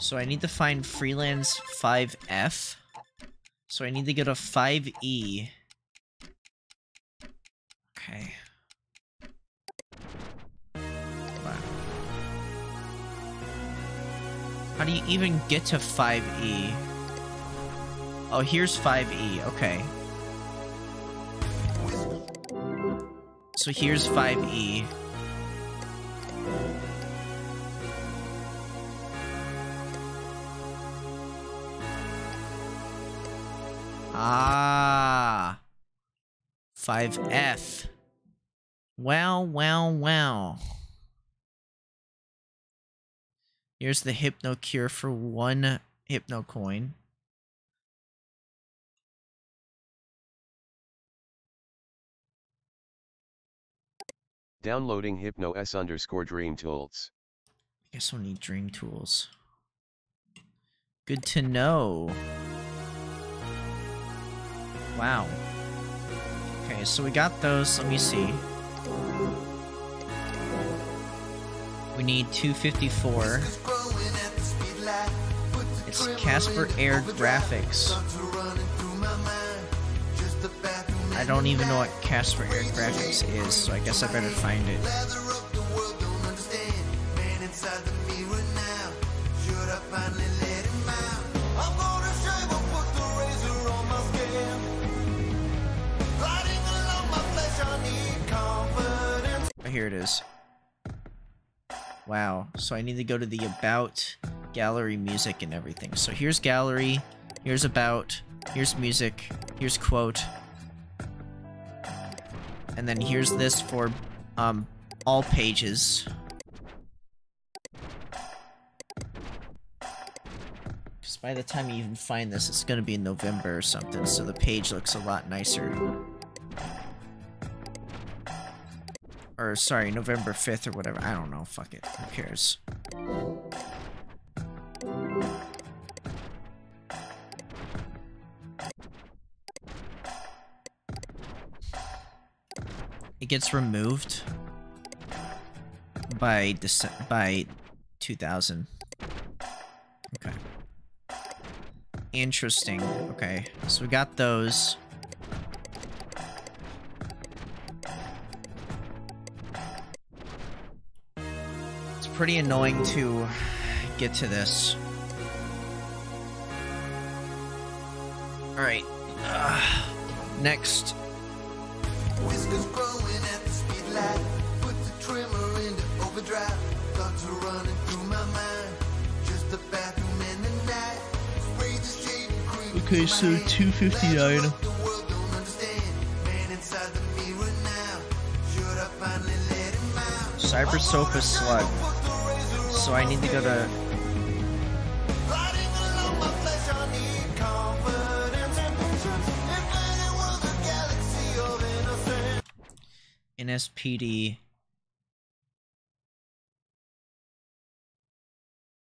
So I need to find Freelands 5F. So I need to go to 5E. Okay. How do you even get to 5E? Oh, here's 5E. Okay. So here's E. 5E. 5F. Well, well, well. Here's the HypnoCure for one Hypno Coin. Downloading HypnoS underscore Dream Tools. I guess we'll need Dream Tools. Good to know. Wow. Okay, so we got those. Let me see. We need 254. It's Casper Air Graphics. I don't even know what Casper Air Graphics is, so I guess I better find it. Here it is. Wow. So I need to go to the About gallery music and everything. So here's gallery, here's About, here's music, here's quote. And then here's this for um all pages. Because by the time you even find this, it's gonna be in November or something, so the page looks a lot nicer. Or, sorry, November 5th or whatever. I don't know. Fuck it. Who cares? It gets removed by Dece- by 2000. Okay. Interesting. Okay. So we got those. Pretty annoying to get to this. Alright. Uh, next. Whiskers growing at the speed light. Put the trimmer into overdrive. Thoughts are running through my mind. Just a bathroom in the night. Razor shading cream. Okay, so 259. The world don't understand. Man inside the mirror now. Should I finally let him out? Cyber Sofa Slug. So I need to go to Riding along my flesh, I need confidence and patience. If any was a galaxy of innocence. NSPD.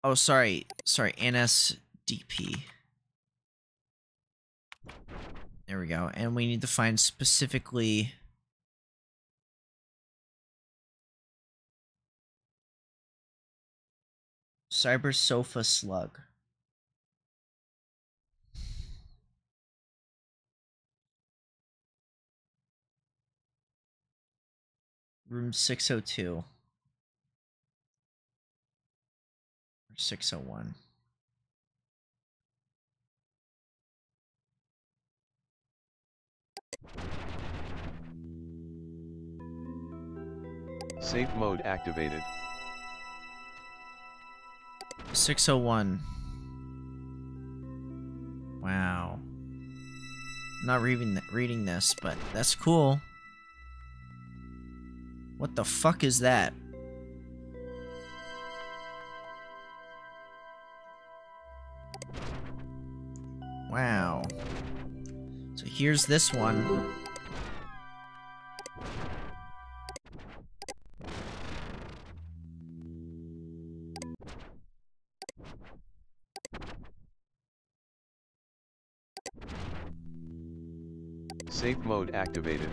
Oh, sorry. Sorry, NSDP. There we go. And we need to find specifically Cyber Sofa Slug. Room 602. Or 601. Safe mode activated. 601. Wow. I'm not reading reading this, but that's cool. What the fuck is that? Wow. So here's this one. Activated.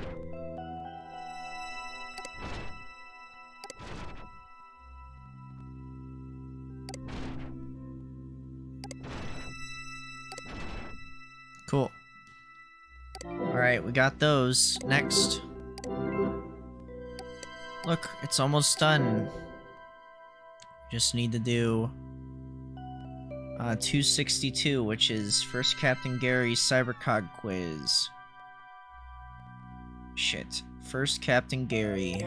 Cool. Alright, we got those. Next. Look, it's almost done. Just need to do uh, 262, which is First Captain Gary's Cybercog quiz. Shit. First Captain Gary.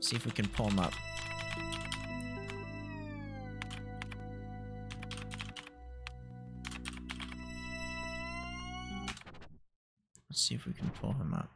See if we can pull him up. Let's see if we can pull him up.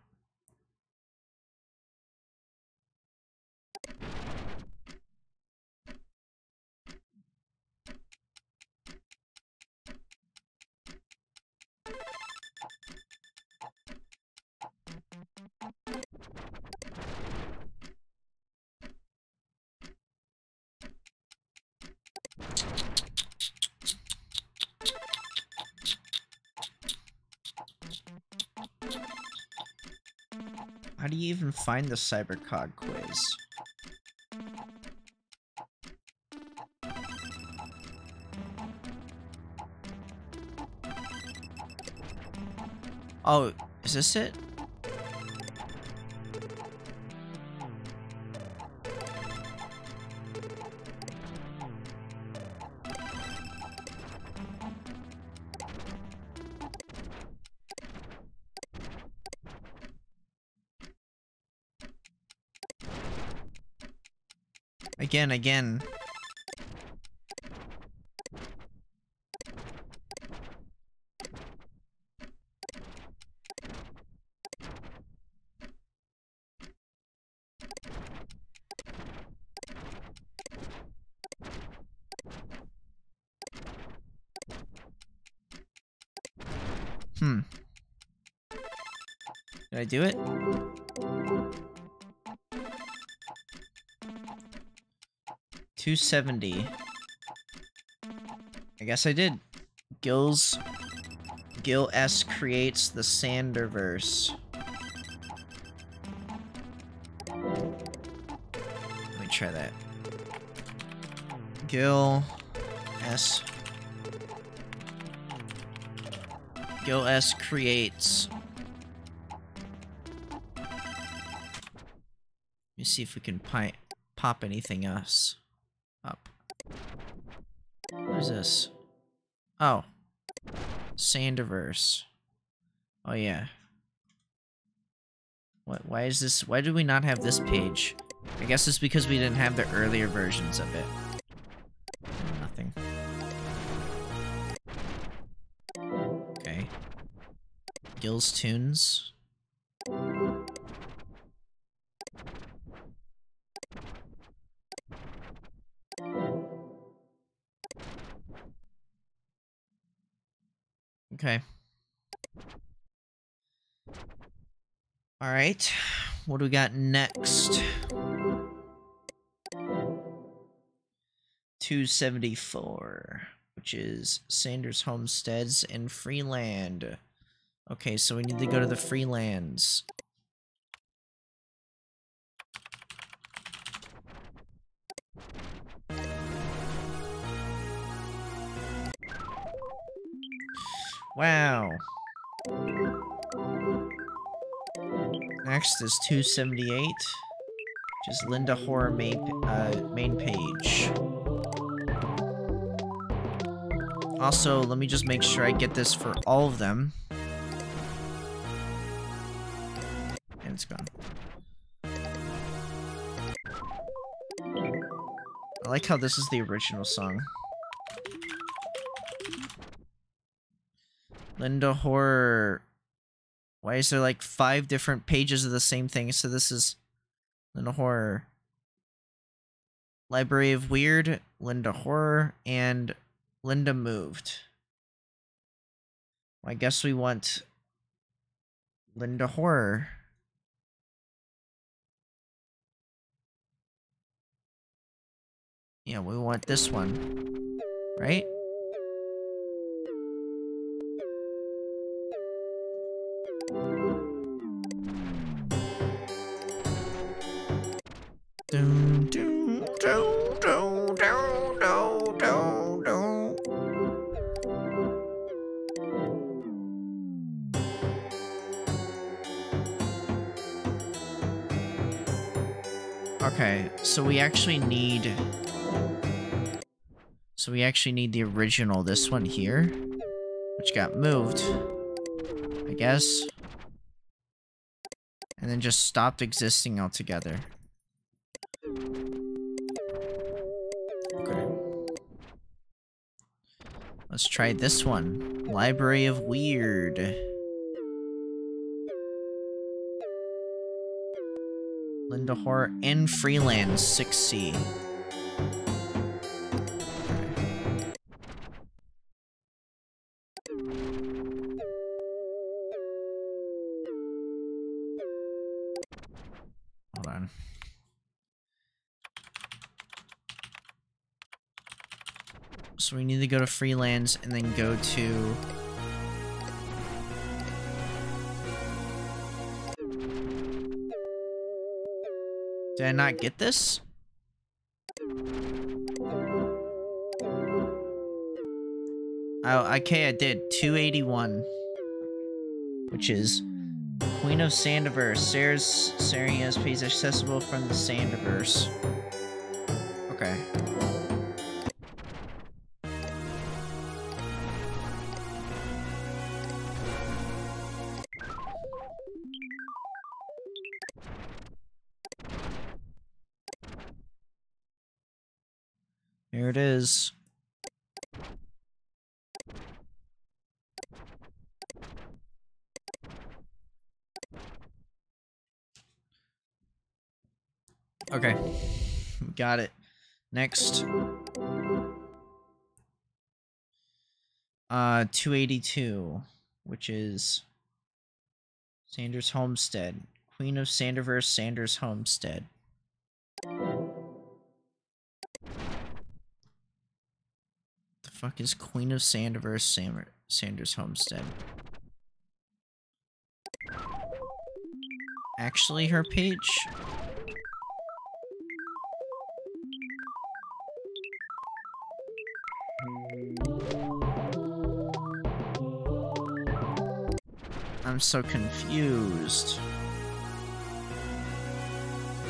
Find the Cybercog quiz? Oh, is this it? Again, again. Hmm. Did I do it? Two seventy. I guess I did. Gills. Gil S creates the Sandiverse. Let me try that. Gil S. Gil S creates. Let me see if we can pop anything else is this? Oh. Sandiverse. Oh yeah. What why is this why do we not have this page? I guess it's because we didn't have the earlier versions of it. Nothing. Okay. Gills tunes. What do we got next? 274, which is Sanders Homesteads and Freeland. Okay, so we need to go to the Freelands. Wow. Next is 278, which is Linda Horror main, uh, main page. Also, let me just make sure I get this for all of them. And it's gone. I like how this is the original song. Linda Horror. Why is there like five different pages of the same thing? So this is Linda Horror. Library of Weird, Linda Horror, and Linda Moved. I guess we want Linda Horror. Yeah, we want this one. Right? Okay, so we actually need... So we actually need the original, this one here, which got moved, I guess. And then just stopped existing altogether. Let's try this one. Library of Weird. Linda Horror and Freelands 6C. So we need to go to Freelands and then go to... Did I not get this? Oh, okay, I did. 281. Which is Queen of Sandiverse. Sarah's Saria's page accessible from the Sandiverse. Okay. Is. Okay. Got it. Next. Uh, 282, which is Sanders Homestead. Queen of Sandiverse, Sanders Homestead. Fuck is Queen of Sandiverse, Sam Sanders Homestead? Actually, her page? I'm so confused.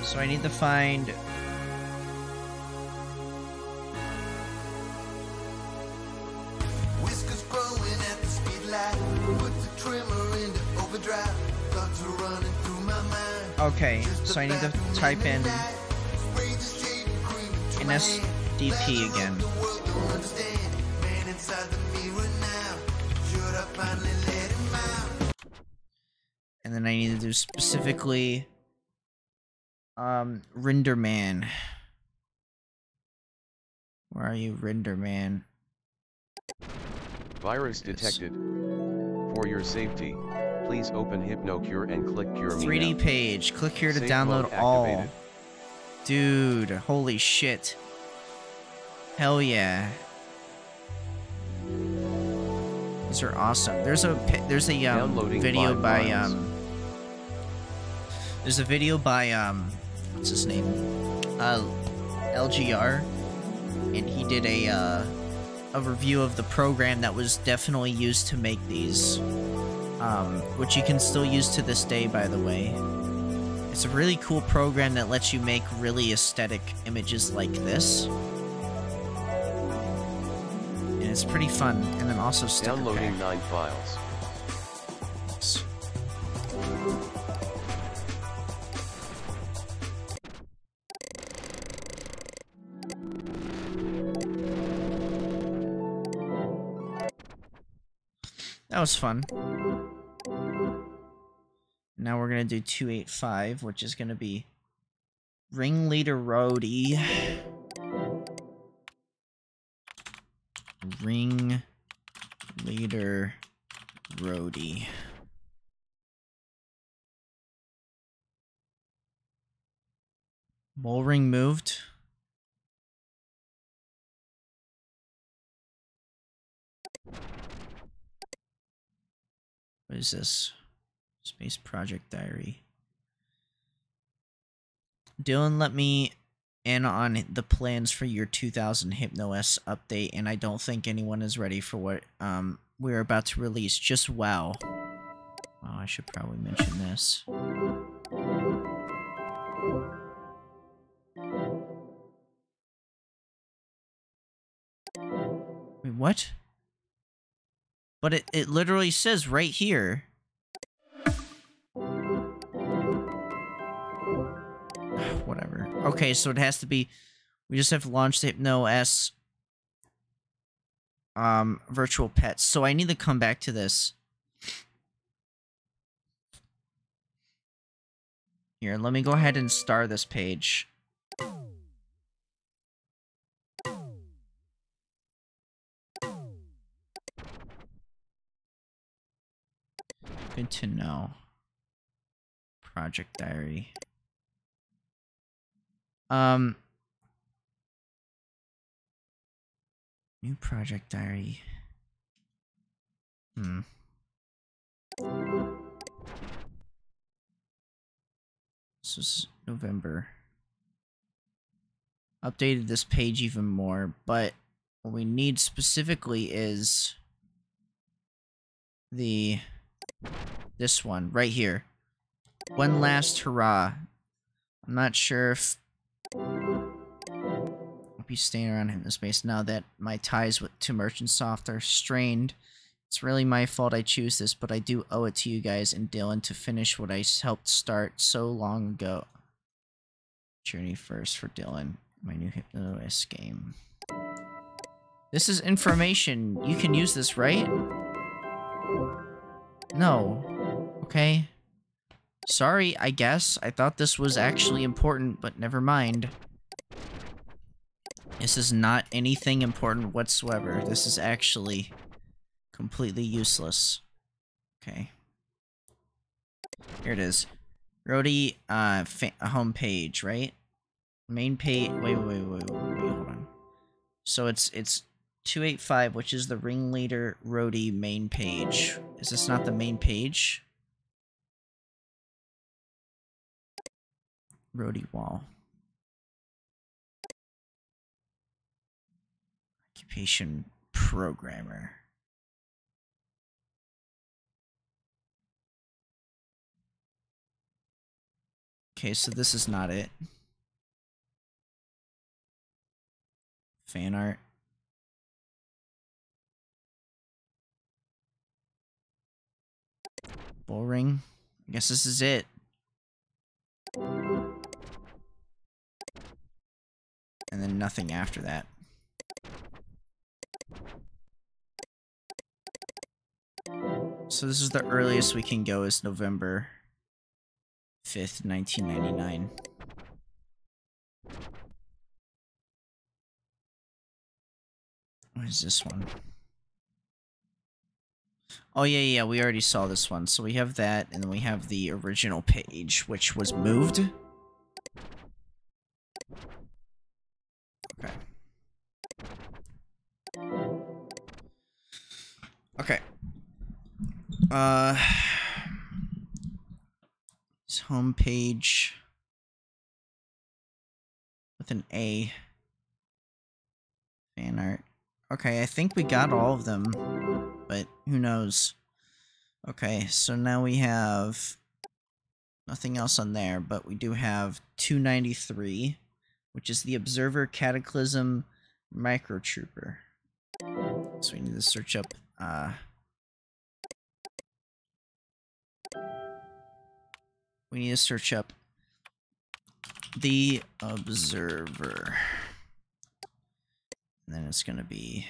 So I need to find Okay, so I need to type in. NSDP again. And then I need to do specifically um Renderman. Where are you, Renderman? Virus detected. For your safety, please open HypnoCure and click Cure Me 3D now. page. Click here to Safe download all. activated. Dude, holy shit. Hell yeah. These are awesome. There's a there's a um, video by um There's a video by um what's his name? Uh LGR and he did a uh a review of the program that was definitely used to make these um which you can still use to this day by the way. It's a really cool program that lets you make really aesthetic images like this. And it's pretty fun. And then also sticker Downloading pack. nine files. That was fun. Now we're gonna do 285, which is gonna be Ringleader Roadie. Ringleader Roadie. Bull ring moved. What is this? Space Project Diary. Dylan let me in on the plans for your 2000 HypnoS update, and I don't think anyone is ready for what um we're about to release. Just wow. Oh, I should probably mention this. Wait, what? But it, it literally says right here. Okay, so it has to be. We just have to launch the HypnoS um, virtual pets. So I need to come back to this. Here, let me go ahead and star this page. Good to know. Project Diary. Um. New Project Diary. Hmm. This was November. Updated this page even more, but what we need specifically is the this one right here. One last hurrah. I'm not sure if I'll be staying around Hypnospace now that my ties with to Merchantsoft are strained. It's really my fault I choose this, but I do owe it to you guys and Dylan to finish what I helped start so long ago. Journey first for Dylan, my new HypnoS game. This is information. You can use this, right? No. Okay. Sorry, I guess. I thought this was actually important, but never mind. This is not anything important whatsoever. This is actually completely useless. Okay. Here it is. Rody, uh, home page, right? Main page. Wait, wait, wait, wait, wait, hold on. So it's it's 285, which is the ringleader Rody main page. Is this not the main page? Rody wall. Occupation programmer. Okay, so this is not it. Fan art. Bullring. I guess this is it. And then nothing after that. So this is the earliest we can go is November 5th, 1999. What is this one? Oh yeah, yeah, we already saw this one. So we have that, and then we have the original page, which was moved. Okay. Okay. Uh, his home page with an A. Fan art. Okay, I think we got all of them, but who knows? Okay, so now we have nothing else on there, but we do have 293, which is the Observer Cataclysm Microtrooper. So we need to search up, uh... We need to search up the Observer. And then it's going to be...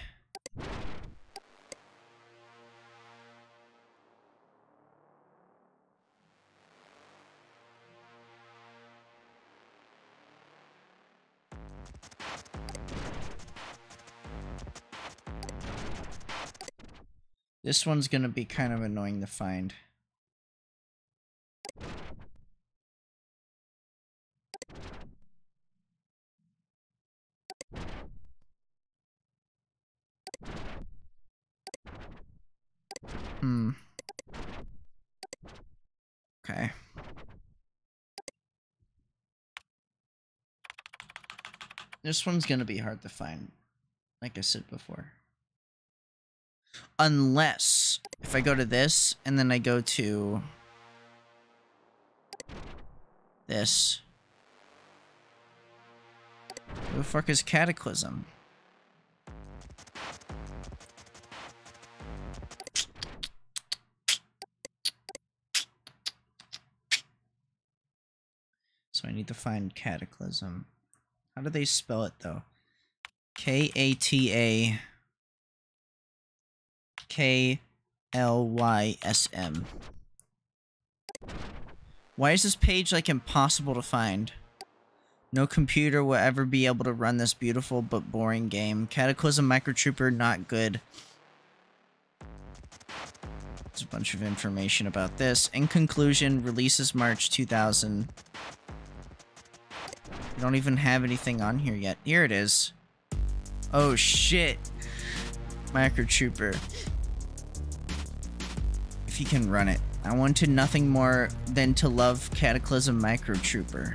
This one's to be kind of annoying to find. Hmm. Okay. This one's gonna be hard to find, like I said before. Unless, if I go to this, and then I go to this. Who the fuck is Cataclysm? So I need to find Cataclysm. How do they spell it though? K A T A K L Y S M. Why is this page like impossible to find? No computer will ever be able to run this beautiful but boring game. Cataclysm Microtrooper not good. There's a bunch of information about this. In conclusion, releases March 2000. We don't even have anything on here yet. Here it is. Oh shit. Microtrooper. If you can run it. I wanted nothing more than to love Cataclysm Microtrooper.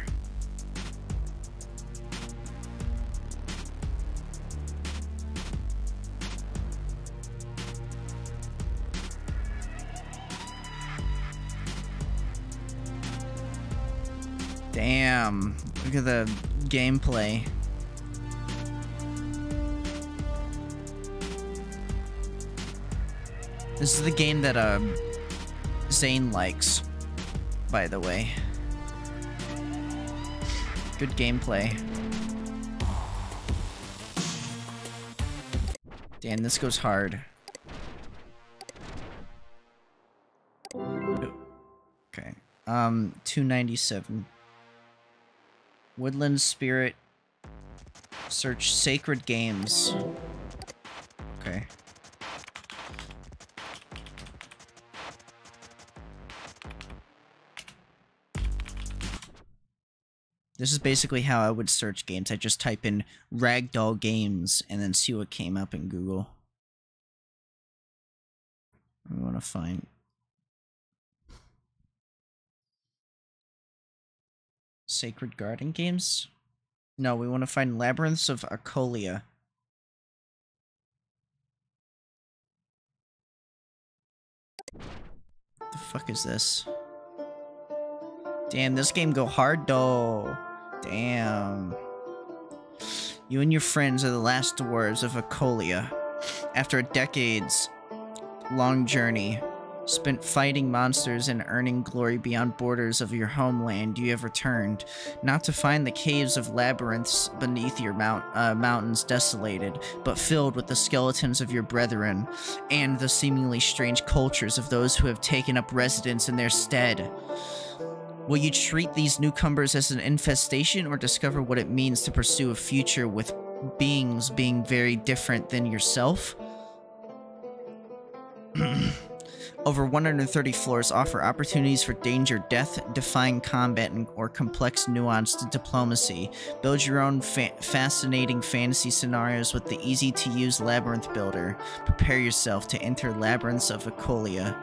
Damn. Look at the gameplay. This is the game that uh, Zane likes, by the way. Good gameplay. Damn, this goes hard. Okay. Um, 297. Woodland Spirit. Search Sacred Games. Okay. This is basically how I would search games. I just type in ragdoll games and then see what came up in Google. I want to find Sacred Garden games? No, we want to find Labyrinths of Acolia. the fuck is this? Damn, this game go hard though. Damn. You and your friends are the last dwarves of Acolia. After a decades long journey, Spent fighting monsters and earning glory beyond borders of your homeland, you have returned, not to find the caves of labyrinths beneath your mount, uh, mountains desolated, but filled with the skeletons of your brethren, and the seemingly strange cultures of those who have taken up residence in their stead. Will you treat these newcomers as an infestation or discover what it means to pursue a future with beings being very different than yourself? Over 130 floors offer opportunities for danger, death, defying combat, and, or complex nuanced diplomacy. Build your own fa fascinating fantasy scenarios with the easy-to-use Labyrinth Builder. Prepare yourself to enter Labyrinths of Ecolia.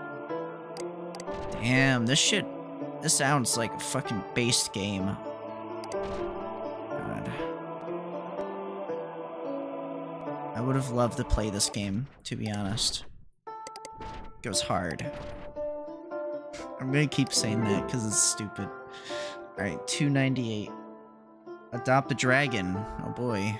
Damn, this shit... This sounds like a fucking based game. God. I would have loved to play this game, to be honest It goes hard. I'm gonna keep saying that because it's stupid. Alright, 298. Adopt a dragon. Oh boy.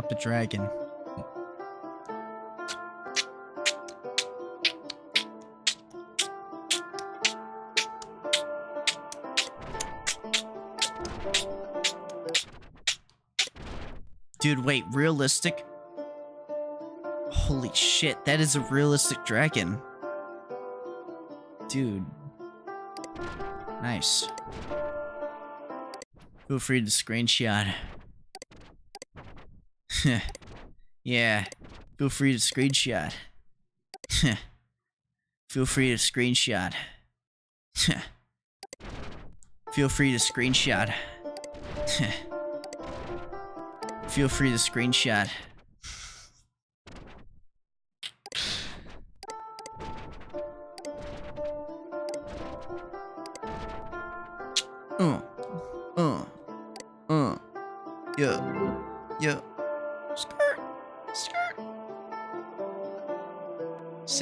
Adopt a dragon. Dude, wait, realistic? Holy shit, that is a realistic dragon. Dude. Nice. Feel free to screenshot. yeah. Feel free to screenshot. Feel free to screenshot. Feel free to screenshot. Feel free to screenshot.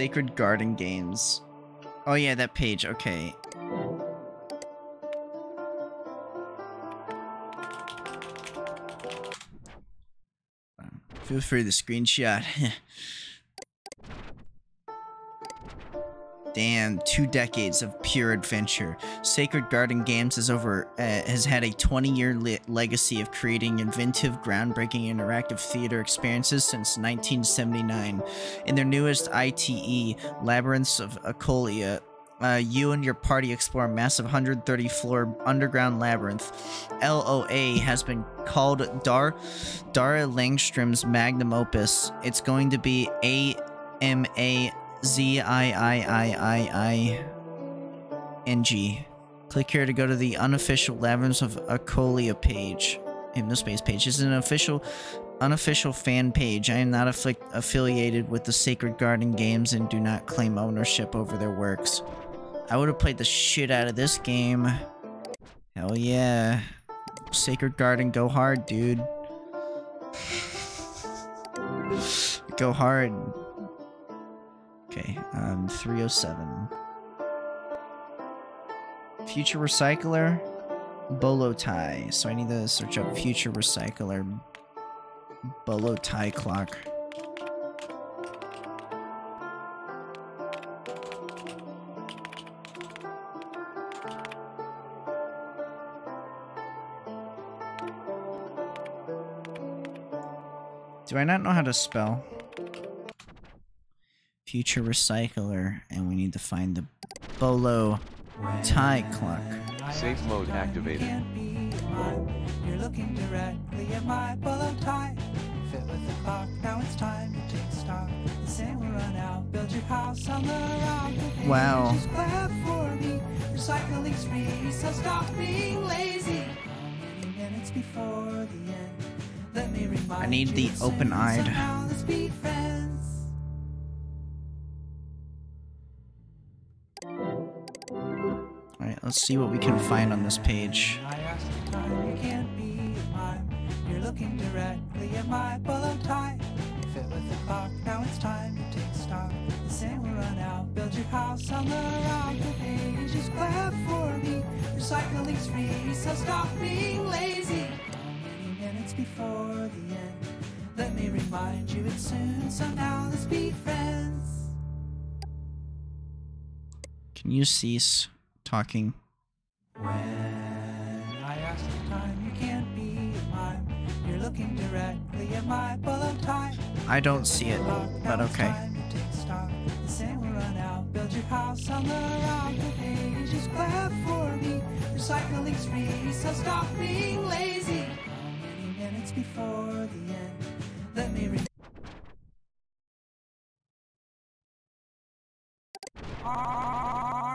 Sacred Garden Games. Oh yeah, that page. Okay. Feel free to screenshot. Damn, two decades of pure adventure. Sacred Garden Games has over uh, has had a 20-year le legacy of creating inventive, groundbreaking interactive theater experiences since 1979. In their newest ITE, Labyrinths of Ecolia, uh, you and your party explore a massive 130-floor underground labyrinth. LOA has been called Dar Dara Langstrom's magnum opus. It's going to be AMA Z I I I I I N G. Click here to go to the unofficial Labyrinths of Ecolia page. Hypnospace page. This is an official, unofficial fan page. I am not affiliated with the Sacred Garden games and do not claim ownership over their works. I would have played the shit out of this game. Hell yeah. Sacred Garden, go hard, dude. go hard. Okay, um, 307. Future Recycler, Bolo Tie. So I need to search up Future Recycler, Bolo Tie Clock. Do I not know how to spell? Future Recycler, and we need to find the Bolo Tie Clock. Safe mode activated. You're looking directly at my bolo tie. Fit with the clock, now it's time to take stock. The sand will run out, build your house on the rock. Wow. Just clap for me, recycling's free, so stop being lazy. Minutes before the end? Let me remind I need the open-eyed. On the rock. The page is clap for me. Recycling's free, so stop being lazy. Many minutes before the end. Let me remind you it's soon, so now let's be friends. Can you cease talking? When I ask the time, you can't be mime. You're looking directly at my. I don't see it, but okay. Take stock, the sand will run out. Build your house on the rock. The page is clap for me. Recycling's free, so stop being lazy. How many minutes before the end? Let me re- ah.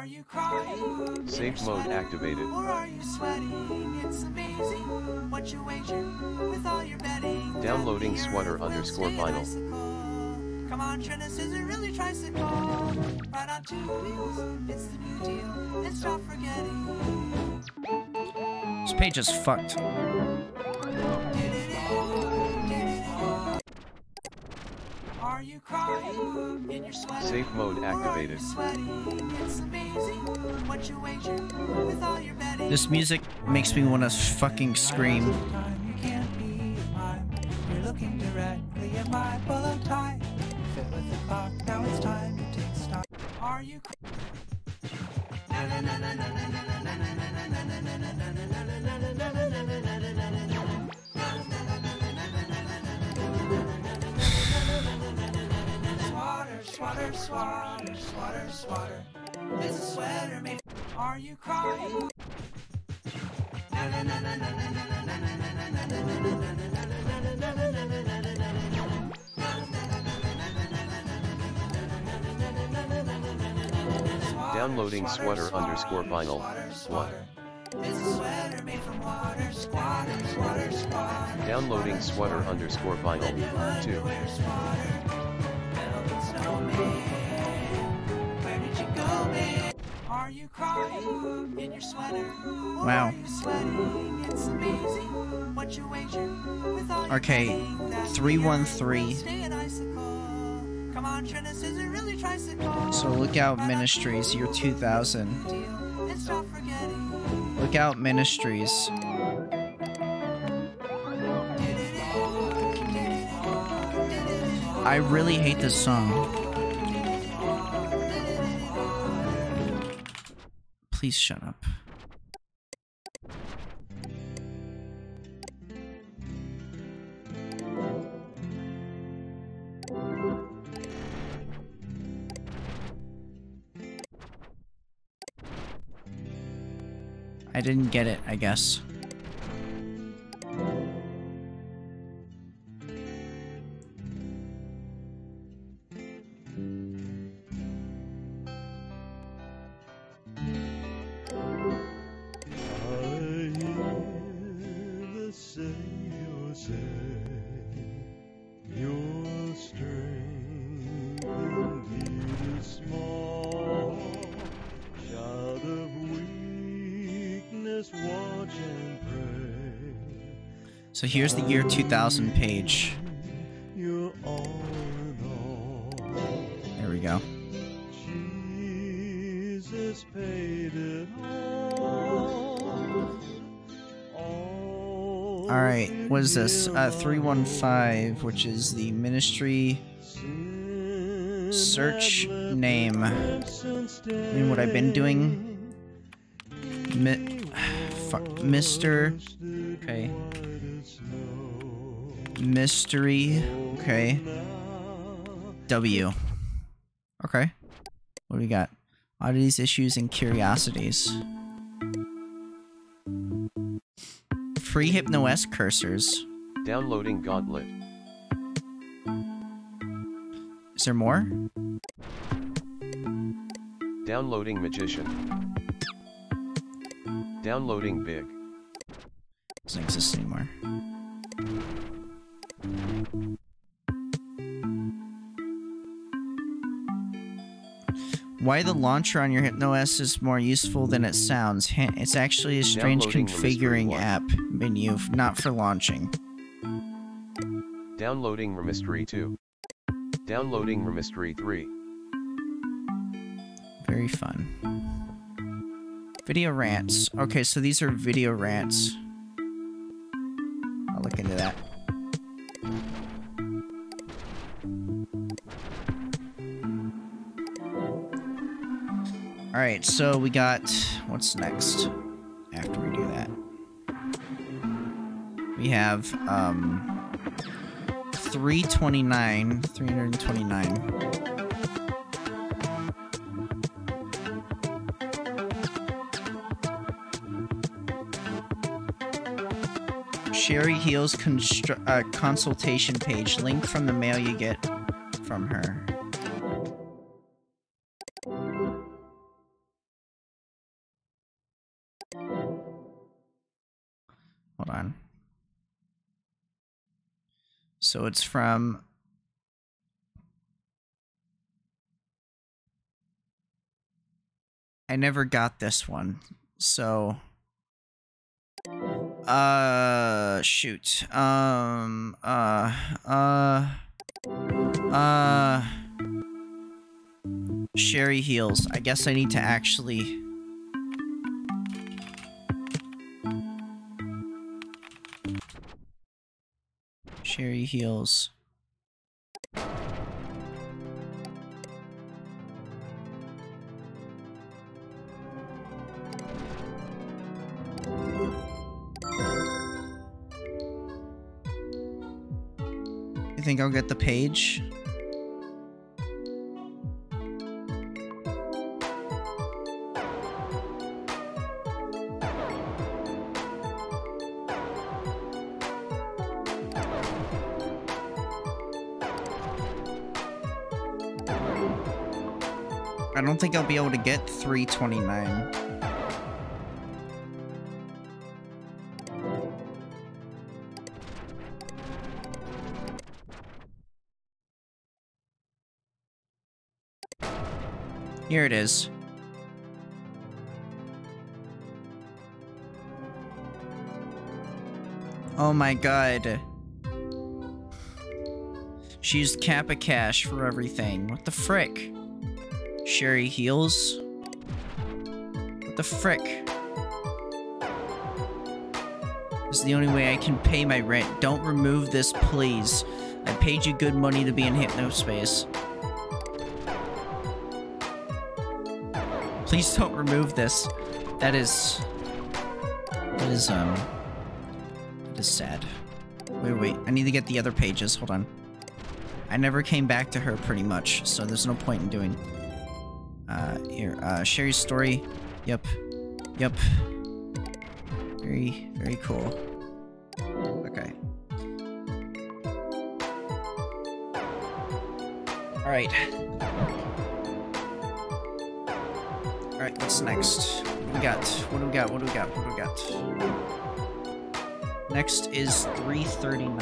Are you crying? Safe mode activated. Or are you sweating? It's amazing what you wager with all your betting. Downloading sweater underscore vinyl. Come on, Trent, this isn't really tricycle. Ride on two wheels, it's the new deal. And stop forgetting. This page is fucked. Are you crying in your sweater? Safe mode activated. It's amazing what you wager with all your betting. This music makes me want to fucking scream. Time you can't be a mime. You're looking directly at my bolo tie. Fit with the clock, now it's time to take stock. Are you Swatter, swatter, swatter, swatter, swatter. It's a sweater made. Are you crying? Downloading sweater underscore vinyl. It's a sweater made from water, squatter, squatter, squatter. Downloading sweater underscore vinyl. Where did you go, babe? Are you crying in your sweater? Wow. Okay, betting. 313. Stay an icicle. Come on, Trent, isn't really tricycle. So look out Ministries, year 2000. And stop forgetting. Look out Ministries. I really hate this song. Please shut up. I didn't get it, I guess. So here's the year 2000 page. There we go. Jesus paid it all. Alright, what is this? Uh, 315, which is the ministry search name. I mean, what I've been doing? Mi fuck, Mr. Okay. Mystery. Okay. W. Okay. What do we got? Oddities, issues, and curiosities. Free HypnoS cursors. Downloading Gauntlet. Is there more? Downloading Magician. Downloading Big. Doesn't exist anymore. Why the launcher on your HypnoS is more useful than it sounds. It's actually a strange Downloading the mystery configuring app menu, not for launching. Downloading Remistery 2. Downloading Remistery 3. Very fun. Video rants. Okay, so these are video rants. I'll look into that. Alright, so we got... What's next? After we do that. We have, um... 329. 329. Sherry Heels uh, consultation page. Link from the mail you get from her. Hold on. So it's from. I never got this one. So. Uh, shoot. Um, uh, uh, uh, Sherry Heels. I guess I need to actually. Sherry Heels. You think I'll get the page? Think I'll be able to get 329. Here it is. Oh my god. She used Kappa Cash for everything. What the frick? Sherry Heels? What the frick? This is the only way I can pay my rent. Don't remove this, please. I paid you good money to be in Hypnospace. Please don't remove this. That is... That is, um... That is sad. Wait, wait, I need to get the other pages. Hold on. I never came back to her, pretty much, so there's no point in doing... Here, uh, Sherry's story. Yep. Yep. Very, very cool. Okay. Alright. Alright, what's next? What do we got? What do we got? What do we got? What do we got? Next is 339.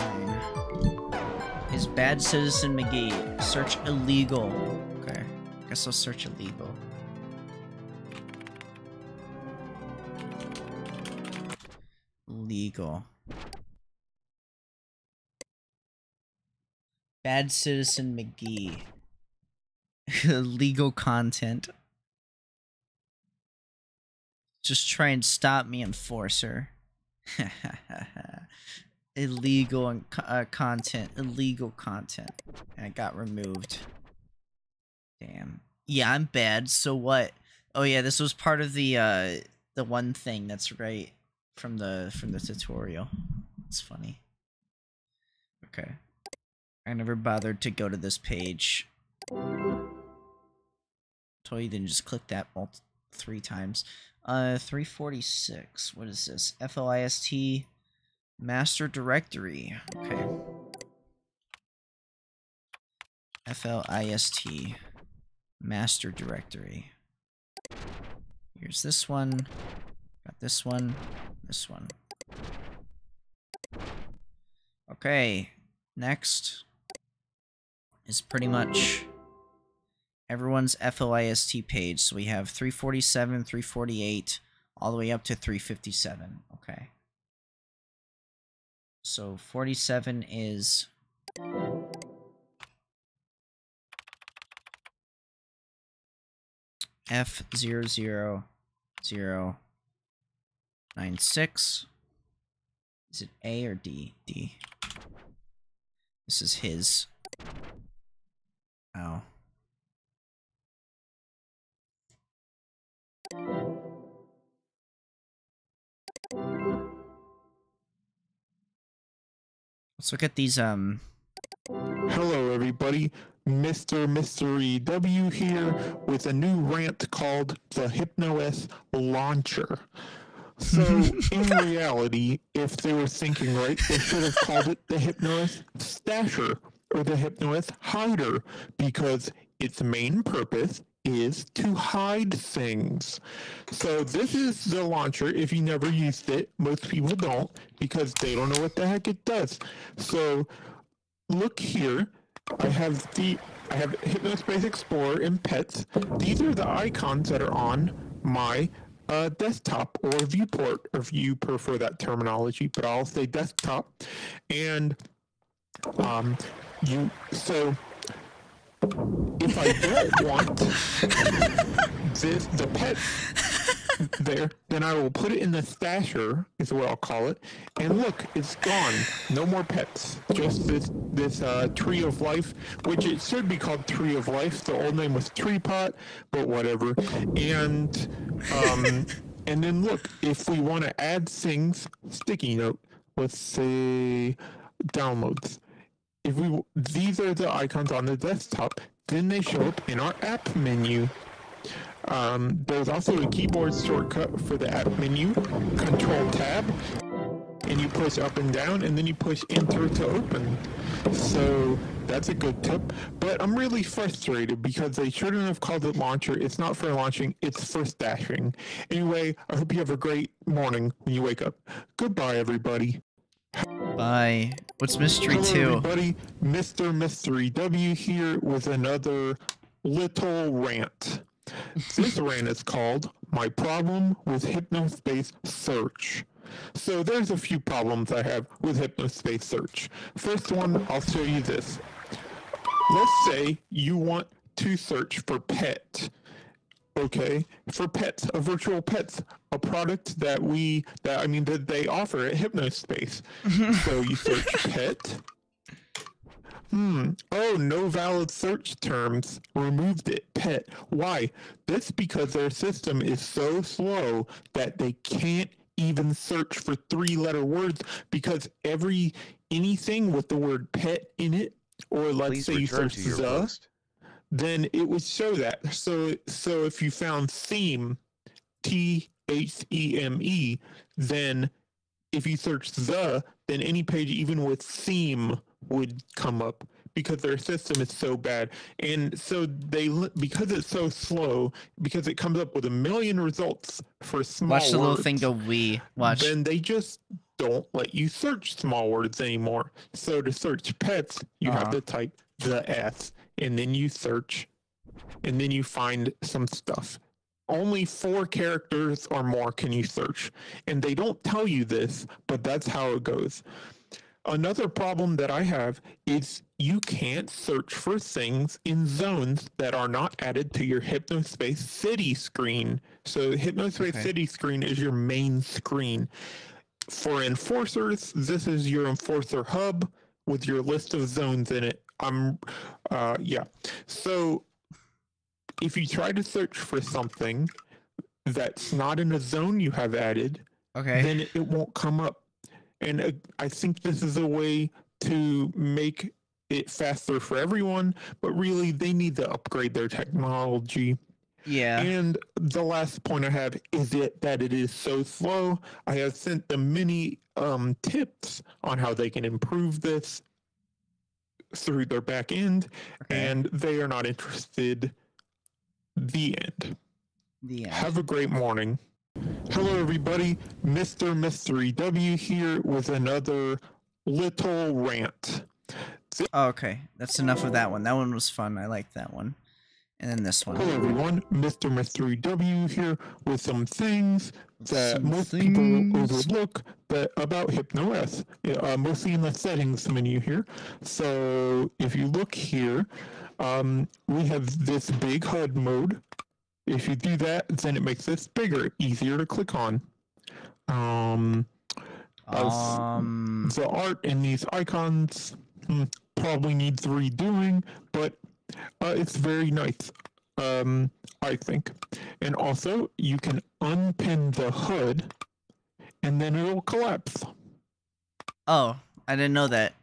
Is Bad Citizen McGee. Search illegal. Okay. I Guess I'll search illegal. Legal. Bad Citizen McGee. Legal content. Just try and stop me, enforcer. illegal and uh, content. Illegal content. And it got removed. Damn. Yeah, I'm bad. So what? Oh yeah, this was part of the uh the one thing that's right from the from the tutorial. It's funny. Okay. I never bothered to go to this page. Told you didn't just click that all three times. Uh, 346. What is this? FLIST Master Directory. Okay. FLIST Master Directory. Here's this one. Got this one. This one. Okay. Next is pretty much everyone's FLIST page. So we have 347, 348, all the way up to 357. Okay. So 47 is F zero zero zero nine six. Is it A or D? D. This is his. Oh. Let's look at these um Hello, everybody. Mr. Mystery W here with a new rant called the HypnoS Launcher. So, in reality, if they were thinking right, they should have called it the HypnoS Stasher or the HypnoS Hider because its main purpose is to hide things. So, this is the launcher. If you never used it, most people don't because they don't know what the heck it does. So, look here. I have the I have Hypnospace Explorer and Pets. These are the icons that are on my uh, desktop or viewport, if you prefer that terminology, but I'll say desktop. And um, you so if I don't want this the pet there, then I will put it in the stasher, is what I'll call it. And look, it's gone. No more pets. Just this this uh, tree of life, which it should be called tree of life. The old name was tree pot, but whatever. And um, and then look, if we want to add things, sticky note. Let's say downloads. If we these are the icons on the desktop, then they show up in our app menu. Um, there's also a keyboard shortcut for the app menu, Control Tab, and you push up and down, and then you push Enter to open. So that's a good tip. But I'm really frustrated because they shouldn't have called it Launcher. It's not for launching, it's for stashing. Anyway, I hope you have a great morning when you wake up. Goodbye, everybody. Bye. What's mystery Hello, two? everybody. Mr. Mystery W here with another little rant. This rant is called My Problem with Hypnospace Search. So there's a few problems I have with Hypnospace Search. First one, I'll show you this. Let's say you want to search for pet. Okay, for pets, a virtual pets, a product that we that I mean that they offer at Hypnospace. Mm-hmm. so you search pet. Hmm. Oh, no valid search terms. Removed it. Pet. Why? That's because their system is so slow that they can't even search for three letter words because every anything with the word pet in it, or let's Please say you search the, then it would show that. So so if you found theme, T H E M E, then if you search the, then any page even with theme would come up because their system is so bad. And so they because it's so slow, because it comes up with a million results for small Watch the little thing go we. Watch. then they just don't let you search small words anymore. So to search pets, you Uh-huh. have to type the S and then you search and then you find some stuff. Only four characters or more can you search. And they don't tell you this, but that's how it goes. Another problem that I have is you can't search for things in zones that are not added to your Hypnospace City screen. So Hypnospace Okay. City screen is your main screen. For enforcers, this is your enforcer hub with your list of zones in it. I'm uh yeah. So if you try to search for something that's not in a zone you have added, Okay. then it won't come up. And uh, I think this is a way to make it faster for everyone, but really they need to upgrade their technology. Yeah. And the last point I have is it that it is so slow. I have sent them many um, tips on how they can improve this through their back end, and they are not interested. The end. The end. Have a great morning. Hello, everybody. Mr. Mystery W here with another little rant. Oh, okay. That's enough of that one. That one was fun. I liked that one. And then this one. Hello everyone, Mr. Mystery W here with some things that Some most things. people overlook that about HypnoS, uh, mostly in the settings menu here. So if you look here, um, we have this big HUD mode. If you do that, then it makes this bigger, easier to click on. Um, Um, the art in these icons hmm, probably needs redoing, but uh, it's very nice, um, I think. And also, you can unpin the HUD, and then it'll collapse. oh, I didn't know that.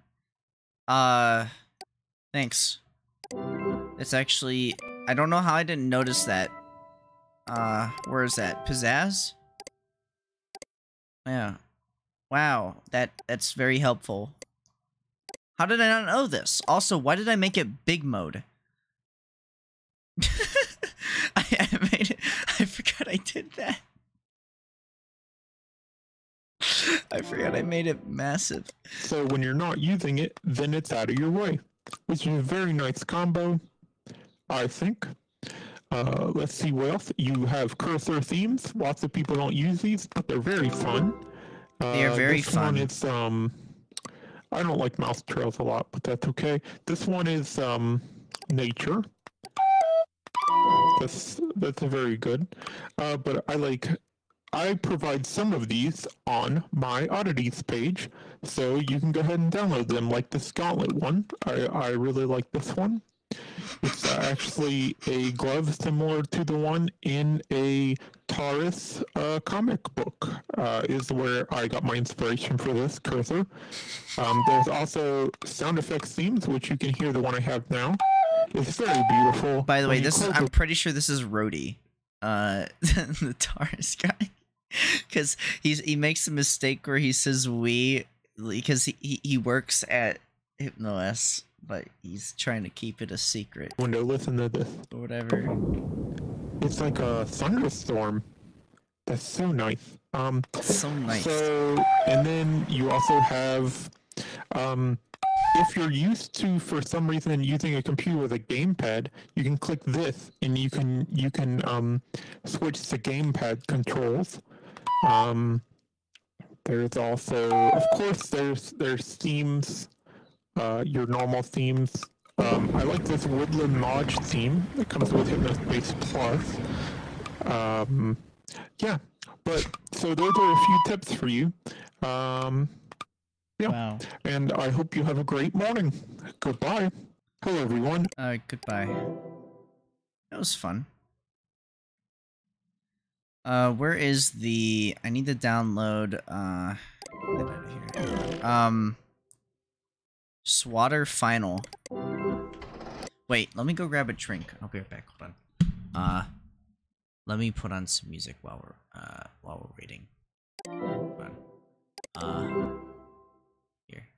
Uh, thanks. It's actually, I don't know how I didn't notice that. Uh, where is that? Pizzazz? Yeah. Wow, that that's very helpful. How did I not know this? Also, why did I make it big mode? I, I made it. I forgot I did that. I forgot I made it massive. So when you're not using it, then it's out of your way, which is a very nice combo, I think. Uh, let's see what else. You have cursor themes. Lots of people don't use these, but they're very fun. They are Uh, very this One fun. is um, I don't like mouse trails a lot, but that's okay. This one is um, nature. That's that's very good. Uh, but I like I provide some of these on my oddities page, so you can go ahead and download them. Like this gauntlet one, I I really like this one. It's actually a glove similar to the one in a Taurus uh, comic book. Uh, is where I got my inspiration for this cursor. Um, there's also sound effects themes, which you can hear the one I have now. It's very beautiful. By the way, this is I'm pretty sure this is Rhodey, uh, the Taurus guy, because he's he makes a mistake where he says we because he, he he works at HypnoS, but he's trying to keep it a secret window, listen to this. or whatever. It's like a thunderstorm. That's so nice. Um, So nice. So, and then you also have, um, if you're used to, for some reason, using a computer with a gamepad, you can click this, and you can you can um, switch to gamepad controls. Um, there's also, of course, there's there's themes, uh, your normal themes. Um, I like this Woodland Lodge theme that comes with Hypnospace Plus. Um, yeah, but so those are a few tips for you. Um, yeah, Wow. and I hope you have a great morning. Goodbye. Hello, everyone. Uh, goodbye. That was fun. Uh, where is the? I need to download. Uh, get out of here. Um, Swatter Final. Wait, let me go grab a drink. I'll be right back. Hold on. Uh, let me put on some music while we're uh while we're waiting. Hold on. Uh, here.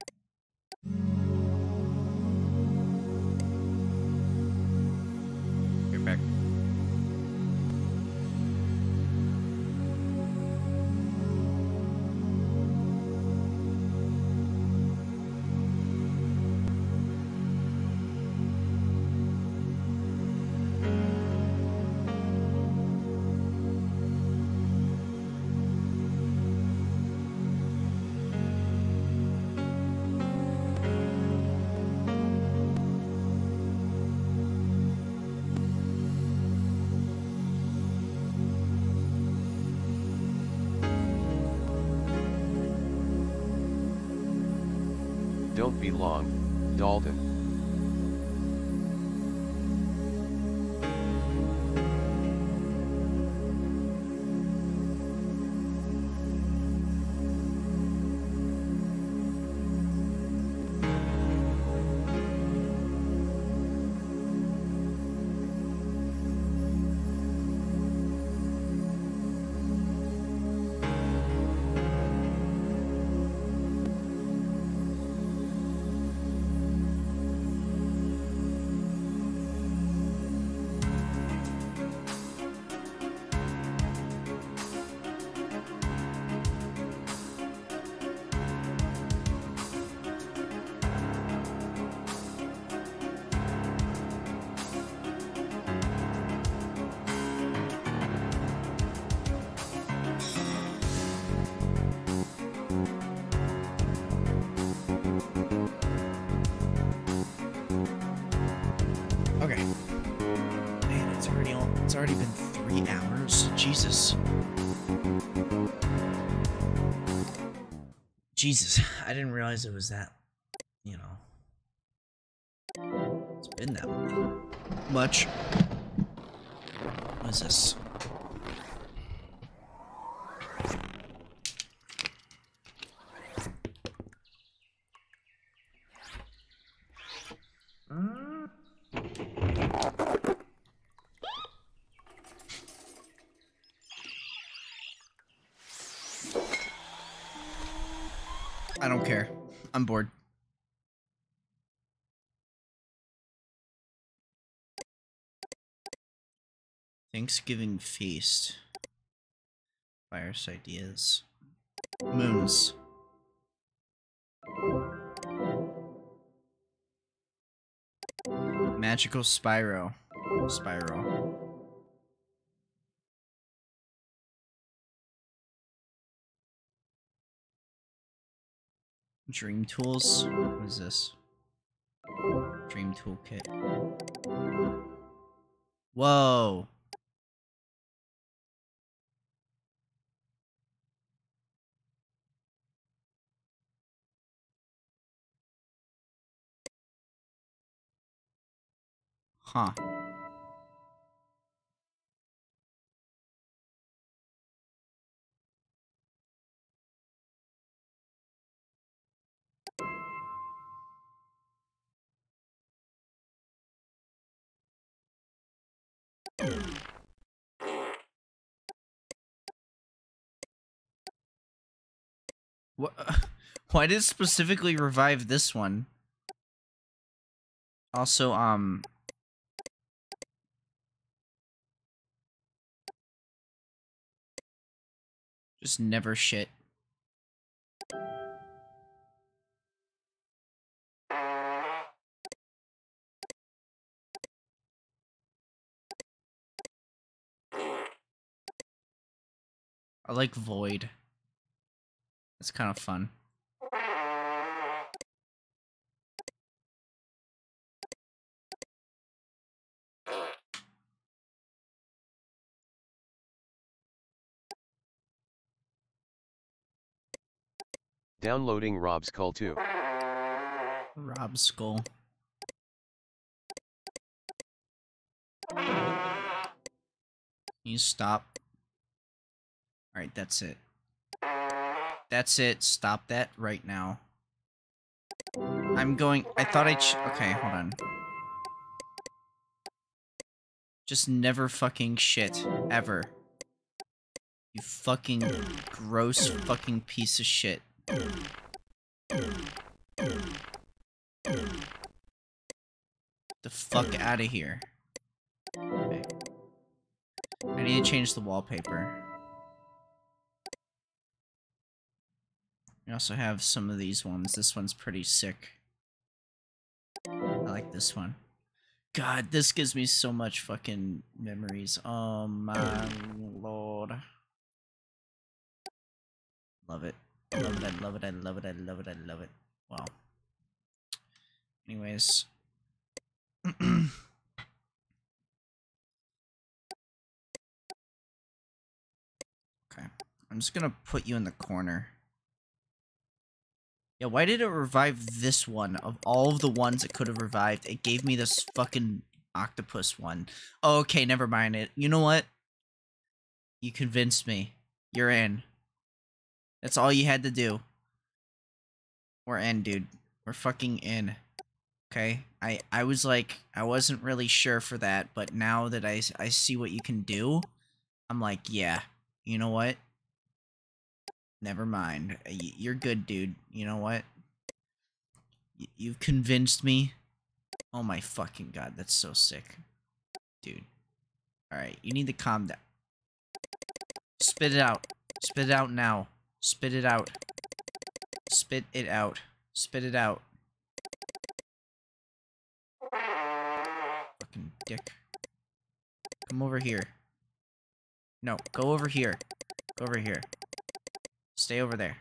Jesus, I didn't realize it was that, you know. It's been that much. Thanksgiving feast. Virus ideas. Moons. Magical Spyro. Spyro. Dream Tools? What is this? Dream Toolkit. Whoa! Huh. What? Why did it specifically revive this one? Also, um... Just never shit. I like Void. It's kind of fun. Downloading Rob's Call 2. Rob Skull. You stop. Alright, that's it. That's it. Stop that right now. I'm going... I thought I... okay, hold on. Just never fucking shit. Ever. You fucking gross fucking piece of shit. The fuck out of here. Okay. I need to change the wallpaper. We also have some of these ones. This one's pretty sick. I like this one. God, this gives me so much fucking memories. Oh my lord. Love it. I love it, I love it, I love it, I love it, I love it. Wow. Anyways. okay. I'm just gonna put you in the corner. Yeah, why did it revive this one? Of all of the ones it could have revived, it gave me this fucking octopus one. Oh, okay, never mind it. You know what? You convinced me. You're in. That's all you had to do. We're in, dude. We're fucking in. Okay? I, I was like, I wasn't really sure for that, but now that I, I see what you can do, I'm like, yeah. You know what? Never mind. You're good, dude. You know what? You've convinced me. Oh my fucking god, that's so sick. Dude. Alright, you need to calm down. Spit it out. Spit it out now. Spit it out. Spit it out. Spit it out. Fucking dick. Come over here. No, go over here. Go over here. Stay over there.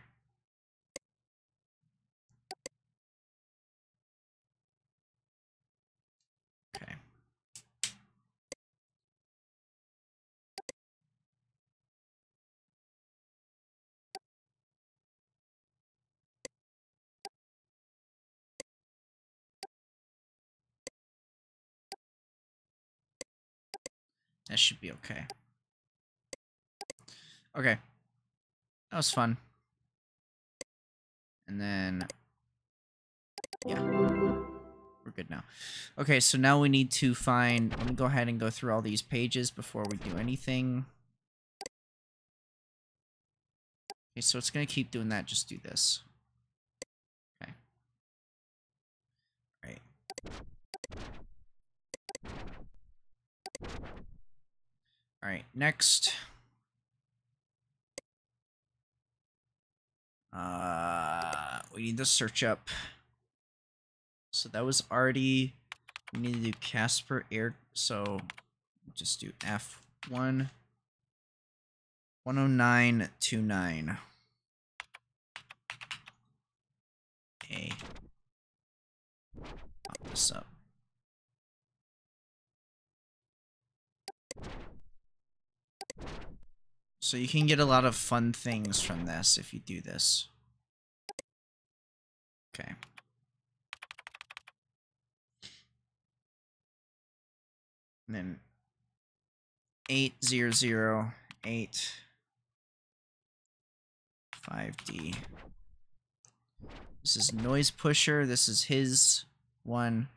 That should be okay. Okay. That was fun. And then... Yeah. We're good now. Okay, so now we need to find... Let me go ahead and go through all these pages before we do anything. Okay, so it's going to keep doing that. Just do this. Okay. Right. Alright, next. Uh, we need to search up. So that was already. We need to do Casper Air. So just do F1 10929. A. Pop this up. So you can get a lot of fun things from this if you do this. Okay. And then eight zero zero eight five D. This is noise pusher. This is his one.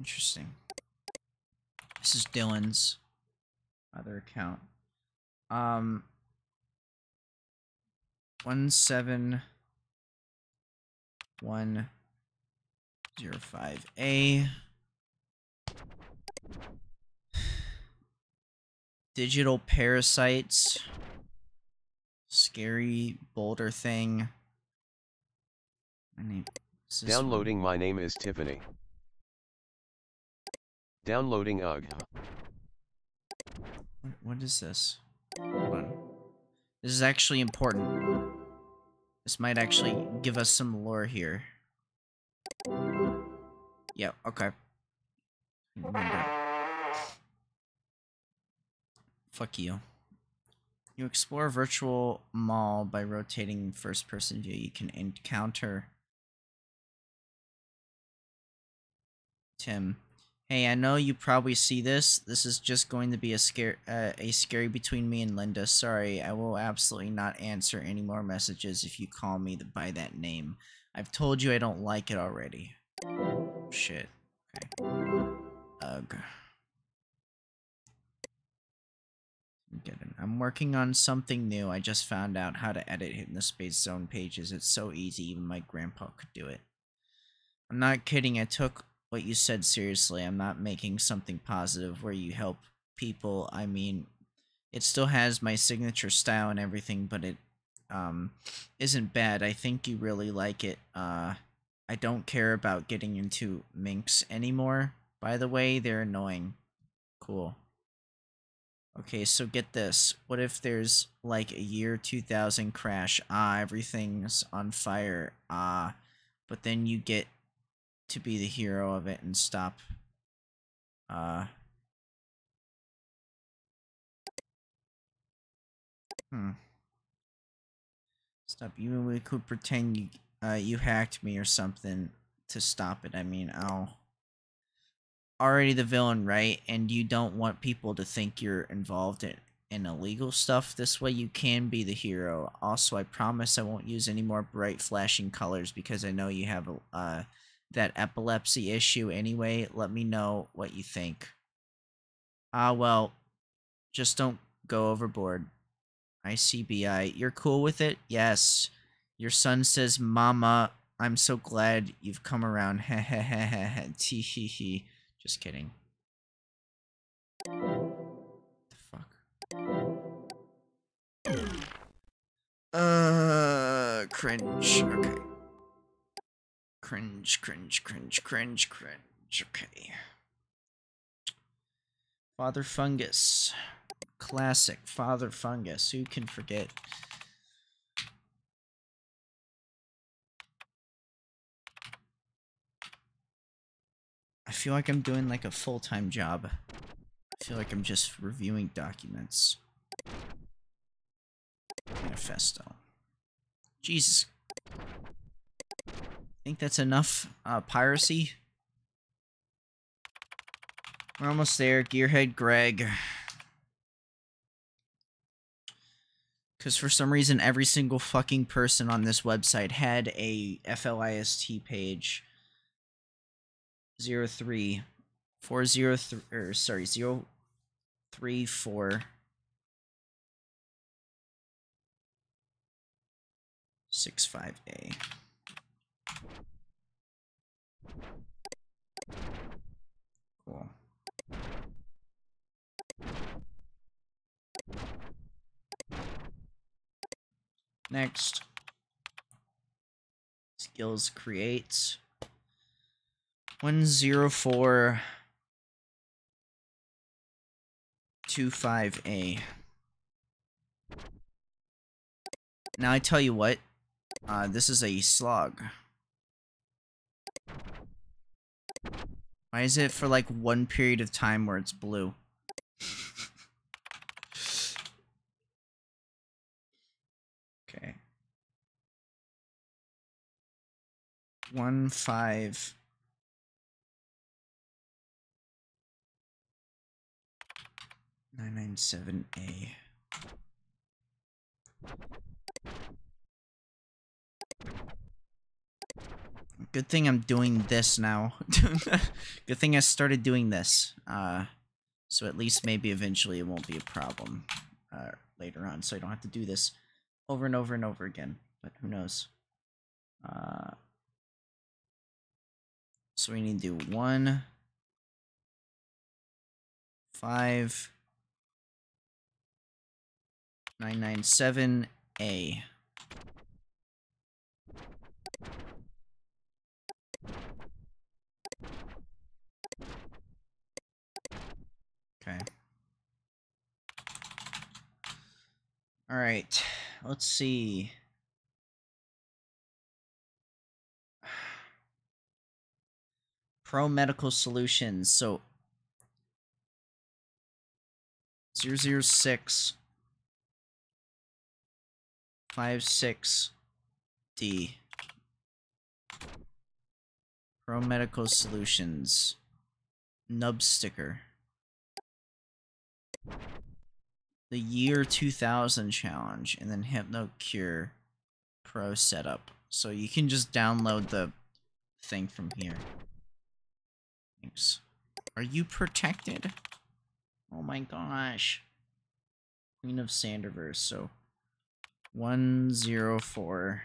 Interesting. This is Dylan's other account. Um, one seven one zero five A. Digital parasites. Scary boulder thing. Is one? Downloading my name is Tiffany. Downloading UG. What, is this? Hold on. This is actually important. This might actually give us some lore here. Yeah, okay. Fuck you. You explore a virtual mall by rotating first person view. You can encounter Tim. Hey, I know you probably see this. This is just going to be a scare, uh, a scary between me and Linda. Sorry, I will absolutely not answer any more messages if you call me by that name. I've told you I don't like it already. Shit. Okay. Ugh. I'm working on something new. I just found out how to edit Hypnospace Zone pages. It's so easy, even my grandpa could do it. I'm not kidding. I took what you said seriously. I'm not making something positive where you help people. I mean, it still has my signature style and everything, but it um isn't bad. I think you really like it. Uh I don't care about getting into Minx anymore. By the way, they're annoying. Cool. Okay, so get this. What if there's like a year 2000 crash? Ah, everything's on fire. Ah, but then you get to be the hero of it and stop. Uh. Hmm. Stop. Even we could pretend you uh you hacked me or something to stop it. I mean, I'll already the villain, right? And you don't want people to think you're involved in, in illegal stuff. This way you can be the hero. Also, I promise I won't use any more bright flashing colors because I know you have uh, that epilepsy issue anyway. Let me know what you think. Ah, well, just don't go overboard. ICBI, you're cool with it? Yes. Your son says, Mama, I'm so glad you've come around. Tee hee hee. Just kidding. The fuck? Uh, cringe. Okay. Cringe, cringe, cringe, cringe, cringe. Okay. Father Fungus. Classic Father Fungus. Who can forget? I feel like I'm doing like a full-time job. I feel like I'm just reviewing documents. Manifesto. Jesus think that's enough uh, piracy. We're almost there. Gearhead Greg. Because for some reason, every single fucking person on this website had a FLIST page. 03. 403. Or, sorry, 034. 65A. Cool. Next. Skills creates. 104 25A. Now I tell you what, uh, this is a slog. Why is it for like one period of time where it's blue? okay. One five. Nine nine seven A. Good thing I'm doing this now. Good thing I started doing this. Uh, so at least maybe eventually it won't be a problem uh, later on. So I don't have to do this over and over and over again. But who knows? Uh, so we need to do one, five, nine nine seven A. Okay. All right. Let's see. Pro Medical Solutions. So 006 56 D. Pro Medical Solutions. Nub sticker. The year 2000 challenge and then HypnoCure Pro setup. So you can just download the thing from here. Thanks. Are you protected? Oh my gosh. Queen of Sandiverse, so 104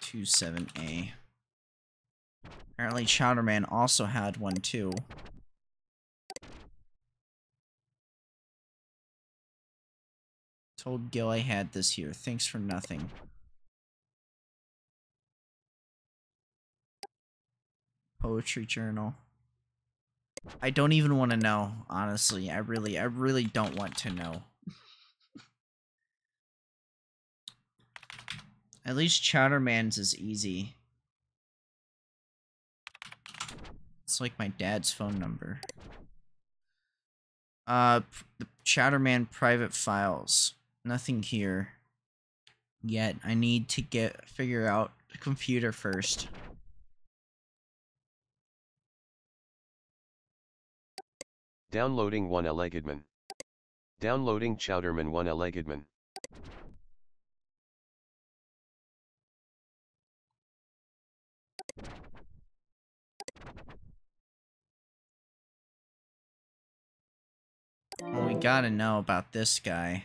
27A. Apparently Chowderman also had one too. Told Gil I had this here. Thanks for nothing. Poetry journal. I don't even want to know, honestly. I really, I really don't want to know. At least Chowderman's is easy. It's like my dad's phone number. Uh, the Chowderman private files. Nothing here. Yet. I need to get figure out the computer first. Downloading 1 Elegidman. Downloading Chowderman 1 Elegidman. Gotta know about this guy.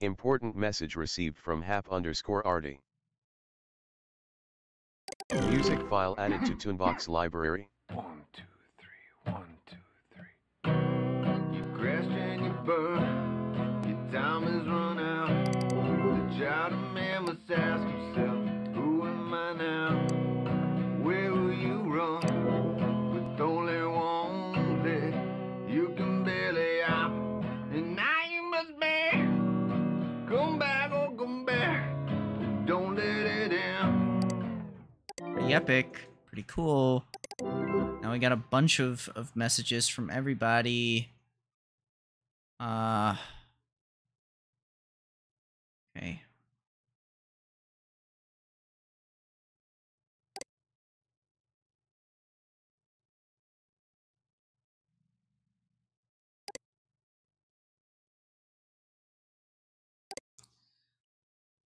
Important message received from hap underscore arty. Music file added to Tunebox library. One, two, three, one, two, three. You crashed and you burned, epic. Pretty cool. Now we got a bunch of, of messages from everybody. Uh. Okay.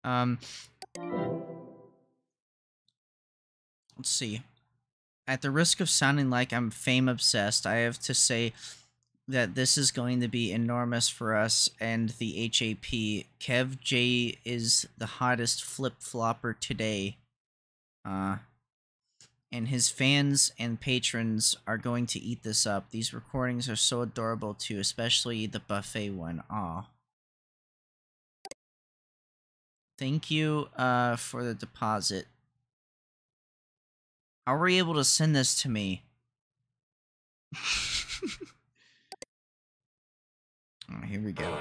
Um, let's see. At the risk of sounding like I'm fame obsessed, I have to say that this is going to be enormous for us and the HAP. Kev J is the hottest flip flopper today. Uh, and his fans and patrons are going to eat this up. These recordings are so adorable too, especially the buffet one. Aw. Thank you uh, for the deposit. How were you able to send this to me? oh, here we go.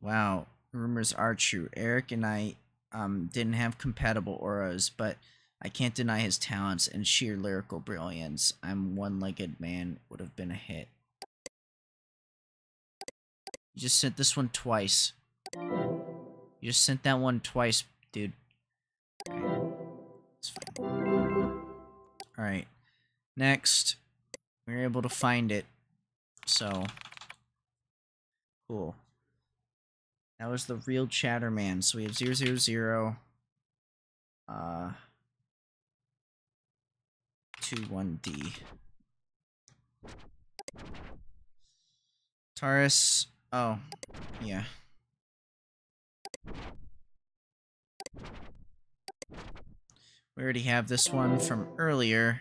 Wow, rumors are true. Eric and I um, didn't have compatible auras, but I can't deny his talents and sheer lyrical brilliance. I'm one-legged man would have been a hit. You just sent this one twice. You just sent that one twice, dude. Alright. Next. We were able to find it. So. Cool. That was the real Chowderman. So we have 000. Zero, zero, uh. 21D. Taurus. Oh. Yeah. We already have this one from earlier.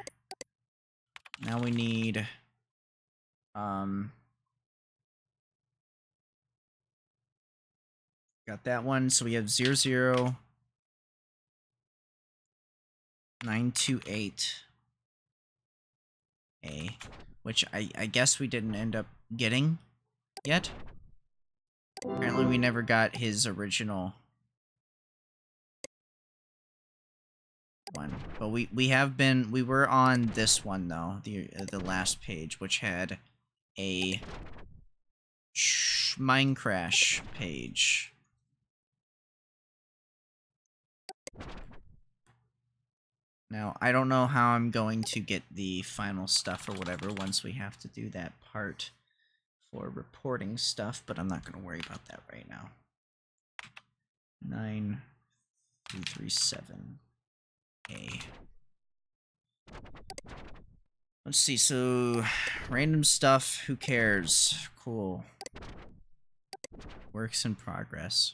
Now we need... Um... Got that one, so we have 00... zero 928 A, which I, I guess we didn't end up getting yet. Apparently we never got his original one. But we, we have been, we were on this one though, the, the last page, which had a Mindcrash page. Now, I don't know how I'm going to get the final stuff or whatever once we have to do that part for reporting stuff, but I'm not going to worry about that right now. 9337A. Let's see, so random stuff, who cares? Cool. Works in progress.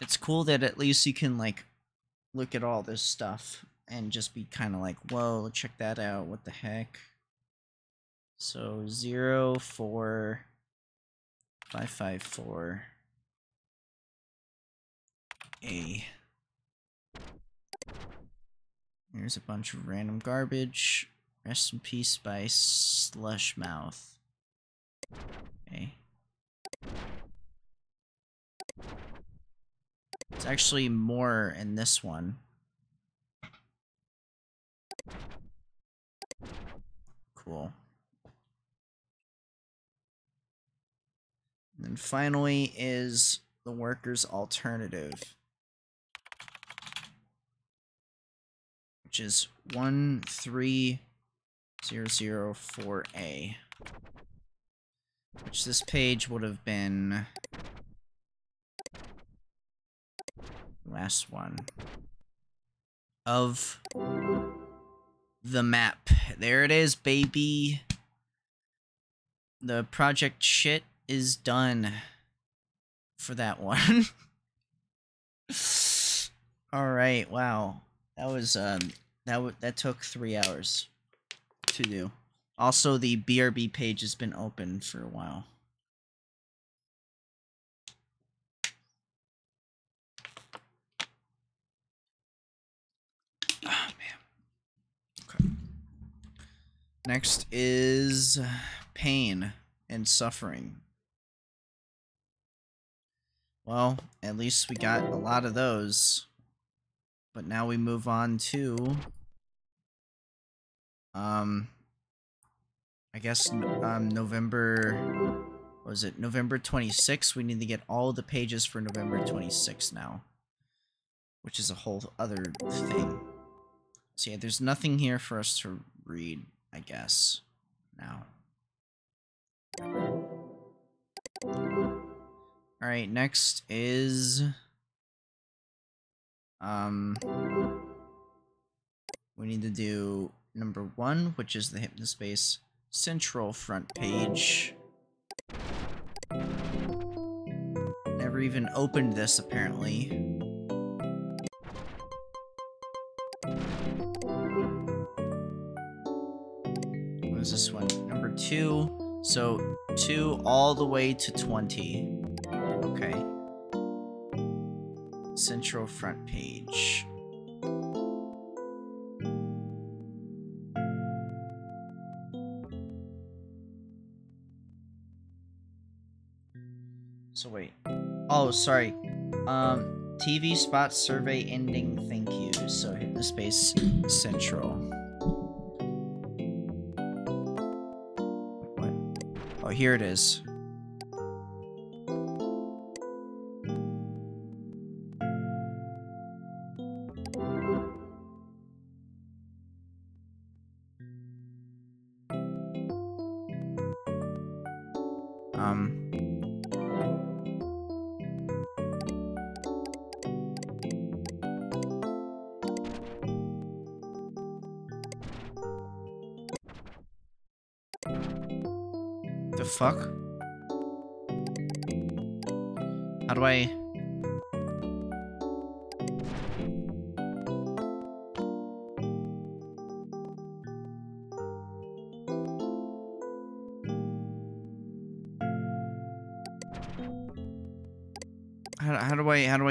It's cool that at least you can like look at all this stuff and just be kind of like, whoa, check that out, what the heck? So zero four five five four A. Here's a bunch of random garbage. Rest in peace by Slush Mouth. Okay. It's actually more in this one. Cool. And then finally is the workers' alternative. Which is 13004A. Which this page would have been... Last one. Of the map. There it is, baby. The project shit is done for that one. All right, wow. That was um that that took 3 hours to do. Also, the BRB page has been open for a while. Oh, man. Okay. Next is pain and suffering. Well, at least we got a lot of those. But now we move on to... Um... I guess um, November... was it November 26th? We need to get all the pages for November 26th now. Which is a whole other thing. So yeah, there's nothing here for us to read, I guess, now. Alright, next is... Um... We need to do number one, which is the Hypnospace Central front page. Never even opened this, apparently. What is this one? Number two. So, two all the way to 20. Okay. Central front page. Oh, sorry. Um, TV spot survey ending. Thank you. So Hypnospace Central. What? Oh, here it is.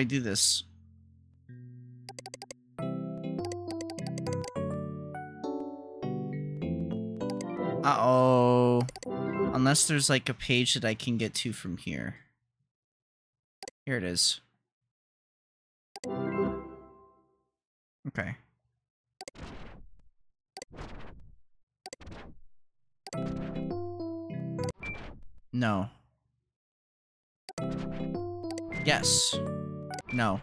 Do this? Uh-oh. Unless there's like a page that I can get to from here. Here it is. Okay. No. Yes. No.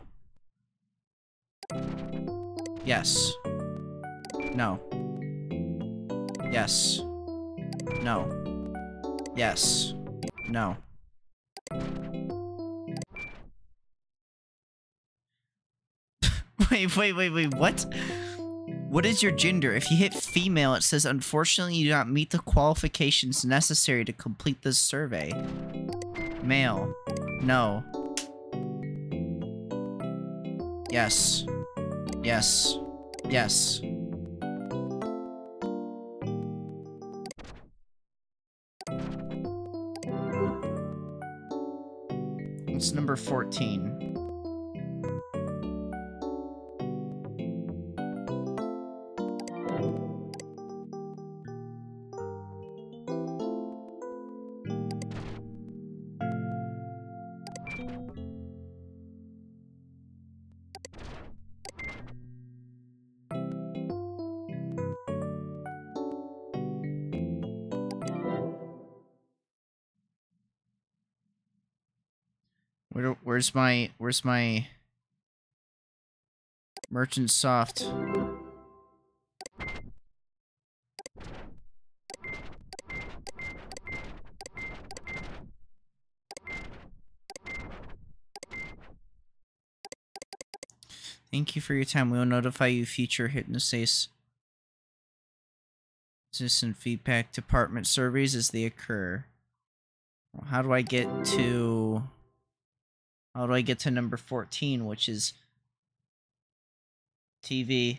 Yes. No. Yes. No. Yes. No. wait, wait, wait, wait, what? What is your gender? If you hit female, it says, unfortunately, you do not meet the qualifications necessary to complete this survey. Male. No. Yes. Yes. Yes. It's number 14. Where's my, where's my Merchantsoft? Thank you for your time. We will notify you future Hypnospace citizen feedback department surveys as they occur. How do I get to... How do I get to number 14, which is TV?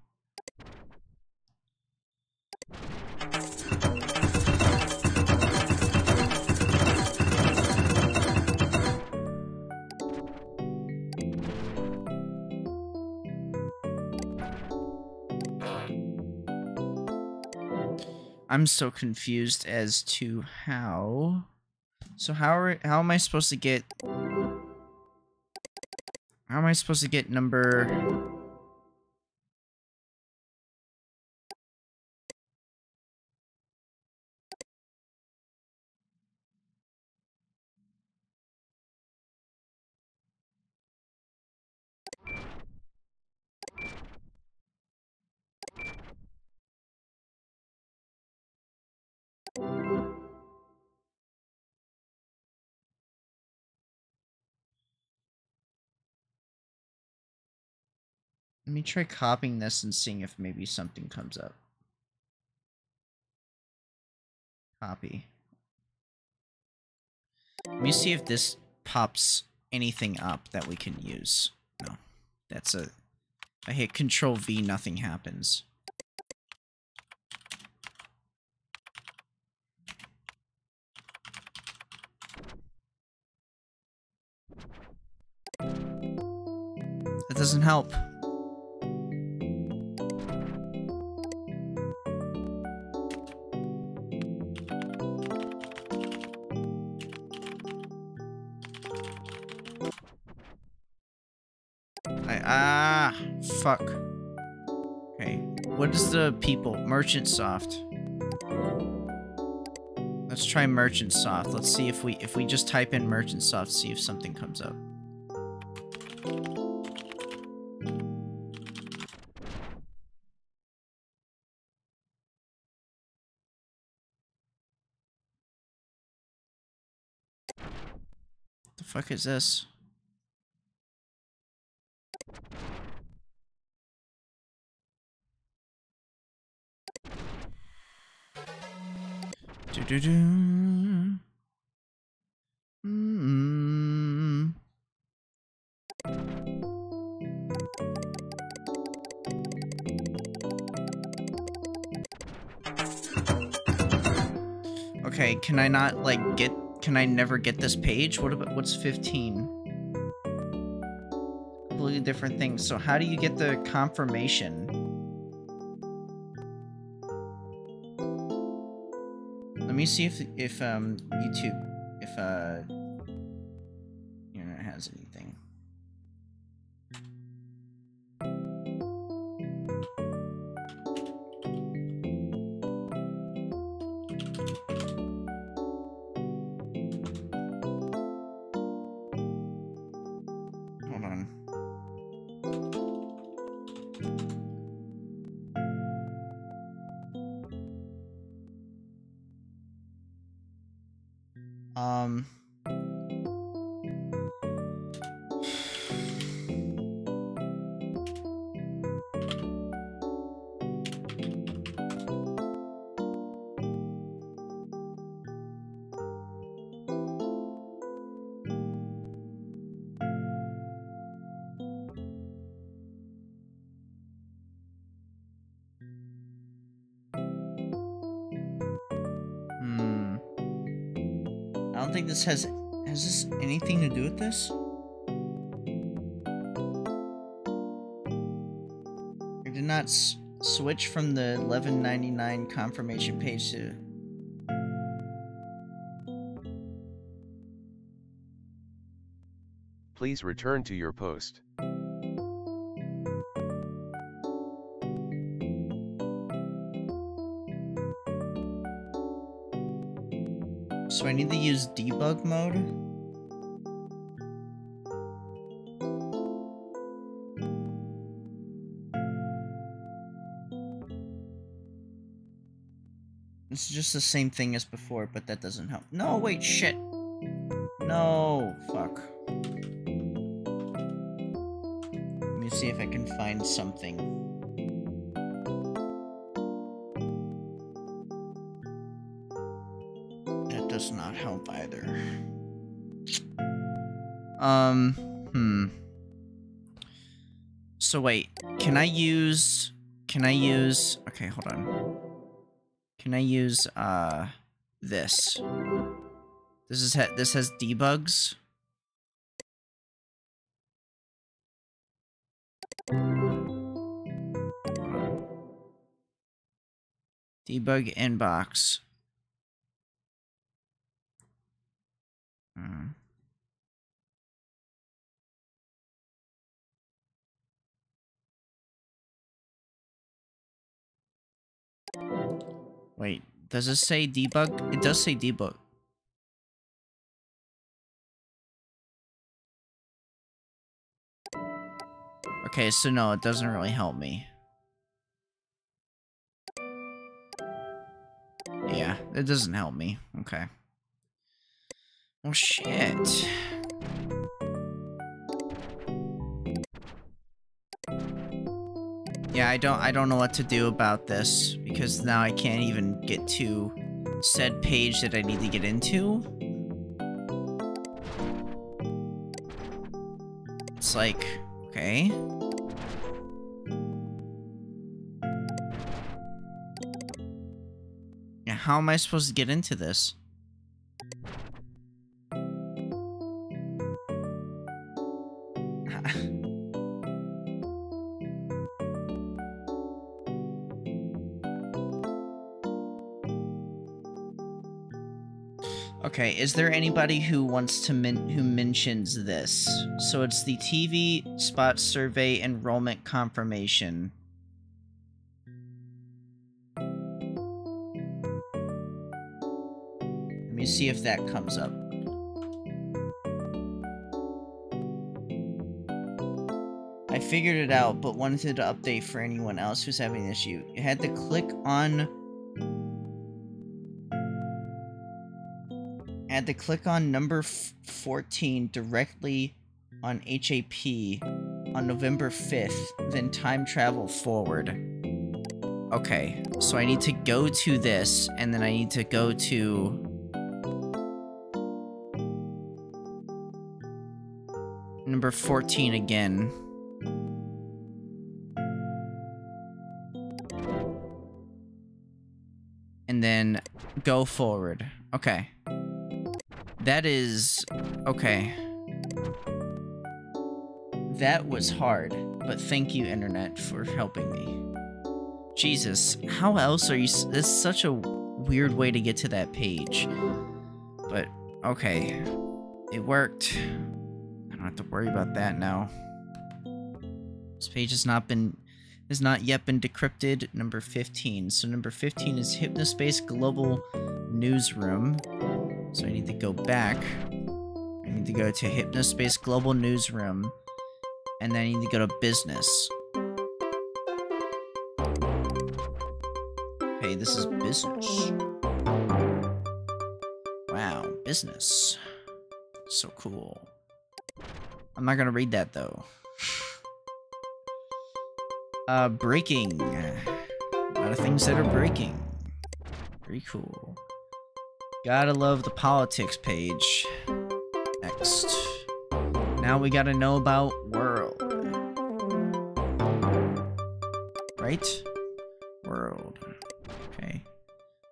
I'm so confused as to how. So how are how am I supposed to get? How am I supposed to get number? Let me try copying this and seeing if maybe something comes up. Copy. Let me see if this pops anything up that we can use. No. That's a... I hit Control V, nothing happens. That doesn't help. Fuck. Okay, what is the people? Merchantsoft. Let's try Merchantsoft. Let's see if we if we just type in Merchantsoft, see if something comes up. The fuck is this? Do do do. Mm. Okay, can I not like get can I never get this page? What about what's 15? Completely different things. So how do you get the confirmation? Me see if if um YouTube if uh this has has this anything to do with this? I did not switch from the 1199 confirmation page to Please return to your post. So I need to use debug mode. It's just the same thing as before, but that doesn't help. No, wait, shit. No, fuck. Let me see if I can find something. Either. Um, hmm. So wait, can I use, can I use, okay, hold on. Can I use, uh, this? This is, ha this has debugs? Debug inbox. Hmm. Wait, does it say debug? It does say debug. Okay, so no, it doesn't really help me. Yeah, it doesn't help me. Okay. Well, shit. Yeah, I don't I don't know what to do about this because now I can't even get to said page that I need to get into. It's like, okay. Yeah, how am I supposed to get into this? Okay, is there anybody who wants to min who mentions this? So it's the TV spot survey enrollment confirmation. Let me see if that comes up. I figured it out, but wanted to update for anyone else who's having an issue. You had to click on had to click on number 14 directly on HAP on November 5th, then time travel forward. Okay, so I need to go to this, and then I need to go to... Number 14 again. And then go forward. Okay. That is... okay. That was hard, but thank you, Internet, for helping me. Jesus, how else are you... This is such a weird way to get to that page. But, okay. It worked. I don't have to worry about that now. This page has not been... has not yet been decrypted. Number 15. So number 15 is Hypnospace Global Newsroom. So I need to go back. I need to go to Hypnospace Global Newsroom. And then I need to go to Business. Okay, this is Business. Wow, Business. So cool. I'm not gonna read that, though. Uh, breaking. A lot of things that are breaking. Very cool. Gotta love the politics page. Next. Now we gotta know about world. Right? World. Okay.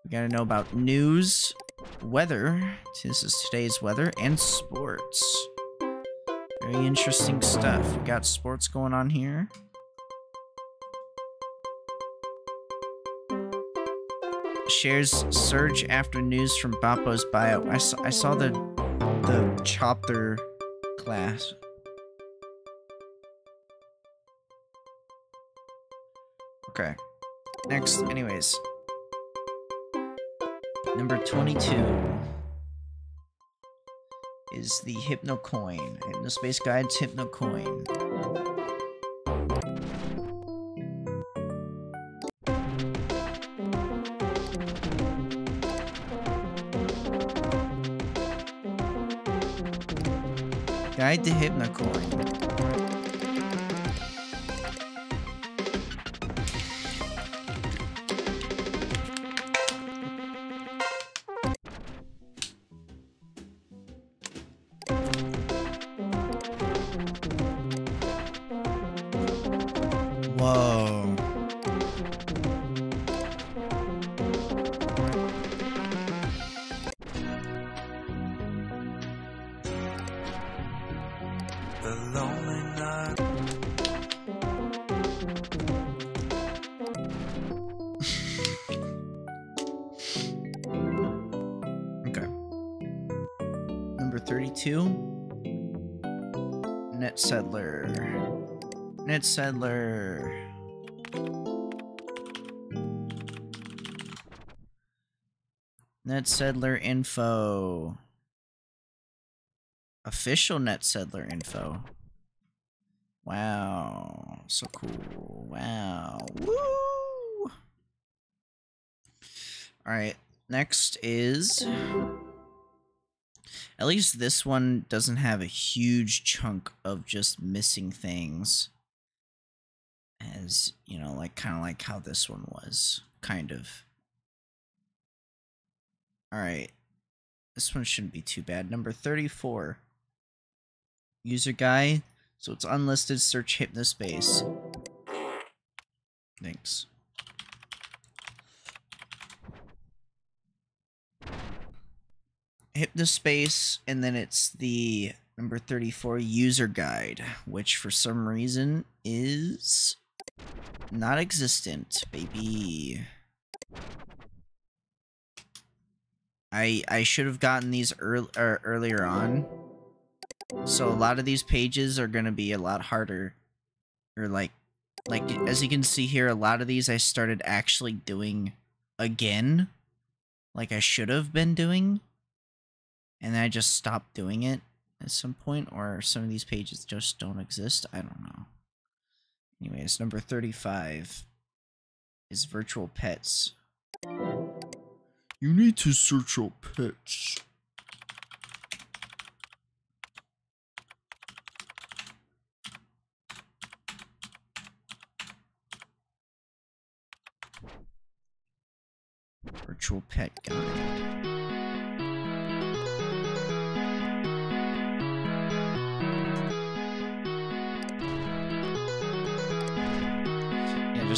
We gotta know about news, weather. This is today's weather, and sports. Very interesting stuff. We got sports going on here. Shares surge after news from Bappo's bio. I saw, I saw the the chopper class. Okay. Next, anyways. Number 22 is the HypnoCoin. Hypnospace Guide's Hypnocoin. Guide to Hypnocoin. Settler. NetSettler info. Official NetSettler info. Wow. So cool. Wow. Woo! Alright. Next is. At least this one doesn't have a huge chunk of just missing things. As, you know, like kind of like how this one was. Kind of. Alright. This one shouldn't be too bad. Number 34. User guide. So it's unlisted. Search Hypnospace. Thanks. Hypnospace, and then it's the number 34 user guide, which for some reason is not existent, baby. I I should have gotten these earl er, earlier on. So a lot of these pages are going to be a lot harder or like like as you can see here a lot of these I started actually doing again like I should have been doing and then I just stopped doing it at some point, or some of these pages just don't exist. I don't know. Anyways, number 35 is virtual pets. You need to search your pets. Virtual pet guide.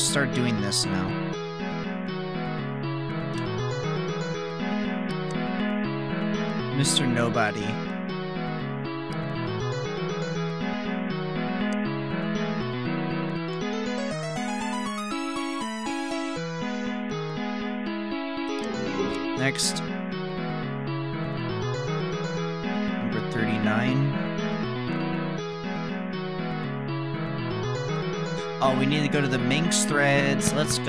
Just start doing this now. Mr. Nobody. Next. Number 39. Oh, we need to go to the Minx threads. Let's go.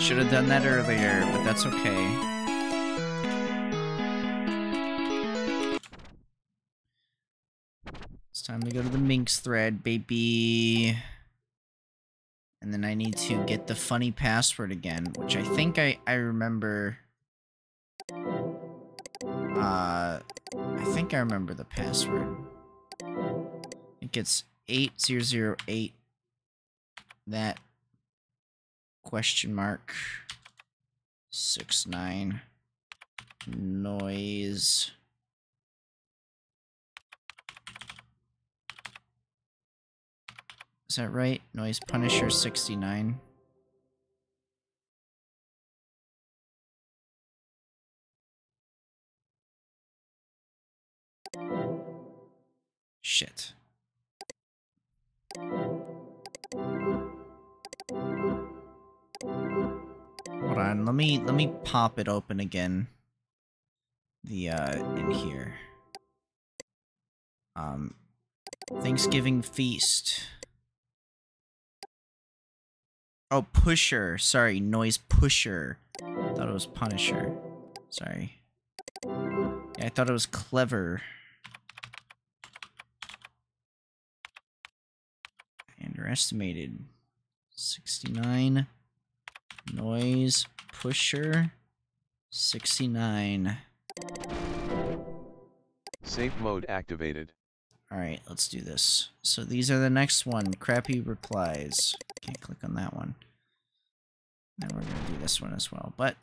Should have done that earlier, but that's okay. It's time to go to the Minx thread, baby. And then I need to get the funny password again, which I think I, I remember. Uh, I think I remember the password. It gets 8008. That question mark six nine noise Is that right? Noise Punisher 69. Shit. Hold on, let me let me pop it open again. The uh in here. Um Thanksgiving feast. Oh, pusher. Sorry, noise pusher. Thought it was punisher. Sorry. Yeah, I thought it was clever. Underestimated. 69. Noise pusher. 69. Safe mode activated. Alright, let's do this. So these are the next one. Crappy replies. Can't click on that one. Then we're going to do this one as well. But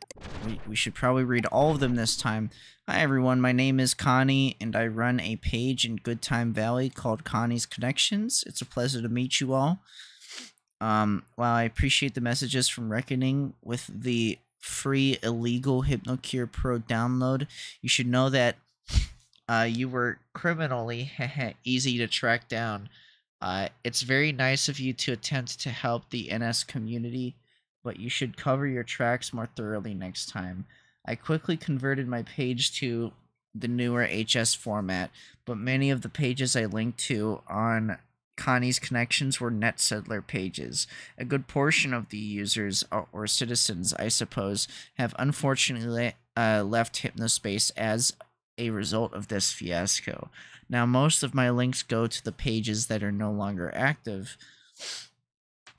we, we should probably read all of them this time. Hi everyone, my name is Connie, and I run a page in Good Time Valley called Connie's Connections. It's a pleasure to meet you all. Um, while I appreciate the messages from Reckoning with the free illegal HypnoCure Pro download, you should know that Uh, you were criminally easy to track down. Uh, it's very nice of you to attempt to help the NS community, but you should cover your tracks more thoroughly next time. I quickly converted my page to the newer HS format, but many of the pages I linked to on Connie's connections were NetSettler pages. A good portion of the users, or, or citizens, I suppose, have unfortunately uh, left Hypnospace as a result of this fiasco. Now, most of my links go to the pages that are no longer active.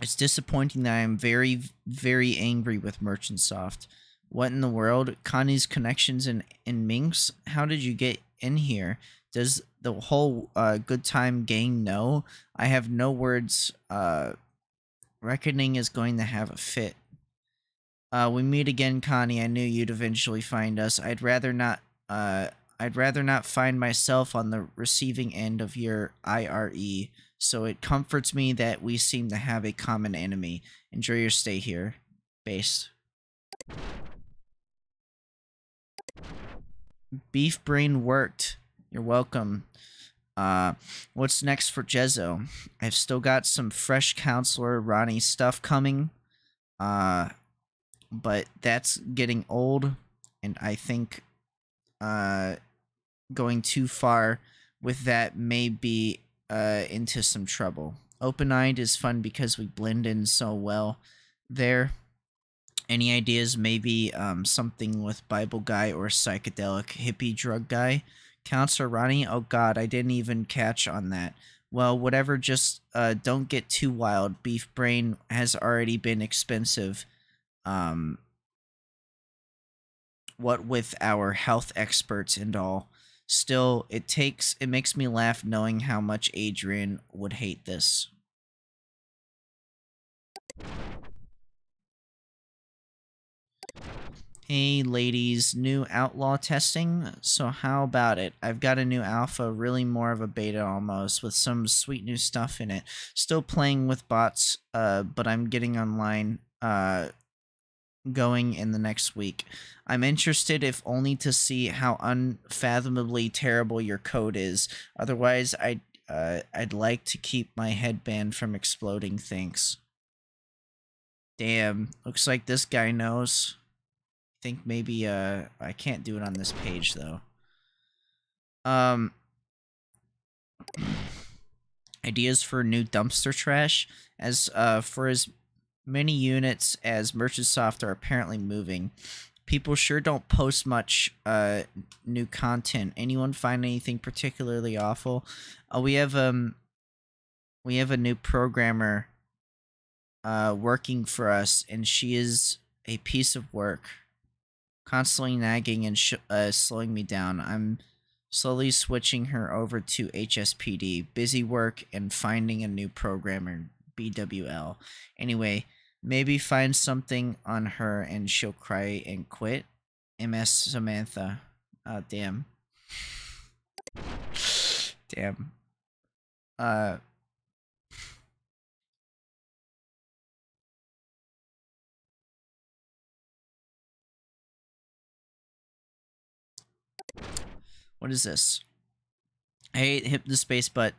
It's disappointing that I am very, very angry with Merchantsoft. What in the world? Connie's connections in, in Minx? How did you get in here? Does the whole uh, good time gang know? I have no words. Uh, Reckoning is going to have a fit. Uh, we meet again, Connie. I knew you'd eventually find us. I'd rather not. Uh, I'd rather not find myself on the receiving end of your IRE. So it comforts me that we seem to have a common enemy. Enjoy your stay here, base. Beef brain worked. You're welcome. Uh, what's next for Jezo? I've still got some fresh counselor Ronnie stuff coming. Uh, but that's getting old, and I think uh, going too far with that may be uh, into some trouble. Open Eyed is fun because we blend in so well there. Any ideas? Maybe um, something with Bible Guy or Psychedelic Hippie Drug Guy? Counselor Ronnie? Oh god, I didn't even catch on that. Well, whatever, just uh, don't get too wild. Beef Brain has already been expensive. Um, what with our health experts and all. Still, it takes it makes me laugh knowing how much Adrian would hate this. Hey ladies, new outlaw testing. So how about it? I've got a new alpha, really more of a beta almost, with some sweet new stuff in it. Still playing with bots, uh, but I'm getting online uh going in the next week. I'm interested if only to see how unfathomably terrible your code is. Otherwise, I'd uh, I'd like to keep my headband from exploding. Thanks. Damn, looks like this guy knows I think maybe uh I can't do it on this page though. Um ideas for new dumpster trash as uh for as many units as Merchantsoft are apparently moving. People sure don't post much uh new content. Anyone find anything particularly awful? Uh, we have um we have a new programmer uh working for us and she is a piece of work constantly nagging and uh, slowing me down. I'm slowly switching her over to HSPD, busy work and finding a new programmer, BWL. Anyway, maybe find something on her and she'll cry and quit. MS Samantha. Oh, damn. damn. Uh, What is this? I hate space, but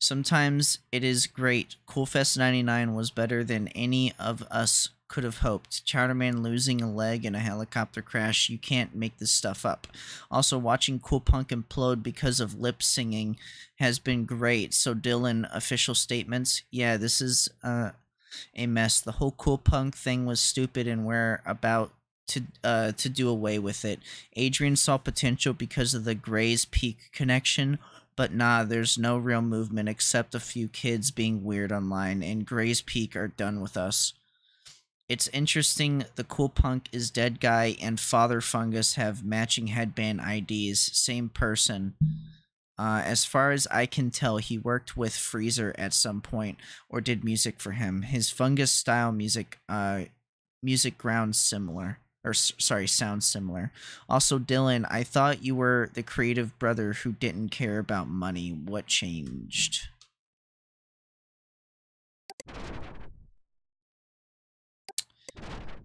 sometimes it is great. Coolfest 99 was better than any of us could have hoped. Chowderman losing a leg in a helicopter crash, you can't make this stuff up. Also, watching Cool Punk implode because of lip singing has been great. So, Dylan, official statements. Yeah, this is uh, a mess. The whole Cool Punk thing was stupid, and we're about to uh to do away with it. Adrian saw potential because of the Gray's Peak connection, but nah, there's no real movement except a few kids being weird online, and Gray's Peak are done with us. It's interesting, the Cool Punk is Dead Guy and Father Fungus have matching headband IDs, same person. Uh, as far as I can tell, he worked with Freezer at some point or did music for him. His fungus style music uh, music grounds similar or sorry, sounds similar. Also, Dylan, I thought you were the creative brother who didn't care about money. What changed?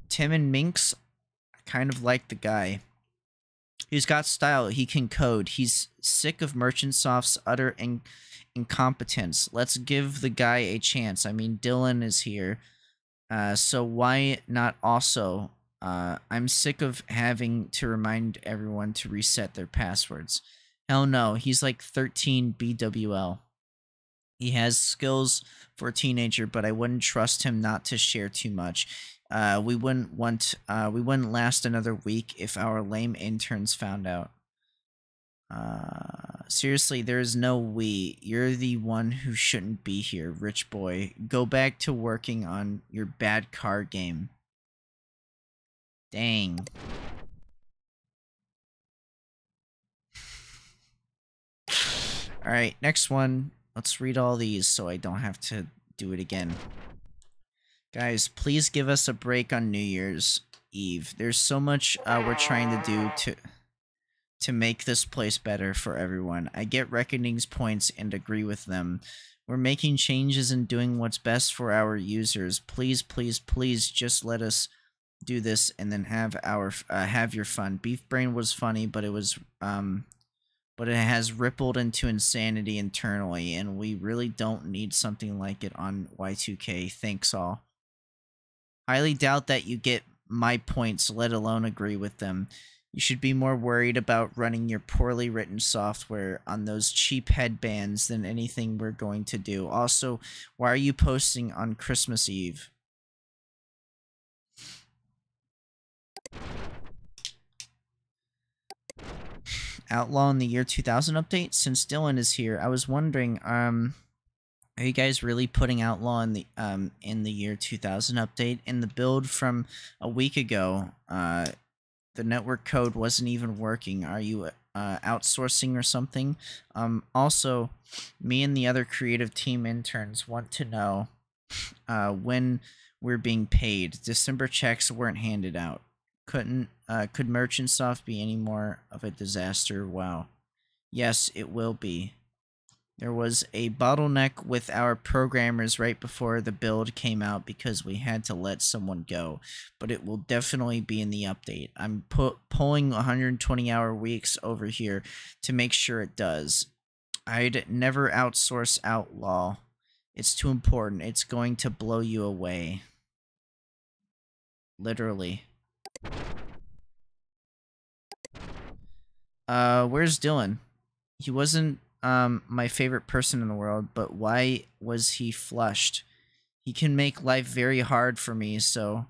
Tim and Minx, I kind of like the guy. He's got style. He can code. He's sick of Merchantsoft's utter in- incompetence. Let's give the guy a chance. I mean, Dylan is here. Uh, so why not also? Uh, I'm sick of having to remind everyone to reset their passwords. Hell no, he's like 13 BWL. He has skills for a teenager, but I wouldn't trust him not to share too much. Uh, we wouldn't want. Uh, we wouldn't last another week if our lame interns found out. Uh, seriously, there is no we. You're the one who shouldn't be here, rich boy. Go back to working on your bad card game. Dang. All right, next one. Let's read all these so I don't have to do it again. Guys, please give us a break on New Year's Eve. There's so much uh, we're trying to do to to make this place better for everyone. I get reckoning's points and agree with them. We're making changes and doing what's best for our users. Please, please, please just let us do this and then have our uh, have your fun. Beef Brain was funny, but it was um but it has rippled into insanity internally and we really don't need something like it on Y2K. Thanks all. Highly doubt that you get my points, let alone agree with them. You should be more worried about running your poorly written software on those cheap headbands than anything we're going to do. Also, why are you posting on Christmas Eve? Outlaw in the year 2000 update? Since Dylan is here, I was wondering, um, are you guys really putting Outlaw in the um in the year 2000 update? In the build from a week ago, uh, the network code wasn't even working. Are you uh, outsourcing or something? Um, also, me and the other creative team interns want to know uh, when we're being paid. December checks weren't handed out. Couldn't uh, could Merchantsoft be any more of a disaster? Wow. Yes, it will be. There was a bottleneck with our programmers right before the build came out because we had to let someone go, but it will definitely be in the update. I'm pu- pulling 120 hour weeks over here to make sure it does. I'd never outsource Outlaw. It's too important. It's going to blow you away. Literally. Uh, where's Dylan? He wasn't um my favorite person in the world, but why was he flushed? He can make life very hard for me, so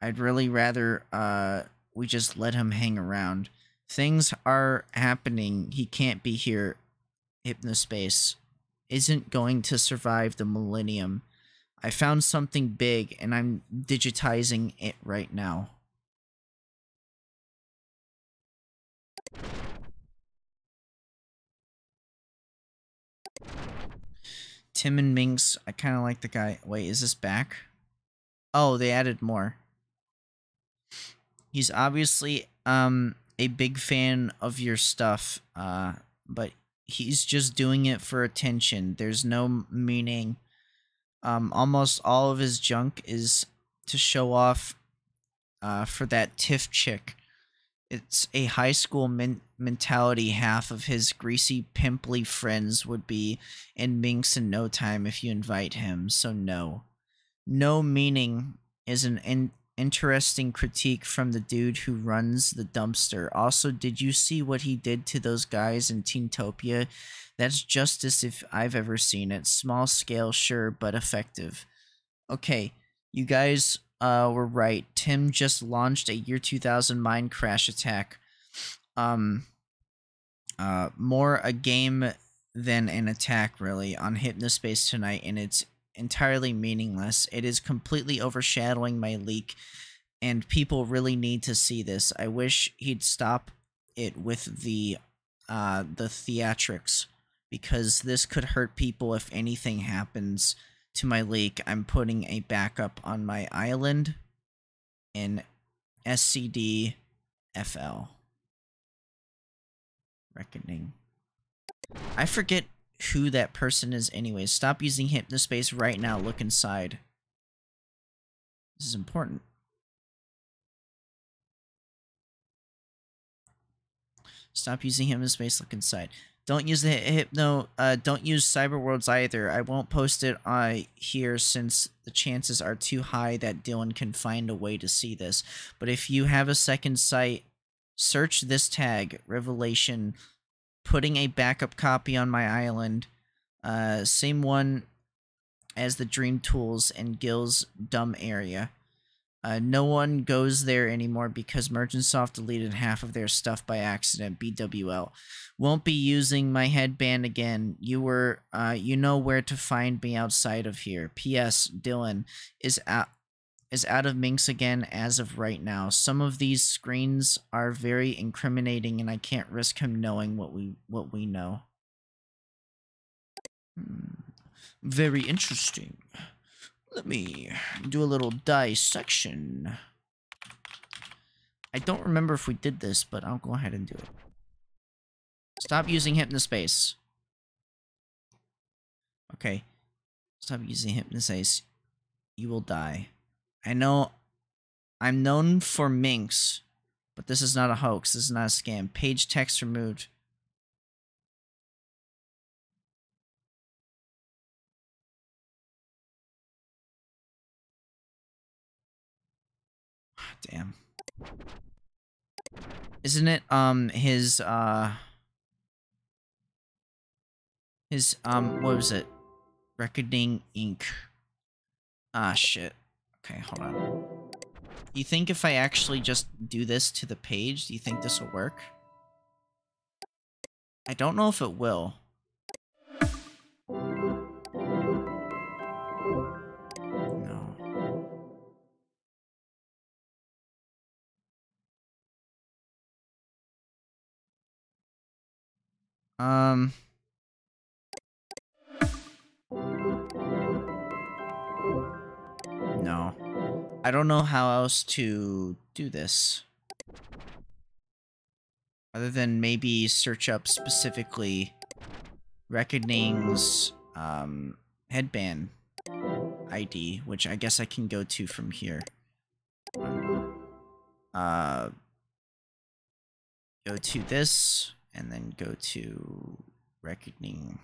I'd really rather uh we just let him hang around. Things are happening. He can't be here. Hypnospace isn't going to survive the millennium. I found something big and I'm digitizing it right now. Tim and Minx, I kind of like the guy. Wait, is this back? Oh, they added more. He's obviously um a big fan of your stuff, uh, but he's just doing it for attention. There's no meaning. Um, almost all of his junk is to show off uh, for that Tiff chick. It's a high school men- mentality. Half of his greasy, pimply friends would be in Minx in no time if you invite him, so no. No meaning is an in- interesting critique from the dude who runs the dumpster. Also, did you see what he did to those guys in Teentopia? That's justice if I've ever seen it. Small scale, sure, but effective. Okay, you guys uh, were right. Tim just launched a year 2000 Mindcrash attack. Um, uh, more a game than an attack, really, on Hypnospace tonight, and it's entirely meaningless. It is completely overshadowing my leak, and people really need to see this. I wish he'd stop it with the uh, the theatrics because this could hurt people if anything happens to my lake, I'm putting a backup on my island in SCD FL. Reckoning. I forget who that person is anyways. Stop using Hypnospace right now. Look inside. This is important. Stop using hypnospace. Look inside. Don't use the hy- hypno. Uh, don't use cyber worlds either. I won't post it uh, here since the chances are too high that Dylan can find a way to see this. But if you have a second sight, search this tag Revelation. Putting a backup copy on my island. Uh, same one as the Dream Tools and Gil's dumb area. Uh, no one goes there anymore because Merchantsoft deleted half of their stuff by accident. BWL. Won't be using my headband again. You were, uh, you know where to find me outside of here. P.S. Dylan is out is out of Minx again as of right now. Some of these screens are very incriminating, and I can't risk him knowing what we what we know. Hmm. Very interesting. Let me do a little dissection. I don't remember if we did this, but I'll go ahead and do it. Stop using Hypnospace. Okay. Stop using Hypnospace. You will die. I know I'm known for Minx, but this is not a hoax. This is not a scam. Page text removed. Damn. Isn't it um his uh his um what was it? Reckoning Inc. Ah shit. Okay, hold on. You think if I actually just do this to the page, do you think this will work? I don't know if it will. Um. No. I don't know how else to do this. Other than maybe search up specifically Reckoning's um, headband ID, which I guess I can go to from here. Uh, go to this, and then go to Reckoning.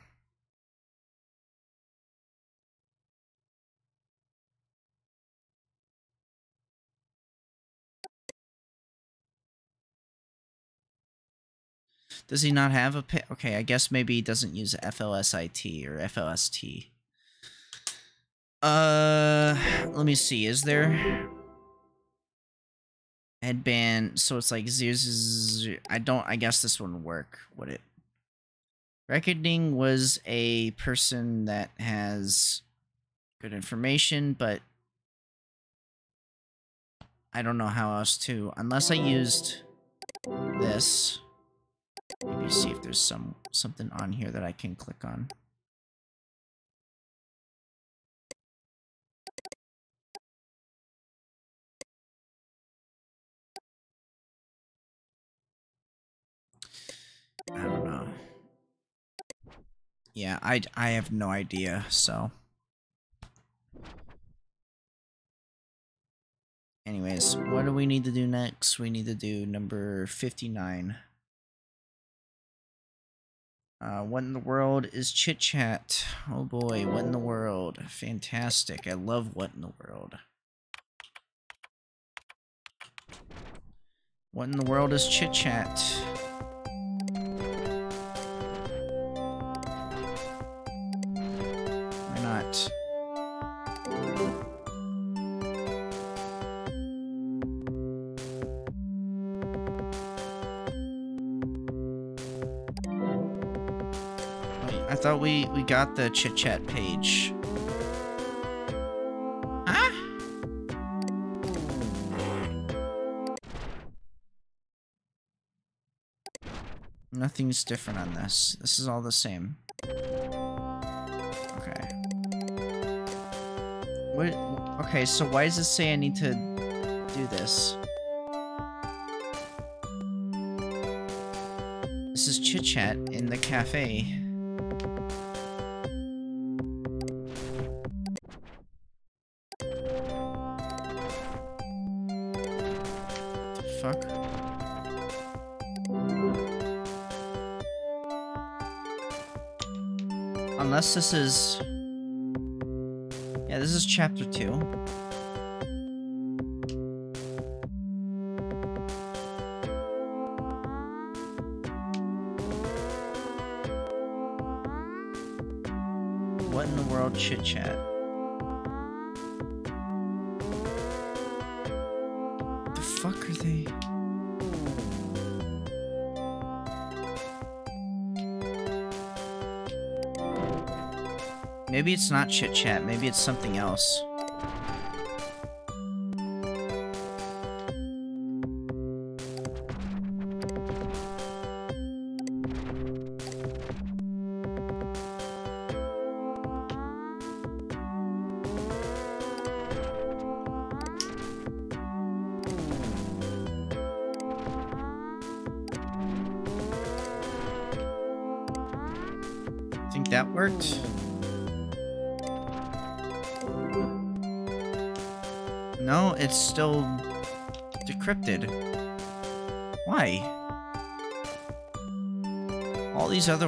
Does he not have a pa- Okay, I guess maybe he doesn't use FLSIT or FLST. Uh, let me see. Is there headband? So it's like zero, I don't. I guess this wouldn't work. Would it? Reckoning was a person that has good information, but I don't know how else to. Unless I used this. Maybe see if there's some something on here that I can click on. I don't know. Yeah, I, I have no idea, so. Anyways, what do we need to do next? We need to do number 59. Uh, what in the world is Chit Chat? Oh boy, what in the world? Fantastic. I love what in the world. What in the world is Chit Chat? We we got the chit chat page. Huh? Nothing's different on this. This is all the same. Okay. What? Okay, so why does it say I need to do this? This is chit chat in the cafe. This is... Yeah, this is chapter 2. It's not chit chat, maybe it's something else.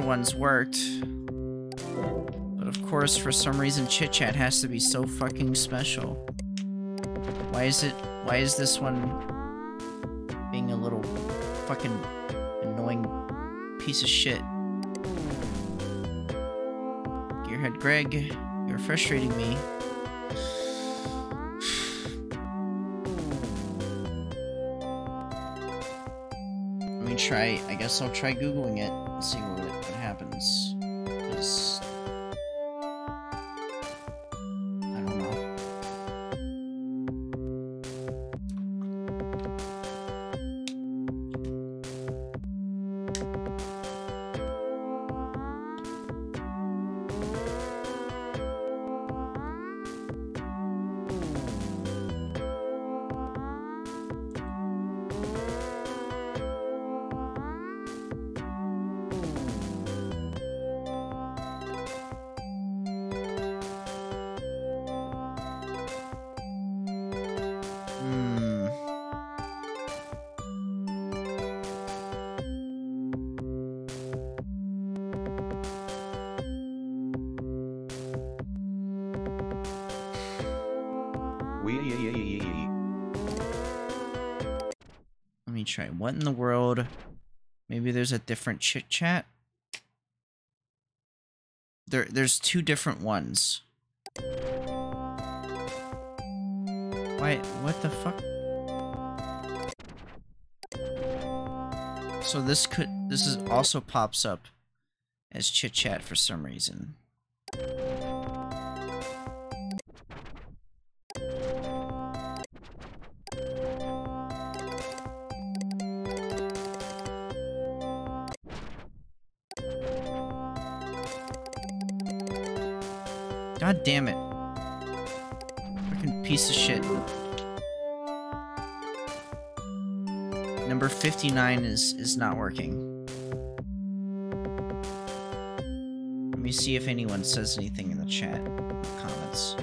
Ones worked. But of course, for some reason, Chit Chat has to be so fucking special. Why is it... Why is this one being a little fucking annoying piece of shit? Gearhead Greg, you're frustrating me. Let me try, I guess I'll try Googling it and see what, What in the world? Maybe there's a different chit chat. There, there's two different ones. Why? What the fuck? So this could, this is also pops up as chit chat for some reason. Damn it. Fucking piece of shit. Number 59 is is not working. Let me see if anyone says anything in the chat comments.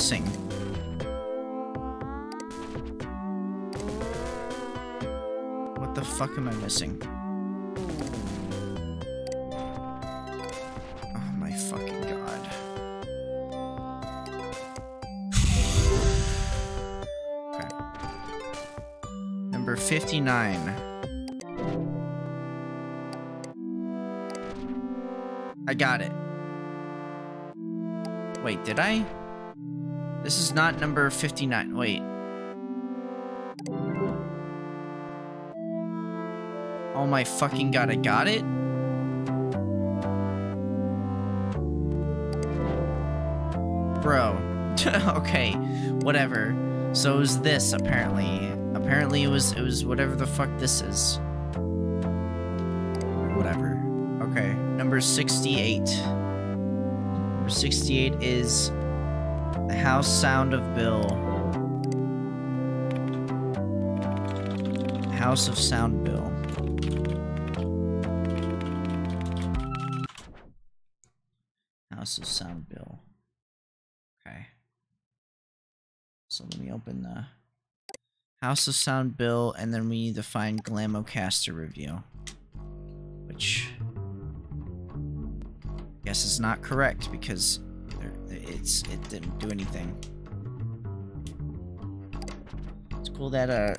Missing? What the fuck am I missing? Oh my fucking god. Okay. Number 59. I got it. Wait, did I? This is not number 59. Wait. Oh my fucking god, I got it? Bro. okay, whatever. So it was this, apparently. Apparently it was it was whatever the fuck this is. Whatever. Okay, number 68. Number 68 is House Sound of Bill. House of Sound Bill. House of Sound Bill. Okay. So let me open the House of Sound Bill, and then we need to find Glamocaster review. Which I guess is not correct because it's it didn't do anything. It's cool that uh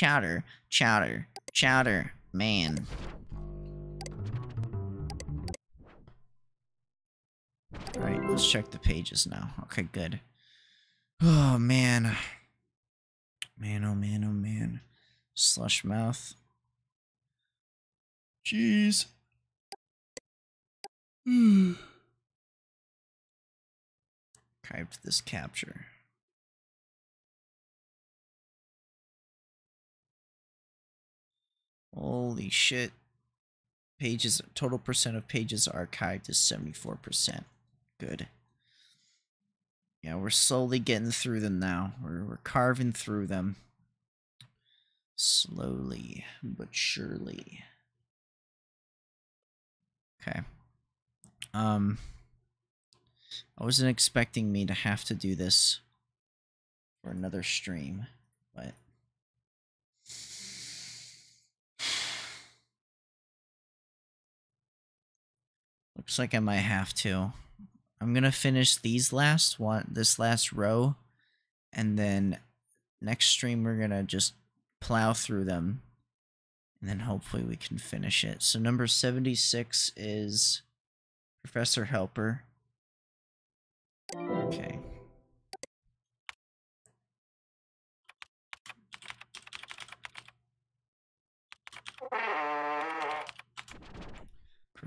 chowder, chowder, chowder man. Alright, let's check the pages now. Okay, good. Oh, man. Man, oh man, oh man. Slush mouth. Jeez. Typed this capture. Holy shit. Pages, total percent of pages archived is 74%. Good. Yeah, we're slowly getting through them now. We're, we're carving through them. Slowly, but surely. Okay. Um, I wasn't expecting me to have to do this for another stream, but looks like I might have to. I'm gonna finish these last one, this last row, and then next stream we're gonna just plow through them and then hopefully we can finish it. So number 76 is Professor Helper. Okay.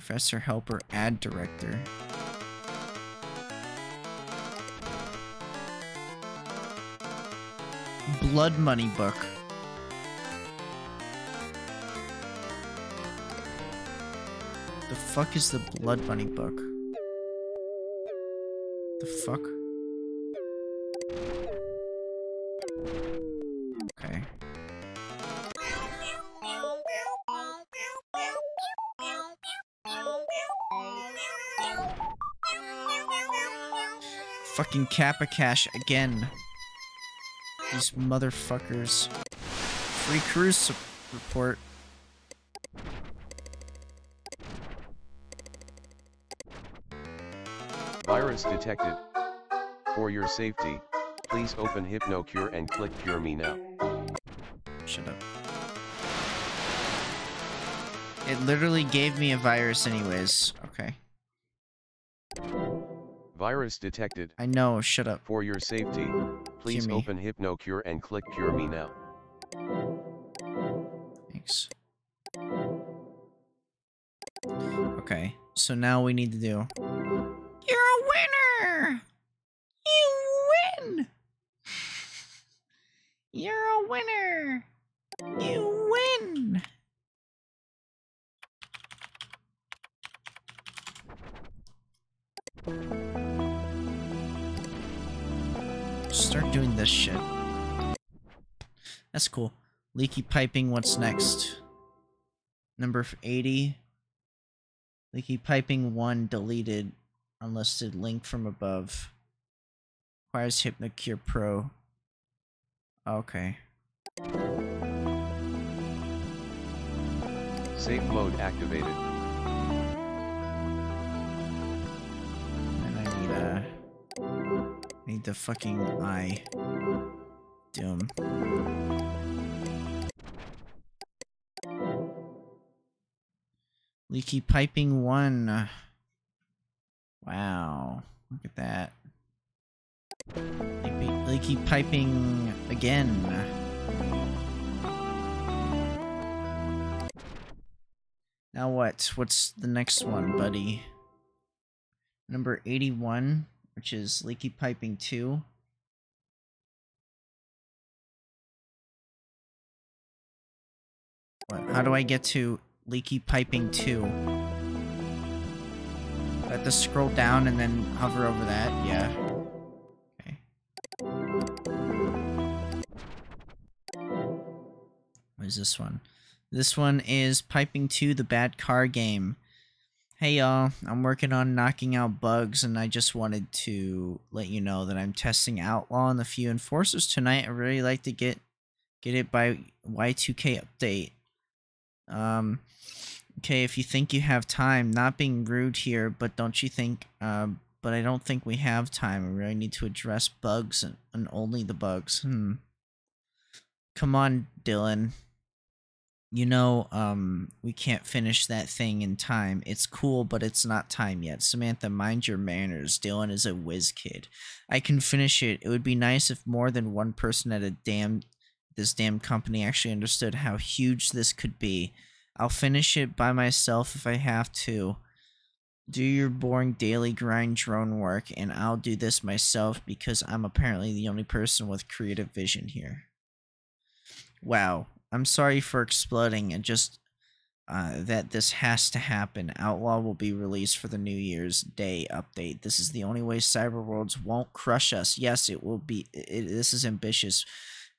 Professor Helper ad director. Blood Money book. The fuck is the Blood Money book? The fuck? Fucking Kappa Cash again. These motherfuckers. Free cruise report. Virus detected. For your safety, please open HypnoCure and click Cure Me Now. Shut up. It literally gave me a virus anyways. Okay. Virus detected. I know, shut up. For your safety, please open HypnoCure and click Cure Me Now. Thanks. Okay, so now we need to do... That's cool. Leaky piping, what's next? Number 80. Leaky piping 1 deleted. Unlisted link from above. Requires HypnoCure Pro. Okay. Safe mode activated. And I need uh, a... Need the fucking eye. Doom. Leaky piping one. Wow. Look at that. Leaky, leaky piping again. Now what? What's the next one, buddy? Number 81, which is leaky piping 2. What? How do I get to leaky piping 2? I have to scroll down and then hover over that? Yeah. Okay. What is this one? This one is Piping 2, the bad car game. Hey y'all, I'm working on knocking out bugs and I just wanted to let you know that I'm testing Outlaw and the few enforcers tonight. I really like to get get it by Y2K update. Um okay, if you think you have time, not being rude here, but don't you think uh, but I don't think we have time. We really need to address bugs and, and only the bugs. Hmm. Come on, Dylan you know, um, we can't finish that thing in time. It's cool, but it's not time yet. Samantha, mind your manners. Dylan is a whiz kid. I can finish it. It would be nice if more than one person at a damn this damn company actually understood how huge this could be. I'll finish it by myself if I have to. Do your boring daily grind drone work, and I'll do this myself because I'm apparently the only person with creative vision here. Wow, I'm sorry for exploding and just uh, that this has to happen. Outlaw will be released for the New Year's Day update. This is the only way Cyberworlds won't crush us. Yes, it will be. It, this is ambitious.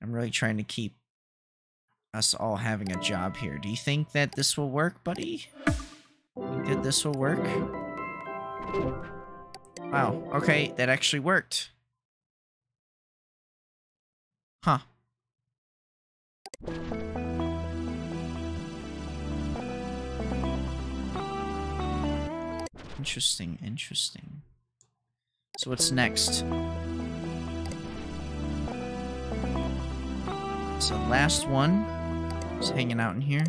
I'm really trying to keep us all having a job here. Do you think that this will work, buddy? That this will work? Wow. Okay, that actually worked. Huh. Interesting, interesting. So what's next? So last one Just hanging out in here.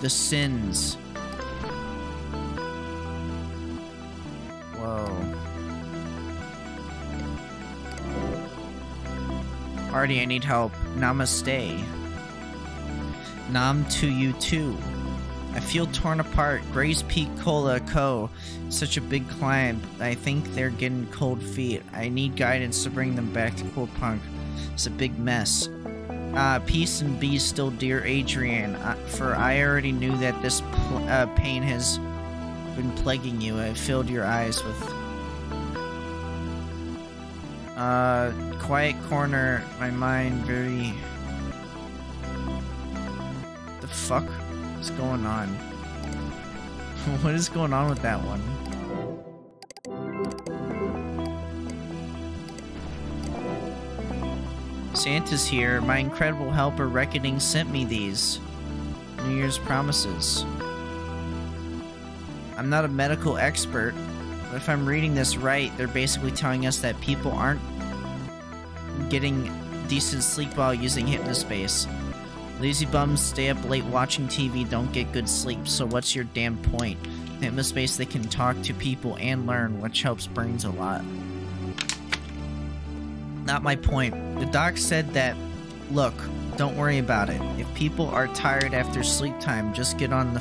The sins. Whoa. Artie, I need help. Namaste. Nam to you too. I feel torn apart. Gray's Peak Cola Co. Such a big climb. I think they're getting cold feet. I need guidance to bring them back to Cool Punk. It's a big mess. Uh, peace and be still, dear Adrian. Uh, for I already knew that this uh, pain has been plaguing you. It filled your eyes with. Uh, quiet corner, my mind very. The fuck is going on? what is going on with that one? Santa's here. My incredible helper Reckoning sent me these. New Year's promises. I'm not a medical expert, but if I'm reading this right, they're basically telling us that people aren't getting decent sleep while using Hypnospace. Lazy bums stay up late watching TV, don't get good sleep, so what's your damn point? In the space they can talk to people and learn, which helps brains a lot. Not my point. The doc said that, look, don't worry about it. If people are tired after sleep time, just get on the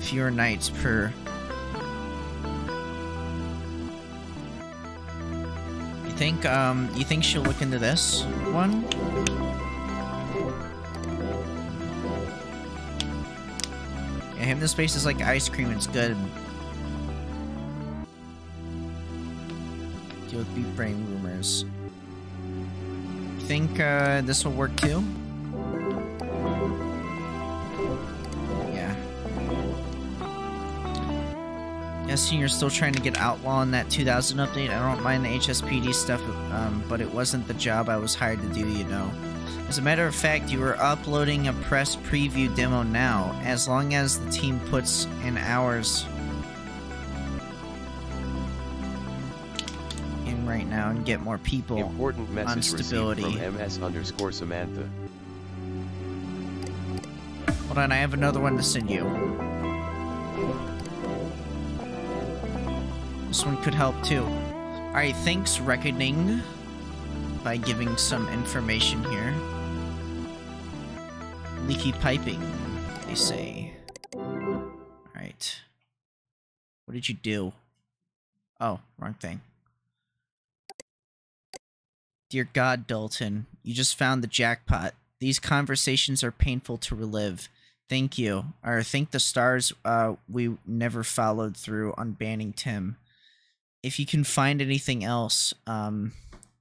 fewer nights per. You think, um, you think she'll look into this one? The space is like ice cream, it's good. Deal with Beef Brain rumors. Think uh, this will work too? Yeah. Guessing you're still trying to get Outlaw in that 2000 update. I don't mind the HSPD stuff, um, but it wasn't the job I was hired to do, you know. As a matter of fact, you are uploading a press preview demo now. As long as the team puts in hours in right now and get more people Important on message received stability. from MS underscore Samantha. Hold on, I have another one to send you. This one could help too. Alright, thanks, Reckoning, by giving some information here. Leaky piping, they say. Alright. What did you do? Oh, wrong thing. Dear God, Dalton, you just found the jackpot. These conversations are painful to relive. Thank you. Or thank the stars uh, we never followed through on banning Tim. If you can find anything else, um,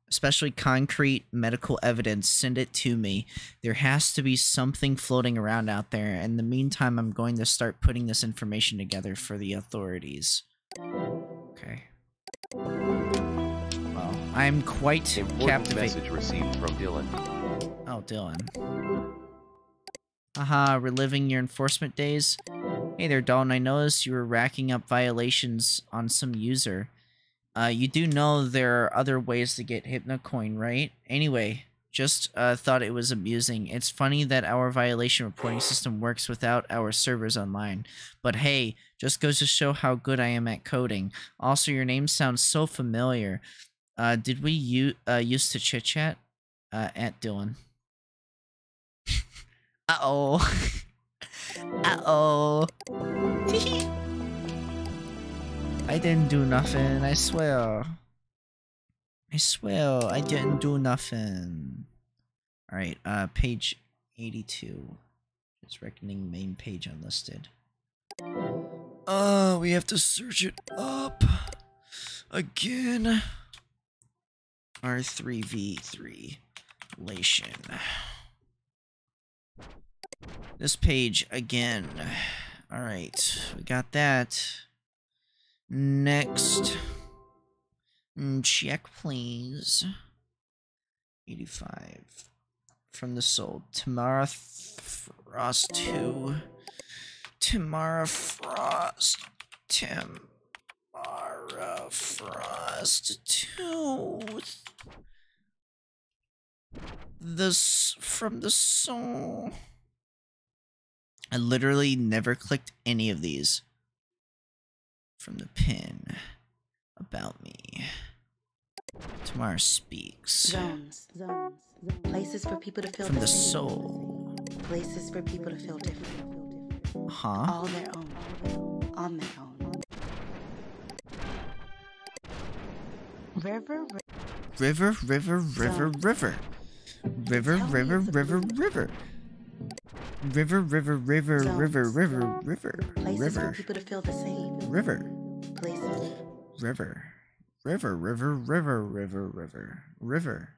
especially concrete medical evidence, send it to me. There has to be something floating around out there. In the meantime, I'm going to start putting this information together for the authorities. Okay. Well, I'm quite Important captivated. message received from Dylan. Oh, Dylan. Haha, reliving your enforcement days? Hey there, Dalton. I noticed you were racking up violations on some user. Uh, you do know there are other ways to get HypnoCoin, right? Anyway, just uh, thought it was amusing. It's funny that our violation reporting system works without our servers online. But hey, just goes to show how good I am at coding. Also, your name sounds so familiar. Uh, did we u- uh, used to chit chat? Uh, at Dylan. Uh oh. uh oh. I didn't do nothing, I swear. I swear, I didn't do nothing. Alright, uh, page 82. It's reckoning main page unlisted. Oh, we have to search it up. Again. R3V3. Lation. This page again. Alright, we got that. Next. Mm, Check, please. 85. From the soul. Tamara Frost 2. Tamara Frost. Tamara Frost 2. This from the soul. I literally never clicked any of these from the pin about me. Tomorrow speaks Zones. Zones. Places for people to feel from the the soul. Places for people to feel different. Huh? All their own. On their own. River, River, river, river, river. River, river, river, river. River, river, river, river, river, river, places for river, people to feel the same. river. River, river, river, river, river, river, river.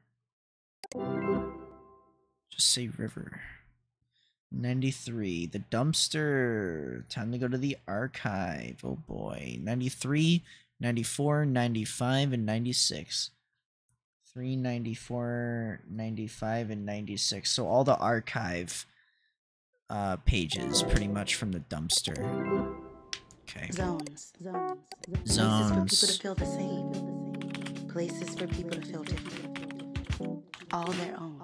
Just say river. 93. The dumpster. Time to go to the archive. Oh boy. 93, 94, 95, and 96. 394, 95, and 96. So all the archive uh, pages pretty much from the dumpster. Okay. Zones. Zones. Places for people to feel the same. Places for people to feel different. All their own.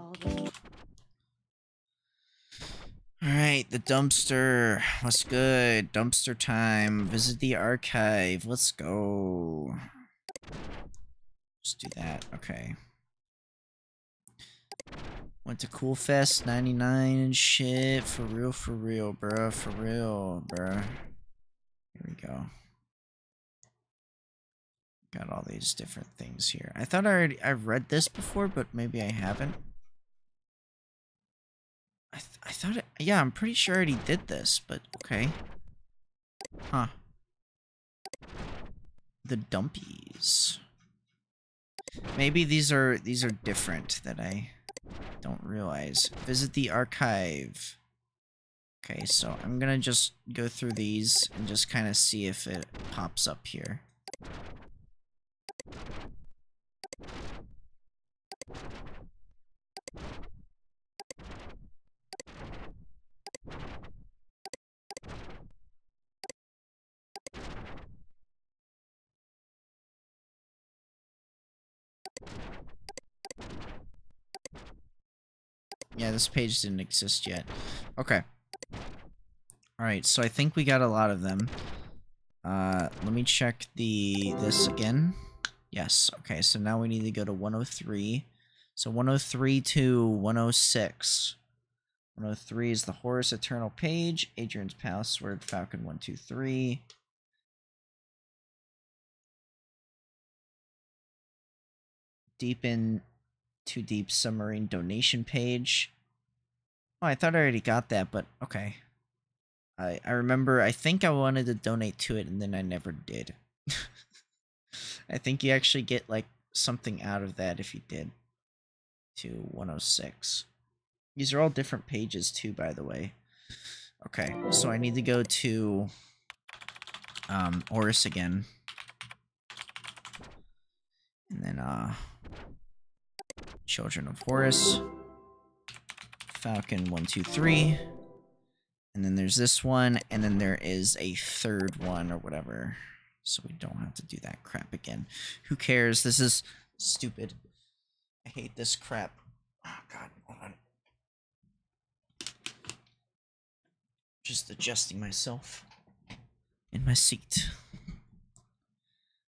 All right, the dumpster. What's good? Dumpster time. Visit the archive. Let's go. Let's do that. Okay. Went to Cool Fest 99 and shit. For real, for real, bruh. For real, bruh. We go. Got all these different things here. I thought I already I've read this before, but maybe I haven't. I th I thought it, yeah, I'm pretty sure I already did this, but okay. Huh. The dumpies. Maybe these are these are different that I don't realize. Visit the archive. Okay, so I'm gonna just go through these and just kind of see if it pops up here. Yeah, this page didn't exist yet. Okay. Alright, so I think we got a lot of them. Uh, let me check the this again. Yes, okay, so now we need to go to 103. So 103 to 106. 103 is the Horus Eternal page, Adrian's password, Falcon 123. Deep in Too Deep Submarine donation page. Oh, I thought I already got that, but okay. I, I remember, I think I wanted to donate to it and then I never did. I think you actually get like something out of that if you did to 106. These are all different pages too, by the way. Okay, so I need to go to um, Horus again. And then, uh, Children of Horus. Falcon 123. And then there's this one, and then there is a third one or whatever. So we don't have to do that crap again. Who cares? This is stupid. I hate this crap. Oh god, hold on. Just adjusting myself in my seat.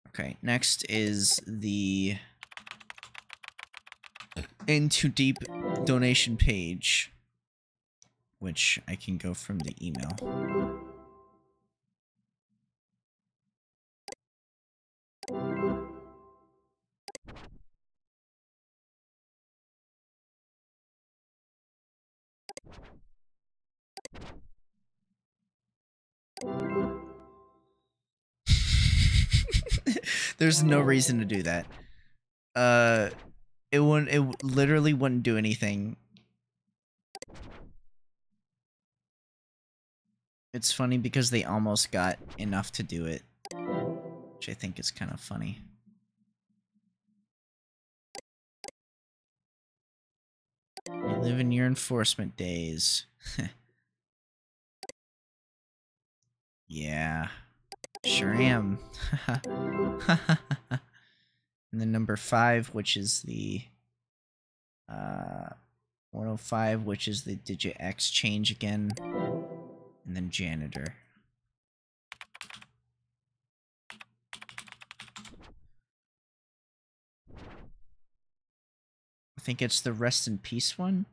Okay, next is the into deep donation page which I can go from the email. There's no reason to do that. Uh, it wouldn't. It literally wouldn't do anything. It's funny because they almost got enough to do it, which I think is kind of funny. You live in your enforcement days. yeah, sure am. and then number five, which is the uh, 105, which is the digit X change again and then janitor. I think it's the rest in peace one.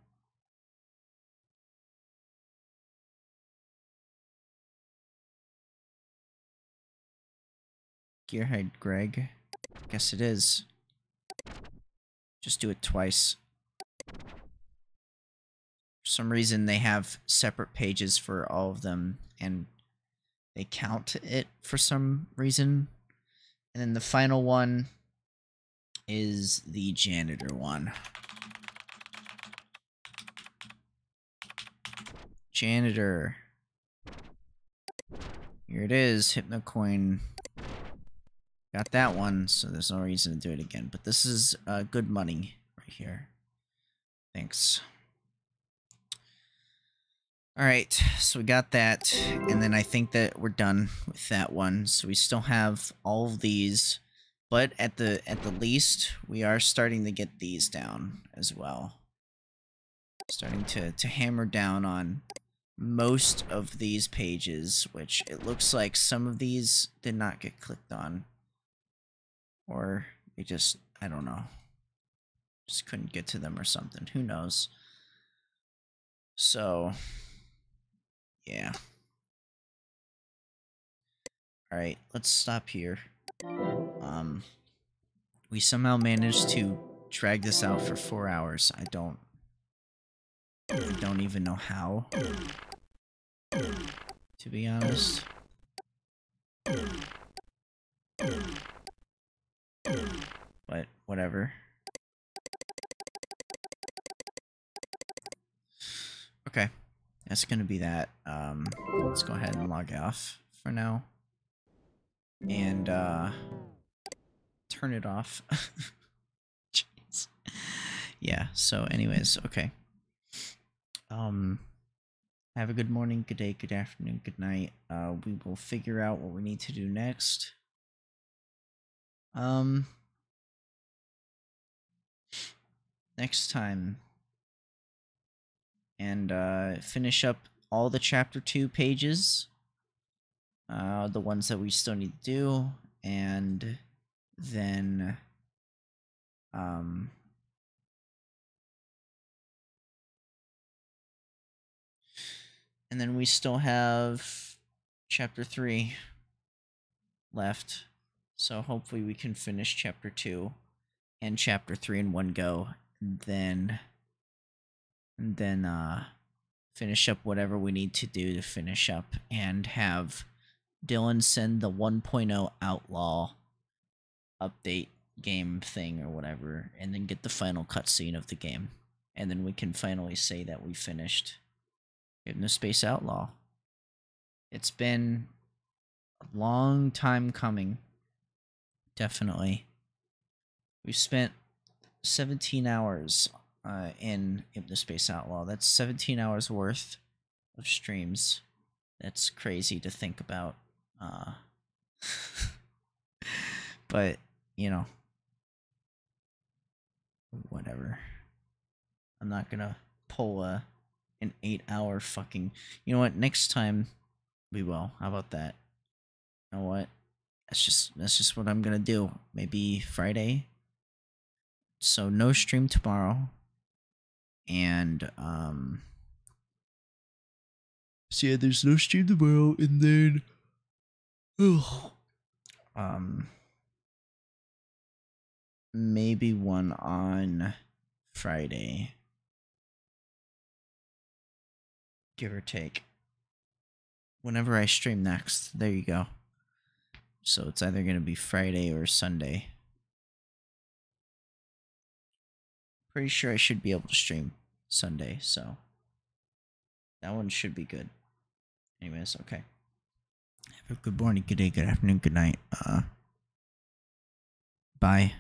Gearhead Greg. Guess it is. Just do it twice For some reason they have separate pages for all of them and they count it for some reason. And then the final one is the janitor one. Janitor. Here it is, HypnoCoin. Got that one, so there's no reason to do it again. But this is uh, good money right here. Thanks. All right, so we got that, and then I think that we're done with that one. So we still have all of these, but at the at the least, we are starting to get these down as well. Starting to to hammer down on most of these pages, which it looks like some of these did not get clicked on, or they just I don't know, just couldn't get to them or something. Who knows? So, yeah. All right, let's stop here. Um, we somehow managed to drag this out for four hours. I don't, I don't even know how. To be honest. But whatever. Okay. That's gonna be that. Um, let's go ahead and log off for now. And, uh, turn it off. Jeez. Yeah, so anyways, okay. Um, have a good morning, good day, good afternoon, good night. Uh, we will figure out what we need to do next. Um, next time. And uh, finish up all the chapter 2 pages uh, the ones that we still need to do and then um and then we still have chapter 3 left so hopefully we can finish chapter 2 and chapter 3 in one go and then and then uh finish up whatever we need to do to finish up and have Dylan send the 1.0 outlaw update game thing or whatever and then get the final cutscene of the game and then we can finally say that we finished Hypnospace Outlaw. It's been a long time coming. Definitely. We've spent 17 hours uh, in Hypnospace Outlaw. That's 17 hours worth of streams. That's crazy to think about. Uh, but, you know, whatever. I'm not gonna pull a an eight hour fucking. You know what? Next time we will. How about that? You know what? That's just that's just what I'm gonna do. Maybe Friday. So no stream tomorrow. And um. So yeah, there's no stream tomorrow, and then. Ugh. Um. Maybe one on Friday. give or take. Whenever I stream next, there you go. So it's either going to be Friday or Sunday. Pretty sure I should be able to stream Sunday, so that one should be good. Anyways, okay. Have a good morning, good day, good afternoon, good night. Uh, bye.